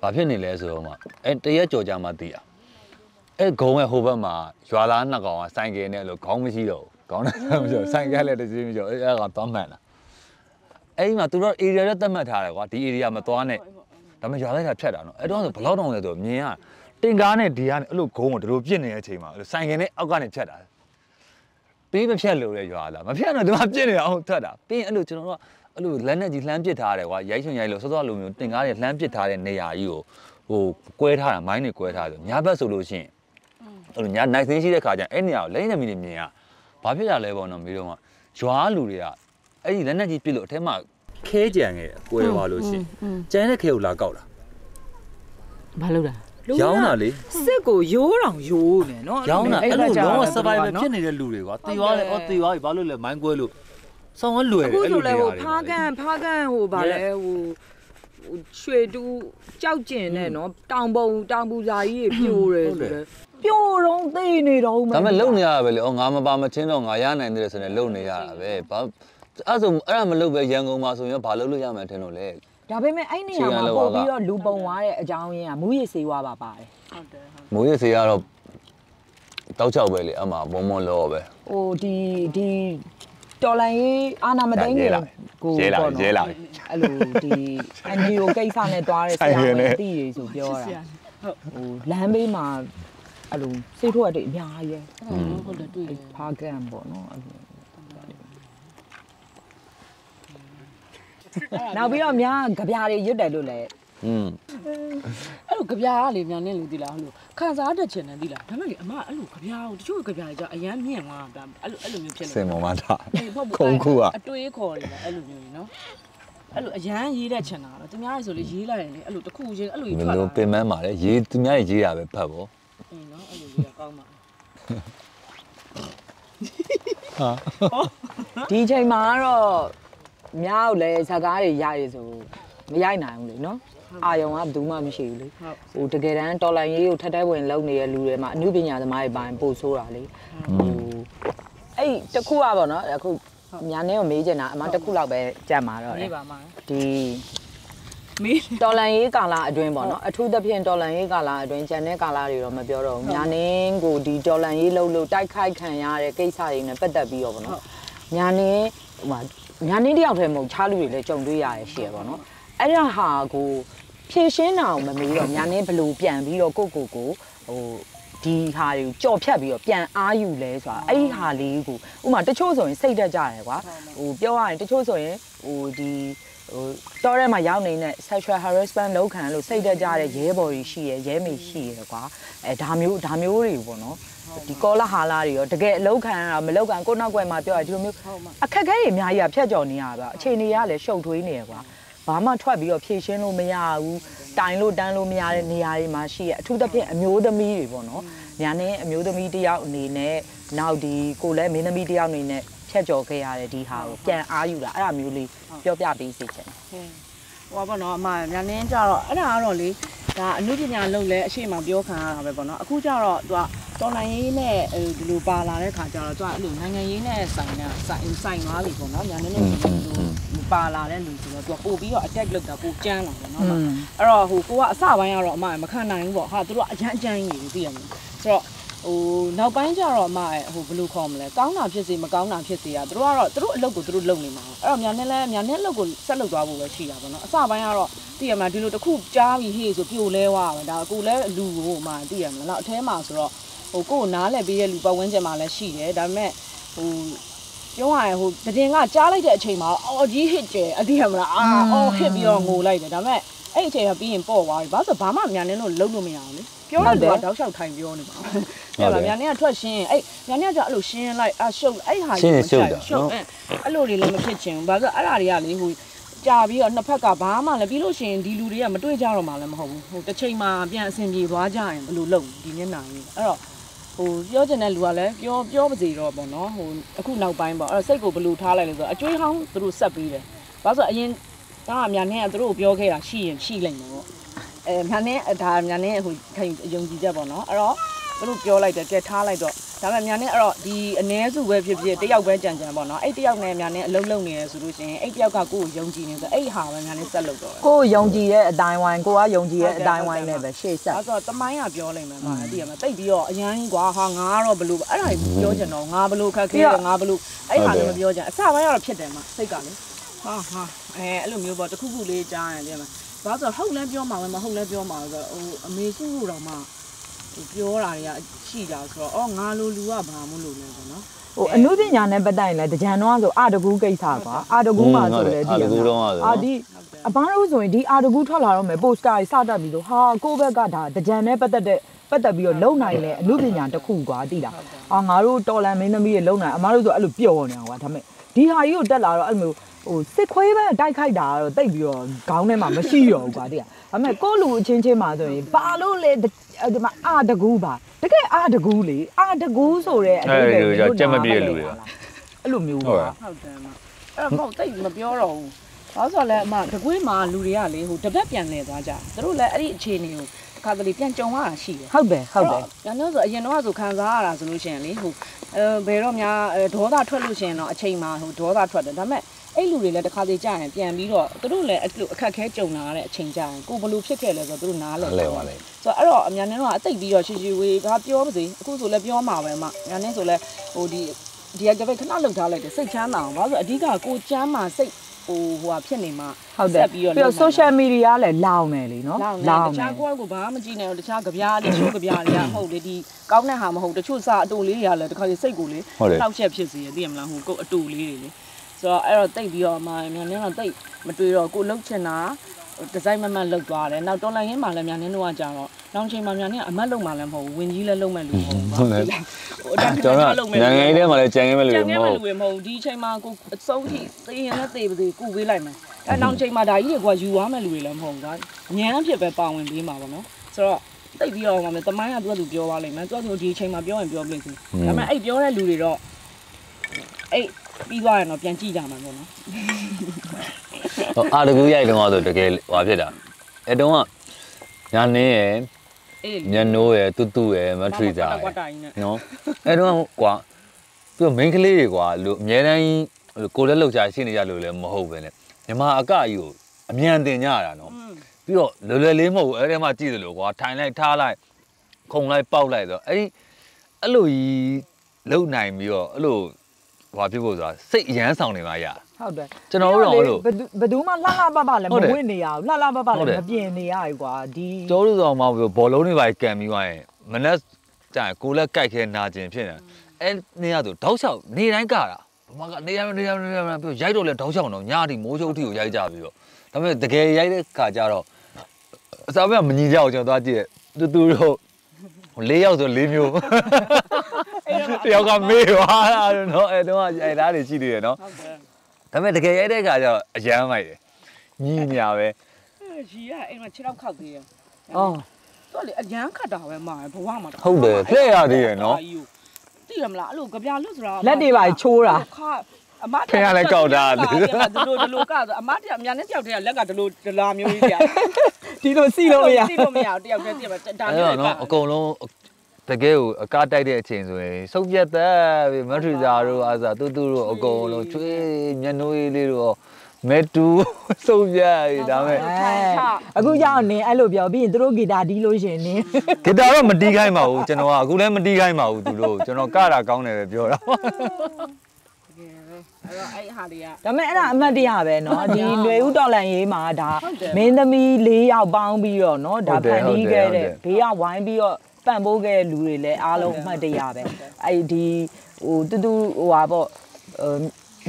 ဘာဖြစ်နေလဲဆိုတော့မှအဲတရက်ကြော်ကြမှသိတာအဲဂုံရဲ့ဟိုဘက်မှာရွာသားနှစ်ကောင်ကစိုင်ကယ်နဲ့လို့ခေါင်းမရှိတော့ဘူးခေါင်းနဲ့မရှိတော့စိုင်ကယ်လည်းတစ်စီးမရှိတော့အဲအဲ့ကသွားမှန်တာအဲ့ဒီမှာသူတို့ area နဲ့သတ်မှတ်ထားတယ်ကွာဒီ area မသွားနဲ့ဒါပေမဲ့ရွာသားကဖြတ်တာနော်အဲ့တော့ဆိုဘလောက်တောင်လဲဆိုမြင်ရတင်ကားနဲ့ဒီကနေအဲ့လိုဂုံကိုတို့ပြစ်နေတဲ့အချိန်မှာအဲ့လိုစိုင်ကယ်နဲ့အောက်ကနေဖြတ်တာပေးမဖြတ်လို့လေရွာလာမဖြတ်တော့ဒီမှာပြစ်နေအောင်ထတ်တာပြီးရင်အဲ့လိုကျွန်တော်တို့က အဲ့လိုလက်နဲ့ကြီးလှမ်းပစ်ထားတယ်ကွာရိုက်ချွန်ရိုက်လို့စောစောလိုမျိုးတင်ကားတွေလှမ်းပစ်ထားတဲ့နေရာကြီးကိုဟိုကွဲထားတာမိုင်းတွေကွဲထားတယ်ညဘက်ဆိုလို့ရှိရင်အဲ့လိုညနိုင်စင်းရှိတဲ့ခါကျရင်အဲ့နေရာကိုလက်နေမီနေမြင်ရဘာဖြစ်ရလဲပေါ့နော်မီးတော့ကရွာလူတွေကအဲ့ဒီလက်နဲ့ကြီးပစ်လို့အထက်မှာခဲကြံခဲ့ကွဲသွားလို့ရှိရင်ကျန်တဲ့ခဲကိုလာကောက်တာဘာလို့လဲရောင်းတာလေစစ်ကိုရိုးတောင်ရိုးနေနော်ရောင်းတာအဲ့လိုအဲ့ဒါကြောင့်လုံးဝလည်း survival နော်ဖြစ်နေတဲ့လူတွေကွာတေသွားလဲအော်တေသွားပြီဘာလို့လဲမိုင်းကွဲလို့ ဆောင်းကလွယ်တယ်အခုအဲ့ဆိုလိုလဲနေဟိုရာတွေဖားကန်ဖားကန်ဟိုဗာလဲဟိုဟိုရွှေတူးကြောက်ကျင်နဲ့နော်တောင်ပုံတောင်ပူဇာကြီးပြိုတယ်ဆိုတော့ပြိုတော့သိနေတော့ဒါပေမဲ့လုံနေရတာပဲလေအော်ငါမပါမချင်းတော့ငါရနိုင်တယ်ဆိုရင်လုံနေရတာပဲဘာအဲ့ဆိုအဲ့ဒါမလုပ်ပဲရန်ကုန်မှာဆိုရင်ဘာလုပ်လို့ရမှန်းထင်လို့လဲဒါပေမဲ့အဲ့နေရာမှာပို့ပြီးတော့လူပုံသွားတဲ့အကြောင်းရင်းကမူရည်စေဝါပါပါတယ်ဟုတ်တယ်ဟုတ်မိုးရစေကတော့တောက်ချောက်ပဲလေအမှဘုံဘုံလောပဲဟိုဒီဒီ တော်လိုင်းရေးအာနာမသိန်းကိုကိုရဲလာရဲလာအဲ့လိုဒီအန်ဂျီယိုကိစ္စနဲ့တွားတဲ့ဆရာဝန်အသိတွေဆိုပြောတာဟုတ်ဟိုလမ်းဘေးမှာအဲ့လိုစိတ်ထွက်တဲ့အများကြီးရဲ့ဟုတ်တယ်တွေ့တယ်ဖားကန်ပေါ့နော်အဲ့လိုနောက်ပြီးတော့များကြပြားတွေရွတ်တယ်လို့လည်း อืม အဲ့လိုကြပြားကလေမြန်နေလေဒီလားဟိုလိုခံစားတတ်ချင်တယ်ဒီလားဒါမဲ့လေအမအဲ့လိုကြပြားကိုတချို့ကြပြားတွေကြောင့်အရန်မြင့်သွားတာအဲ့လိုအဲ့လိုမျိုးဖြစ်နေ စင်မောင်မတာ အေးဟုတ်ဘူး ခုံခုอ่ะ အတွေးခေါ်နေတာအဲ့လိုမျိုးကြီးနော်အဲ့လိုအရန်ရေးတတ်ချင်တာတော့သူများဆိုလေရေးလိုက်ရင်လေအဲ့လိုတစ်ခုချင်းအဲ့လိုကြီး မ ထွက်လာ လို့ပင်မပါလေရေးသူများရေးရပဲဖတ်ပေါ့ အင်းနော်အဲ့လိုကြီးကကောင်းပါ ဒီအချိန်မှာကတော့များကိုလည်းဇာကားတွေရရဆိုမရိုက်နိုင်ဘူးလေနော် အာယုံကဘယ်သူမှမရှိဘူးလေ ဟုတ် ဟိုတကယ်တမ်းတော်လိုင်းရေးကိုထက်ထဲဝင်လုပ်နေတဲ့လူတွေမှာအမှုပညာသမားတွေပိုင်းပို့ဆိုးတာလေဟိုအဲ့တခုอ่ะဗောနော်အခုညာနေကိုမေးချင်တာအမတစ်ခုလောက်ပဲကြက်มาတော့လေ ရေးပါမှာ ဒီ မေး တော်လန်ရေးကာလအတွင်းပေါ့နော်အထူးသဖြင့်တော်လန်ရေးကာလအတွင်းဂျန်တဲ့ကာလတွေတော့မပြောတော့ဘူးညာနေကိုဒီတော်လန်ရေးလှုပ်လို့တိုက်ခိုက်ခံရတဲ့ကိစ္စတွေနဲ့ပတ်သက်ပြီးတော့ပေါ့နော်ညာနေဟိုမှာညာနေတယောက်တည်းမဟုတ်ခြားလူတွေလည်းကြုံတွေ့ရရရှိရပေါ့နော်အဲ့ဒါဟာကို ဖြည့်ရှင်းတာကိုမမေးတော့ညာနေဘလို့ပြန်ပြီးတော့ကိုကိုကိုဟိုဒီဟာတွေကိုကြော်ဖြတ်ပြီးတော့ပြန်အားယူလဲဆိုတာအဲ့ဒီဟာလေးကိုဥမာတချို့ဆိုရင်စိတ်တက်ကြတယ်ကွာဟိုပြောရရင်တချို့ဆိုရင်ဟိုဒီဟိုတော်ထဲမှာရောက်နေတဲ့ sexual harassment လောက်ခံလို့စိတ်တက်ကြတဲ့ရဲဘော်တွေရှိရယ်ရဲမေရှိရယ်ကွာအဲဒါမျိုးဒါမျိုးတွေပေါ့နော်ဒီကောလာဟာလာတွေရောတကယ်အလောက်ခံရတာမလောက်ခံကိုနောက်ွယ်မှာပြောရဒီလိုမျိုးအခက်အခဲတွေအများကြီးကဖြတ်ကျော်နေရတာအခြေအနေကလည်းရှုပ်ထွေးနေရကွာ ဘာမှထွက်ပြီးတော့ဖြည့်ရှင်းလို့မရဘူးတိုင်လို့တန်းလို့မရတဲ့နေရာတွေမှာရှိရအထူးသဖြင့်အမျိုးသမီးတွေပေါ့နော်ညာနေအမျိုးသမီးတယောက်အနေနဲ့နောက်ဒီကိုလည်းမင်းသမီးတယောက်အနေနဲ့ဖြတ်ကျော်ခဲ့ရတဲ့ဒီဟာကိုပြန်အားယူတာအဲ့ဒါမျိုးလေးပြောပြပေးစီချင်တယ် ဟိုပါဘောနော်အမညာနင်းကြတော့အဲ့ဒါကတော့လေဒါအမှုပညာလုပ်လဲအရှိမပြောခံရတာပဲပေါ့နော်အခုကျတော့သူကတော်လိုင်းရေးနဲ့ဒီလိုပါလာတဲ့ခါကျတော့သူကအဲ့လိုနိုင်ငံရေးနဲ့ဆိုင်တာဆိုင်ဆိုင်သွားပြီပေါ့နော်ညာနေနေပါလာတဲ့လူဆိုတော့သူကပို့ပြီးတော့ attack လုပ်တာပို့ကြမ်းလာတယ်နော်အဲ့တော့ဟိုကိုကအစပိုင်းကတော့အမမခံနိုင်ဘူးပေါ့ဟာသူတို့ကအရန်အကြမ်းကြီးတွေသိရမလားဆိုတော့ ဟိုနောက်ပိုင်းကျတော့အမရဲ့ဟိုဘယ်လိုခေါ်မလဲကောင်းတာဖြစ်စေမကောင်းတာဖြစ်စေอ่ะသူတို့ကတော့သူတို့အလုပ်ကိုသူတို့လုပ်နေမှာအဲ့တော့မြန်နဲ့လဲမြန်နဲ့အလုပ်ကိုဆက်လုပ်သွားဖို့ပဲရှိတာပေါ့နော်အစပိုင်းကတော့သိရမလားဒီလိုတစ်ခုကြားပြီးဟေ့ဆိုပြိုလဲသွားပဲဒါကိုလည်းလူကိုမှသိရမလားနောက်အထဲမှာဆိုတော့ဟိုကိုကိုနားလဲပေးတဲ့လူပတ်ဝန်းကျင်မှာလည်းရှိတယ်ဒါပေမဲ့ဟိုပြောရရင်ဟိုတည်ငါကြားလိုက်တဲ့အချိန်မှာအော်ကြီးဟစ်ကျဲအတိရမလားအာအော်ဟစ်ပြီးတော့ငိုလိုက်တယ်ဒါပေမဲ့အဲ့အချိန်ကပြီးရင်ပေါ့သွားပြီဘာလို့ဆိုဘာမှမြန်နေလို့လုံးလို့မရဘူးလေ ပြောရတော့တောက်လျှောက်ထိုင်ပြောနေပါအဲ့ဒါမြန်နေကထွက်ရှင်းအဲ့မြန်နေကကြအဲ့လိုရှင်းလိုက်အရှုပ်အဲ့ဟာရှုပ်အဲ့လိုတွေလည်းမဖြစ်ချင်ဘူးဘာလို့အဲ့ဒါတွေကလေဟိုကြာပြီးတော့နှစ်ဖက်ကဘာမှလည်းပြီးလို့ရှိရင်ဒီလူတွေကမတွေ့ကြတော့မှလည်းမဟုတ်ဘူးဟိုတစ်ချိန်မှပြန်အဆင်ပြေသွားကြရင်ဘယ်လိုလုပ်ဒီမျက်နှာကြီးအဲ့တော့ဟိုပြောချင်တဲ့လူကလည်းပြောပြောပါစေတော့ပေါ့နော်ဟိုအခုနောက်ပိုင်းပေါ့အဲ့တော့စိတ်ကိုဘယ်လိုထားလိုက်လဲဆိုတော့အကျွေးဟောင်းသူတို့ဆက်ပြီးတယ်ဘာလို့ဆိုအရင်ဒါကမြန်နေကသူတို့ပြောခဲ့တာရှိရင်ရှိလိမ့်မယ်ပေါ့ အဲမြန်နေဒါမြန်နေဟိုခိုင်ယုံကြည်ချက်ပေါ့နော်အဲ့တော့သူတို့ပြောလိုက်တယ်ကဲထားလိုက်တော့ဒါပေမဲ့မြန်နေအဲ့တော့ဒီအ ਨੇ စုပဲဖြစ်ဖြစ်တယောက်ပဲကြံကြံပေါ့နော်အဲ့တယောက်နဲ့မြန်နေအလုံးလုံးနေရဆိုလို့ရှိရင်အဲ့တယောက်ကကိုယ့်ကိုယုံကြည်နေဆိုအဲ့ဟာပဲမြန်နေဆက်လုပ်တော့တယ်ကိုယုံကြည်တဲ့အတိုင်းဝိုင်းကိုကယုံကြည်တဲ့အတိုင်းဝိုင်းနဲ့ပဲရှေ့ဆက်အဲ့ဆိုတမိုင်းကပြောလိုက်မယ်မှာသိရမှာတိတ်ပြီးတော့အရန်ကြီးကွာဟာငါကတော့ဘလို့အဲ့ဒါကြီးပြောချင်တော့ငါဘလို့ခက်ခဲတယ်ငါဘလို့အဲ့ဟာလည်းမပြောချင်အစပိုင်းကတော့ဖြစ်တယ်မှာစိတ်ကလေဟာဟာအဲအဲ့လိုမျိုးပေါ့တခုခုလေးကြားရင်သိရမှာ ဘာလို့ဆိုဟုတ်လဲပြောမှာပဲမဟုတ်လဲပြောမှာဆိုတော့ဟိုအမေစုတော့မှဟိုပြောတာတွေကရှိတာဆိုတော့အော်ငါလိုလူကဘာမလို့လဲပေါ့နော်ဟိုအနုပညာနဲ့ပတ်သက်ရင်လည်းတကြံတော့ဆိုအာတကူကိစ္စကွာအာတကူမှဆိုလေဒီအာဒီအပန်းတို့ဆိုရင်ဒီအာတကူထွက်လာတော့မယ်ပိုစတာကြီးစတတ်ပြီးတော့ဟာကိုယ့်ဘက်ကဒါတကြံနဲ့ပတ်သက်တဲ့ပတ်သက်ပြီးတော့လုံနိုင်လေအနုပညာတစ်ခုကွာတိတာအာငါတို့တော်လန်မင်းသမီးတွေလုံနိုင်အမားတို့ဆိုအဲ့လိုပျော်နေတာကွာဒါပေမဲ့ဒီဟာကြီးကိုတက်လာတော့အဲ့လိုမျိုး ဟိုစစ်ခွေးပဲတိုက်ခိုက်တာတော့တိတ်ပြီးတော့ခေါင်းထဲမှာမရှိတော့ဘူးကွာတိတာဒါပေမဲ့ကိုယ့်လူအချင်းချင်းမှာဆိုရင်ပါလို့လေဒီမှာအာတကူပါတကယ်အာတကူလေအာတကူဆိုတဲ့အဓိပ္ပာယ်အဲ့လိုမျိုးပါဟုတ်တယ်မအဲ့တော့မဟုတ်တိတ်မပြောတော့ဘူးဘာလို့ဆိုတော့လဲအမတကွေးမှာလူတွေကလေဟိုတပတ်ပြန်လဲသွားကြသူတို့လည်းအဲ့ဒီအခြေအနေကိုခါတလေပြန်ကြုံရတာရှိတယ်ဟုတ်တယ်ဟုတ်တယ်။ညာလို့ဆိုအရင်တော့ဆိုခံစားရတာဆိုလို့ရှိရင်လေဟိုအဲဘယ်တော့များဒေါသထွက်လို့ရှိရင်တော့အချိန်မှဟိုဒေါသထွက်တယ်ဒါပေမဲ့ အဲ့လူတွေလည်းတစ်ခါသေးကြာရင်ပြန်ပြီးတော့သူတို့လည်းအဲ့လိုအခက်ခဲကြုံလာတဲ့အချိန်ကြာရင်ကိုဘလို့ဖြစ်ခဲ့လဲဆိုတော့သူတို့နားလဲလဲပါလေဆိုတော့အဲ့တော့အများနဲ့တော့အသိပြီးတော့ရှီရှီဝေးဘာပြောပါစေအခုဆိုလည်းပြောမှာပဲအမညာနဲ့ဆိုလည်းဟိုဒီဒီကပဲခဏလှုပ်ထားလိုက်တယ်စိတ်ချမ်းသာအောင်ဘာလို့ဆိုအဓိကကိုချမ်းမှာစိတ်ဟိုဟိုဟာဖြစ်နေမှာဟုတ်တယ်ပြီးတော့ social media လည်းလောင်တယ်လीနော်လောင်နေတခြားကိုယ့်ကိုဘာမှမကြည့်နိုင်ဘူးတခြားကြပြားတချို့ကြပြားတွေကဟုတ်လေဒီကောင်းတဲ့ဟာမဟုတ်တချို့စာအတူလေးတွေကလည်းတခါလေစိတ်ကိုလေဟုတ်တယ်ထောက်ချက်ဖြစ်စေရသိရမလားဟိုကိုယ်အတူလေးတွေလေ ဆိုတော့အဲ့တော့တိတ်ပြီးတော့အမှမြန်နေတော့တိတ်မတွေ့တော့ကိုယ်လှုပ်ချင်တာဒီဇိုင်းမမတ်လှုပ်သွားတယ်နောက်တော်လိုင်းရင်းမှာလည်းမြန်နေတော့ကြာတော့နောက်ချိန်မှာမြန်နေအမတ်လှုပ်မှလည်းမဟုတ်ဘူးဝင်ကြီးလည်းလှုပ်မဲ့လူမဟုတ်ဘူးဟုတ်တယ်ဟိုအတန်းကျွန်ကတော်လှုပ်မဲ့နိုင်ငံရေးထဲမှာလည်းကြံခဲ့မဲ့လူကျတွေန်မခဲ့ဟုတ်မဲ့လူတွေမဟုတ်ဘူးဒီချိန်မှာကိုအဆုံးထိသေရင်လည်းသေပါသေးကုပေးလိုက်မယ်အဲနောက်ချိန်မှာဒါကြီးတွေကယူသွားမဲ့လူတွေလည်းမဟုတ်ဘူးကွာညံဖြစ်ပဲပါဝင်ပေးမှာပေါ့နော်ဆိုတော့တိတ်ပြီးတော့မှမယ်တမိုင်းကသူကသူပြောသွားလိမ့်မယ်သူကသူဒီချိန်မှာပြောရင်ပြောပြလိမ့်မယ်ဒါပေမဲ့အဲ့ပြောတဲ့လူတွေတော့အဲ့ ပြီးသွားရင်တော့ပြန်ကြည့်ကြမှာပေါ့နော်ဟိုအာတကူရိုက်တော့ဆိုတကယ်ဟွာဖြစ်တာအဲတုန်းကညာနင်းရယ်အေးညနိုးရယ်တူတူရယ်မထရီဇာရကွာယ်တာကြီးနဲ့နော်အဲတုန်းကကွာသူမိန်းကလေးတွေကွာလို့အများတန်းကိုလည်းလောက်ချာရှိနေကြလို့လည်းမဟုတ်ပဲねမြမအကကြီးကိုအမြန်တင်ကြရတာနော်ပြီးတော့လွယ်လွယ်လေးမဟုတ်ဘူးအဲ့ထဲမှာကြည့်တယ်လို့ကွာထိုင်လိုက်ထားလိုက်ခုံလိုက်ပေါက်လိုက်ဆိုတော့အဲ့ဒီအဲ့လိုကြီးလုံနိုင်ပြီးတော့အဲ့လို ဘာဖြစ်ဖို့ဆိုတာစိတ်အရမ်းဆောင်နေမှရဟုတ်တယ်ကျွန်တော်တို့တော့အဲ့လိုဘယ်သူဘယ်သူမှလှလှပပလည်းဟုမတ်တယ်ဝင်နေရဘူးလှလှပပဟုတ်တယ်လည်းမပြင်နေရဘူးကွာဒီကျောတို့ဆောင်မှပြောဘောလုံးတွေပါကန်ပြီးသွားရင်မနက်ကျရင်ကိုယ်လက်ကြိုက်ခဲနာကျင်ဖြစ်နေအဲ့နေ့ကဆိုတောက်လျှောက်နေတိုင်းကတာဘမကနေရနေရနေရပြီးရိုက်တော့လဲတောက်လျှောက်တော့ညတီမိုးချုပ်တီကိုရိုက်ကြပြီးတော့ဒါပေမဲ့တကယ်ရိုက်တဲ့ခါကျတော့အစားမမညီကြအောင်ကျွန်တော်သွားကြည့်တူတူတို့ လေးယောက်ဆိုလေးမျိုးတယောက်ကမေးသွားတာနော်အဲ့တော့အဲ့ဒါတွေရှိသေးတယ်နော်ဟုတ်တယ်ဒါပေမဲ့တကယ်ရိုက်တဲ့ခါကျတော့အရမ်းမိုက်တယ်ညီညာပဲရီကအိမ်မှာခြေထောက်ခောက်သေးတယ်အော်သူကလေအရန်ခတ်တာပဲမှာဘဝမှာဟုတ်တယ်လှည့်ရသေးတယ်နော်သိရမလားအဲ့လိုကြပြလွတ်ဆိုတာလက်တွေပါချိုးတာခါ အမဖះလည်းကောက်တာဒီလိုဒီလိုကဆိုအမတည်းအများနဲ့ကြောက်တဲ့လက်ကဒီလိုဒလာမျိုးကြီးကြာဒီလိုစီလို့မရစီလို့မရဘူးတယောက်တည်းတယောက်တည်းဒါအဲ့မျိုးတော့နော်အကုန်လုံးတကယ်ကိုအကားတိုက်တဲ့အချိန်ဆိုရင်စုပ်ပြတ်သက်ပြီမထရီဇာတို့အားစားတူတူတို့အကုန်လုံးကျွေးမျက်နှိုးလေးလေးတို့မဲတူစုပ်ပြတ်ပြီဒါမဲ့အခုကြောင့်နင်အဲ့လိုပြောပြီးရင်သူတို့ဂီတာတီးလို့ရှင်နင်ဂီတာတော့မတီးခိုင်းပါဘူးကျွန်တော်ကအခုလည်းမတီးခိုင်းပါဘူးသူတို့ကျွန်တော်ကတာကောင်းတယ်ပဲပြောတာ အဲ့တော့အဲ့ဟာတွေက ဒါပေမဲ့အဲ့ဒါအမှတ်တရပဲเนาะဒီຫນွေဥတော်လန်ရေးမှာဒါ ဟုတ်တယ် မင်းသမီး၄ယောက်ပေါင်းပြီးတော့เนาะဒါ ဟုတ်တယ် ဖန်တီးခဲ့ ဟုတ်တယ် တဲ့ဘေးကဝိုင်းပြီးတော့ပံ့ပိုးခဲ့တဲ့လူတွေလည်းအားလုံးအမှတ်တရပဲအဲ့ဒီဟိုတူတူဟိုဟာပေါ့ဟို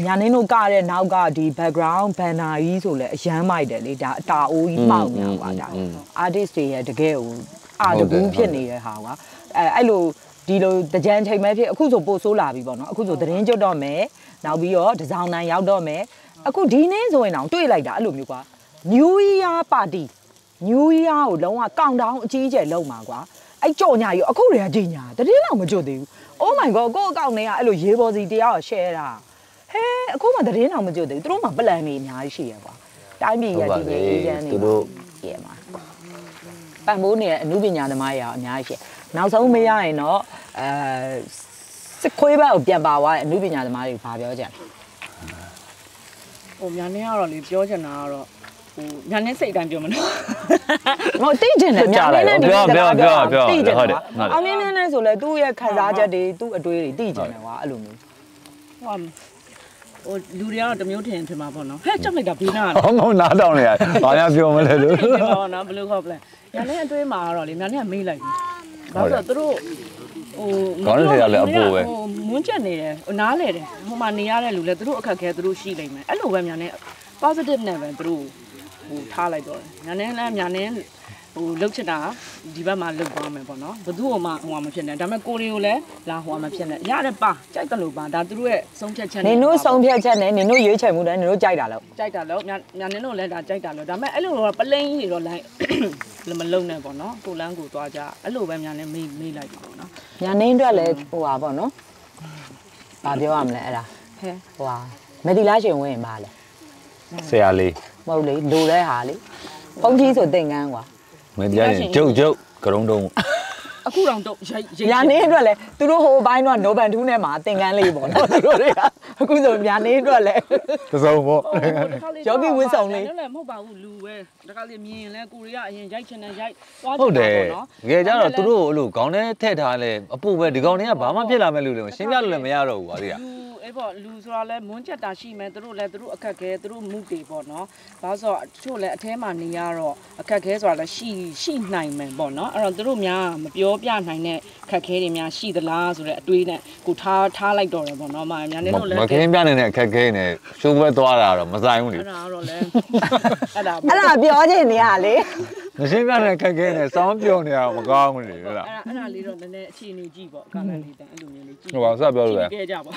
ညာနင်းတို့ကတဲ့နောက်ကဒီ background banner ကြီးဆိုလဲအရန်မိုက်တယ်လေဒါအတာအိုးကြီးမှောက်နေတာပါဒါ artist တွေရဲ့တကယ်ဟိုအာတကူဖြစ်နေတဲ့ဟာကွာအဲအဲ့လိုဒီလိုတကြံချိန်မဲ့ဖြစ်အခုဆိုပို့ဆိုးလာပြီပေါ့နော်အခုဆိုသတင်းကျွတ်တော့မယ် နောက်ပြီးတော့တစောင်းနိုင်ရောက်တော့မယ်အခုဒီနေ့ဆိုရင်တော့တွေ့လိုက်တာအဲ့လိုမျိုးကွာ New Year Party New Year ကိုလုံးဝကောင်တောင်းအကြီးအကျယ်လုံးမှာကွာအဲ့ကြော်ညာကြီးအခုတွေကကြီးညာတတင်းတော့မကြွသေးဘူး Oh my god ကိုယ့်အကောင့်ထဲကအဲ့လိုရေးပေါ်စီတရားကို share တာဟဲအခုမှတတင်းတော့မကြွသေးဘူးသူတို့မှ plan တွေအများကြီးရှိရကွာတိုင်းပြည်ရတည်နေအေးချမ်းနေသူတို့ပြရမှာပံ့ပိုးနေတဲ့အမှုပညာသမားတွေကအများကြီးရှိတယ်နောက်ဆုံးမရရင်တော့အဲ စစ်ခွေးဘက်ကိုပြန်ပါသွားတဲ့အမှုပညာသမားတွေကိုဗာပြောကြတယ်ဟိုညာနေကတော့လေပြောချင်တာကတော့ဟိုညာနေစိတ်အတိုင်းပြောမလို့။ဟိုတိတ်ကျင်တယ်ကြားလိုက်ပြောပြောပြောပြောတိတ်ကျင်ဟုတ်တယ်တယ်ဟုတ်တယ်။အောင်မြင်မြင်နဲ့ဆိုလဲသူ့ရဲ့ခံစားချက်တွေသူ့အတွေးတွေတိတ်ကျင်တယ်ကွာအဲ့လိုမျိုးဟိုဟိုလူတွေကတော့တစ်မျိုးထင်ထင်မှာပေါ့နော်ဟဲ့ကြောက်လိုက်တာဘေးနားဟောမနားတောင်းနေရဘာများပြောမလဲလို့ထင်မှာပေါ့နော်ဘယ်လိုခေါ်ပလဲညာနေအတွေးမှာကတော့လေညာနေကမေးလိုက်ပြီဘာလို့လဲသူတို့ ဟိုမွန်းချက်နေတယ်ဟိုနားလေတယ်ဟိုမှာနေရတဲ့လူလည်းသူတို့အခက်ခဲသူတို့ရှိလိမ့်မယ်အဲ့လိုပဲညာနေ positive နဲ့ပဲသူတို့ဟိုထားလိုက်တော့ညာနေလည်းညာနေ ဟိုလှုပ်ချစ်တာဒီဘက်မှာလှုပ်သွားမယ်ပေါ့နော်ဘသူ့ဟိုမှဟိုမှမဖြစ်နဲ့ဒါပေမဲ့ကိုရီကိုလည်းလာဟိုမှမဖြစ်နဲ့ရတယ်ပါကြိုက်တယ်လို့ပါဒါသူတို့ရဲ့ဆုံးဖြတ်ချက်။နင်တို့ဆုံးဖြတ်ချက်နဲ့နင်တို့ရွေးချယ်မှုနဲ့နင်တို့ကြိုက်တာလို့ကြိုက်တာလို့ညာညာနေလို့လည်းဒါကြိုက်တာလို့ဒါပေမဲ့အဲ့လိုတော့ပလိန်ကြီးတွေတော့လိုက်မလုံနဲ့ပေါ့နော်ကိုလန်းကိုသွားကြအဲ့လိုပဲညာနေမေးမေးလိုက်ပြီပေါ့နော်။ညာနေအတွက်လည်းဟိုပါပေါ့နော်။ဘာပြောရမလဲအဲ့ဒါဟဲဟိုဟာမက်ဒီလာရှင်ဝင်ရင်ပါလေဆရာလေး။မဟုတ်လေလိုတဲ့ဟာလေ။ပုံကြီးဆိုတင်ကန်းကွာ မင်းတရားရင်ကျုပ်ကျုပ်ကရုံးတုံးအခုတော့တော့ရိုက်ရိုက်။ညာနေအတွက်လည်းသူတို့ဟိုဘိုင်းတော့ no ban 2နဲ့မှာတင်ကန်းလေးပေါ့နော်သူတို့တွေကအခုဆိုညာနေအတွက်လည်းသစုံပေါ့ယောဂီဝတ်ဆောင်လေးလည်းမဟုတ်ပါဘူးလူပဲတခါလေမြင်ရင်လဲကိုရီးယားအရင်ရိုက်ချင်တယ်ရိုက်သွားဟုတ်တယ်နော်ငယ်ကြတော့သူတို့အဲ့လိုခေါင်းထဲထည့်ထားလဲအပူပဲဒီကောင်တွေကဘာမှဖြစ်လာမဲ့လူတွေရှင်းပြလို့လည်းမရတော့ဘူးကွာဒီကလူ အဲ့ပေါ့လူဆိုတာလဲမွန်းချက်တာရှိမယ်သူတို့လည်းသူတို့အခက်ခဲသူတို့မှုတွေပေါ့နော်ဘာလို့ဆိုတော့တချို့လည်းအထဲမှာနေရတော့အခက်ခဲဆိုတာလည်းရှိရှိနိုင်မယ်ပေါ့နော်အဲ့တော့သူတို့များမပြောပြနိုင်တဲ့ခက်ခဲတွေများရှိသလားဆိုတဲ့အတွေးနဲ့ကိုထားထားလိုက်တော့တယ်ပေါ့နော်မများနေလို့လည်းမခင်းပြနေတဲ့အခက်ခဲနဲ့ရှိုးပွဲသွားတာတော့မဆိုင်ဘူးလေအဲ့ဒါကတော့လဲအဲ့ဒါအဲ့ဒါပြောချင်နေရလေ မရှင်းပြတဲ့အခက်ခဲနဲ့စောင်းပြောနေရတော့မကောင်းဘူးလေဟုတ်လားအဲ့ဒါအဲ့ဒါလေးတော့နည်းနည်းအခြေအနေကြည့်ပေါ့ကာလလေးတန်အဲ့လိုမျိုးလေးကြည့်ဟိုပါဆက်ပြောလို့လေကြည့်ခဲ့ကြပါ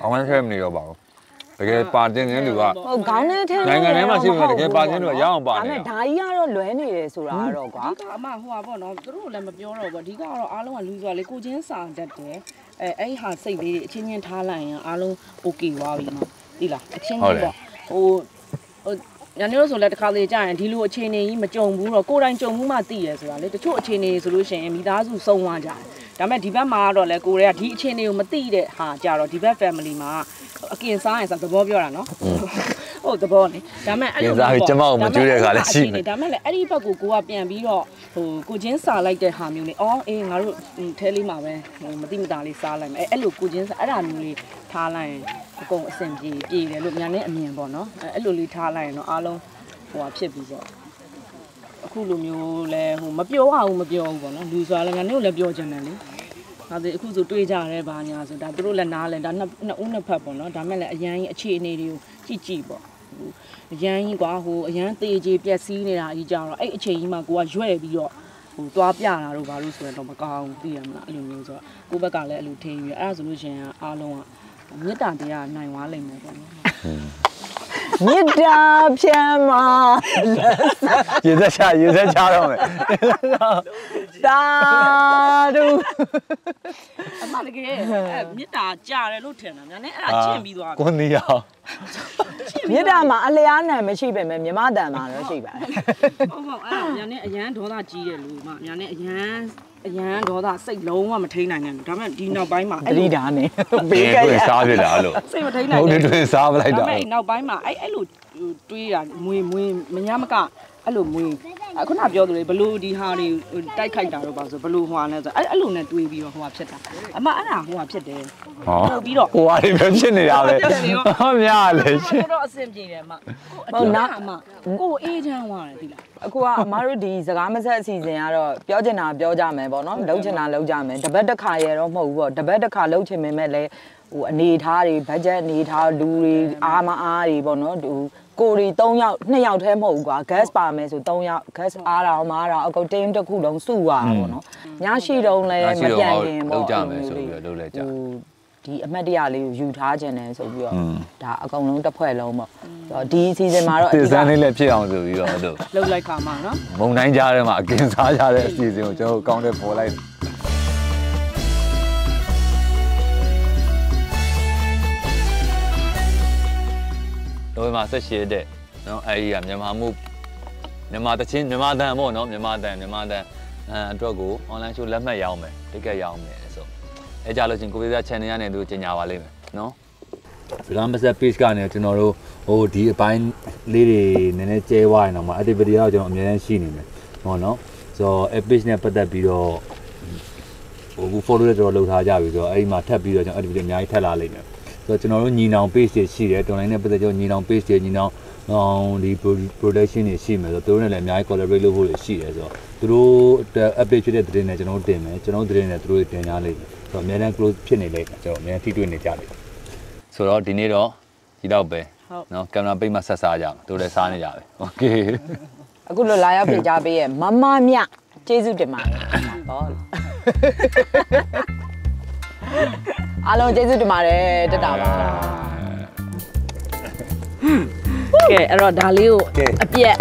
အောင်ဝမ်းခဲမနေတော့ပါဘူးတကယ်ပါတင်တဲ့လူကဟုတ်ခေါင်းနဲ့ထဲနိုင်ငံထဲမှာရှိနေတယ်တကယ်ပါခြင်းတို့ကရအောင်ပါနေတာဒါပေမဲ့ဒါကြီးကတော့လွဲနေတယ်ဆိုတာကတော့ကွာအဓိကအမဟိုပါပေါ့နော်သူတို့လည်းမပြောတော့ဘူးအဓိကတော့အားလုံးကလူဆိုတာလေကိုချင်းစာတတ်တယ်အဲအဲ့ဟာစိတ်လေးတွေအချင်းချင်းထားလိုက်ရင်အားလုံး okay သွားပြီနော်ဒီလားအချင်းချင်းပေါ့ဟိုဟို ညနေလို့ဆိုလဲတစ်ခါလေကြာရင်ဒီလိုအခြေအနေကြီးမကြုံဘူးတော့ကိုယ်တိုင်ကြုံမှုမှသိရဆိုတာလေတချို့အခြေအနေဆိုလို့ရှိရင်မိသားစုစုံသွားကြတယ် ဒါပေမဲ့ဒီဘက်မှာကတော့လေကိုယ်တွေကဒီအခြေအနေကိုမသိတဲ့ဟာကြတော့ဒီဘက် family မှာအကင်စားရင်ဆိုသဘောပြောတာနော်ဟုတ်သဘောလေဒါပေမဲ့အဲ့လိုကျမကိုမကျွေးတဲ့ခါလည်းရှိမယ်ဒါမဲ့လည်းအဲ့ဒီဘက်ကိုကိုကပြန်ပြီးတော့ဟိုကိုချင်းစာလိုက်တဲ့ဟာမျိုးလေးအော်အေးငါတို့ထဲလေးမှာပဲဟိုမတိမတာလေးစားလိုက်မယ်အဲ့အဲ့လိုကိုချင်းစာအဲ့ဒါမျိုးလေးထားလိုက်ရင်အကုန်အဆင်ပြေပြေတယ်လို့ညာနဲ့အမြင်ပေါ့နော်အဲ့အဲ့လိုလေးထားလိုက်ရင်တော့အားလုံးဟိုဟာဖြစ်ပြီးတော့ အခုလိုမျိုးလဲဟိုမပြောရဘူးမပြောဘူးပေါ့နော်လူဆိုတာလည်းငါတို့လည်းပြောချင်တယ်လေဒါဆိုအခုဆိုတွေးကြရဲဘာညာဆိုဒါသူတို့လည်းနားလဲဒါနှစ်နှစ်ဦးနှစ်ဖက်ပေါ့နော်ဒါမဲ့လည်းအရန်ကြီးအခြေအနေတွေကိုကြည့်ကြည့်ပေါ့ဟိုအရန်ကြီးကွာဟိုအရန်သေးကြီးပြက်စီးနေတာကြီးကြတော့အဲ့အချိန်ကြီးမှာကိုကရွဲ့ပြီးတော့ဟိုသွားပြတာတို့ဘာလို့ဆိုရင်တော့မကောင်းဘူးသိရမလားအဲ့လိုမျိုးဆိုတော့ကိုယ့်ဘက်ကလည်းအဲ့လိုထင်ပြီးအဲ့ဒါဆိုလို့ရှိရင်အားလုံးကမေတ္တာတရားနိုင်သွားလိမ့်မယ်ပေါ့နော် မေတ္တာဖြံမှာရေသက်ချရေသက်ချတော့မယ်တာဒူအမတကယ်အဲ့မေတ္တာကြားတယ်လို့ထင်တာညာနဲ့အဲ့ဒါချင်းပြီးသွားပြီကိုနေအောင်မေတ္တာမှာအလျားနံမရှိပဲမြမတန်မှာတော့ရှိပါတယ်ဟုတ်ဟုတ်အဲ့ဒါညာနဲ့အရန်ဒေါသကြီးတယ်လို့မညာနဲ့အရန် အရန်ဒေါသစိတ်လုံးဝမထိန်နိုင်ဘူးဒါပေမဲ့ဒီနောက်ပိုင်းမှာတတိတာနေဘေးဘေးကကရစားပြလာလို့စိတ်မထိန်နိုင်ဟုတ်ဘူးတယ်တွေ့စားပလိုက်ဒါတာပေမဲ့နောက်ပိုင်းမှာအဲ့အဲ့လိုတွေးတာမွေမွေမညာမကအဲ့လိုမွေအခုနပြောသလိုဘလို့ဒီဟာတွေတိုက်ခိုက်တာတော့ပါဆိုဘလို့ဟွာလဲဆိုအဲ့အဲ့လိုနဲ့တွေးပြီးတော့ဟွာဖြစ်တာအမအဲ့ဒါဟွာဖြစ်တယ်ဟောပို့ပြီးတော့ဟိုဟာတွေပဲဖြစ်နေတာပဲဟောများလေရှတော်င်တော်အဆင်ပြေတယ်အမကိုအတူအမကိုအေးချမ်းသွားတယ်ဒီလား အခုကအမားတို့ဒီစကားမဆက်အစီအစဉ်ကတော့ပြောချင်တာပြောကြမယ်ပေါ့နော်လှုပ်ချင်တာလှုပ်ကြမယ်တပတ်တစ်ခါရတော့မဟုတ်ဘူးပေါ့တပတ်တစ်ခါလှုပ်ချင်ပေမဲ့လည်းဟိုအနေထားတွေဘတ်ဂျက်အနေထားလူတွေအားမအားတွေပေါ့နော်ဟိုကိုရီ3ယောက်2ယောက်တည်းမဟုတ်ဘူးကွာ gas ပါမယ်ဆို3ယောက် gas အားတော့မအားတော့အကုန် team တစ်ခုလုံးစုရတာပေါ့နော်ညရှိတုံးလည်းမပြန်ခင်ပေါ့လောက်ကြမယ်ဆိုပြီးတော့လုပ်လိုက်ကြဟို ဒီအမတ်တရလေးကိုယူထားခြင်းတယ်ဆိုပြီးတော့ဒါအကုန်လုံးတစ်ဖွဲ့လုံးပေါ့ဆိုတော့ဒီအစီအစဉ်မှာတော့အသဓိစ္စာကလေးလည်းဖြစ်အောင်ဆိုပြီးတော့အဲ့လိုလှုပ်လိုက်ခါမှာနော်မုံတိုင်းကြားထဲမှာအကင်စားကြတဲ့အစီအစဉ်ကိုကျွန်တော်ကောင်းတဲ့ပေါ်လိုက်တော့ဒီမှာဆက်ရှိတဲ့နော်အဲဒီကမြန်မာမှုမြန်မာတချင်းမြန်မာတန်ပေါ့နော်မြန်မာတန်မြန်မာတန်အဲအတွက်ကို online show လက်မှတ်ရအောင်မယ်တိကျရအောင်မယ်ဆို အဲကြလို့ချင်းကိုဗီဇာ channel ကနေသူကြီးညာပါလိမ့်မယ်နော်ဗလာမဆက် page ကနေကျွန်တော်တို့ဟိုဒီအပိုင်းလေးတွေနည်းနည်းကျဲသွားရင်တော့မှ activity တော့ကျွန်တော်အများကြီးရှိနေမယ်ဟောနော်ဆိုတော့ app page နဲ့ပတ်သက်ပြီးတော့ဟိုအခု follow လည်းတော်တော်လုပ်ထားကြပြီဆိုတော့အဲ့ဒီမှာထပ်ပြီးတော့ကျွန်တော် activity အများကြီးထပ်လာလိမ့်မယ်ဆိုတော့ကျွန်တော်တို့ညီနောင် page တွေရှိတယ် online နဲ့ပတ်သက်ကျွန်တော်ညီနောင် page တွေညီနောင်အောင်ဒီ production တွေရှိမယ်ဆိုတော့သူတို့နဲ့လည်းအများကြီး collaborate လုပ်ဖို့တွေရှိတယ်ဆိုတော့သူတို့ update ဖြစ်တဲ့သတင်းတွေကျွန်တော်တို့တင်မယ်ကျွန်တော်တို့သတင်းတွေသူတို့တင်ကြလိမ့်မယ်ဆို တော့အများအား close ဖြစ်နေလိမ့်မယ်ကျွန်တော်အများထိတွေ့နေကြလိမ့်မယ် ဆိုတော့ဒီနေ့တော့ဒီတော့ပဲ ဟုတ် เนาะကင်မရာပိတ်မှဆက်စားကြအောင်တို့လည်းစားနေကြပဲโอเค အခုလိုလာရောက်ပြကြပေးရဲ့မမမြကျေးဇူးတင်ပါတယ်ဟောအားလုံးကျေးဇူးတင်ပါတယ်တက်တာပါ ကဲအဲ့တော့ဒါလေးကို ကဲ အပြက်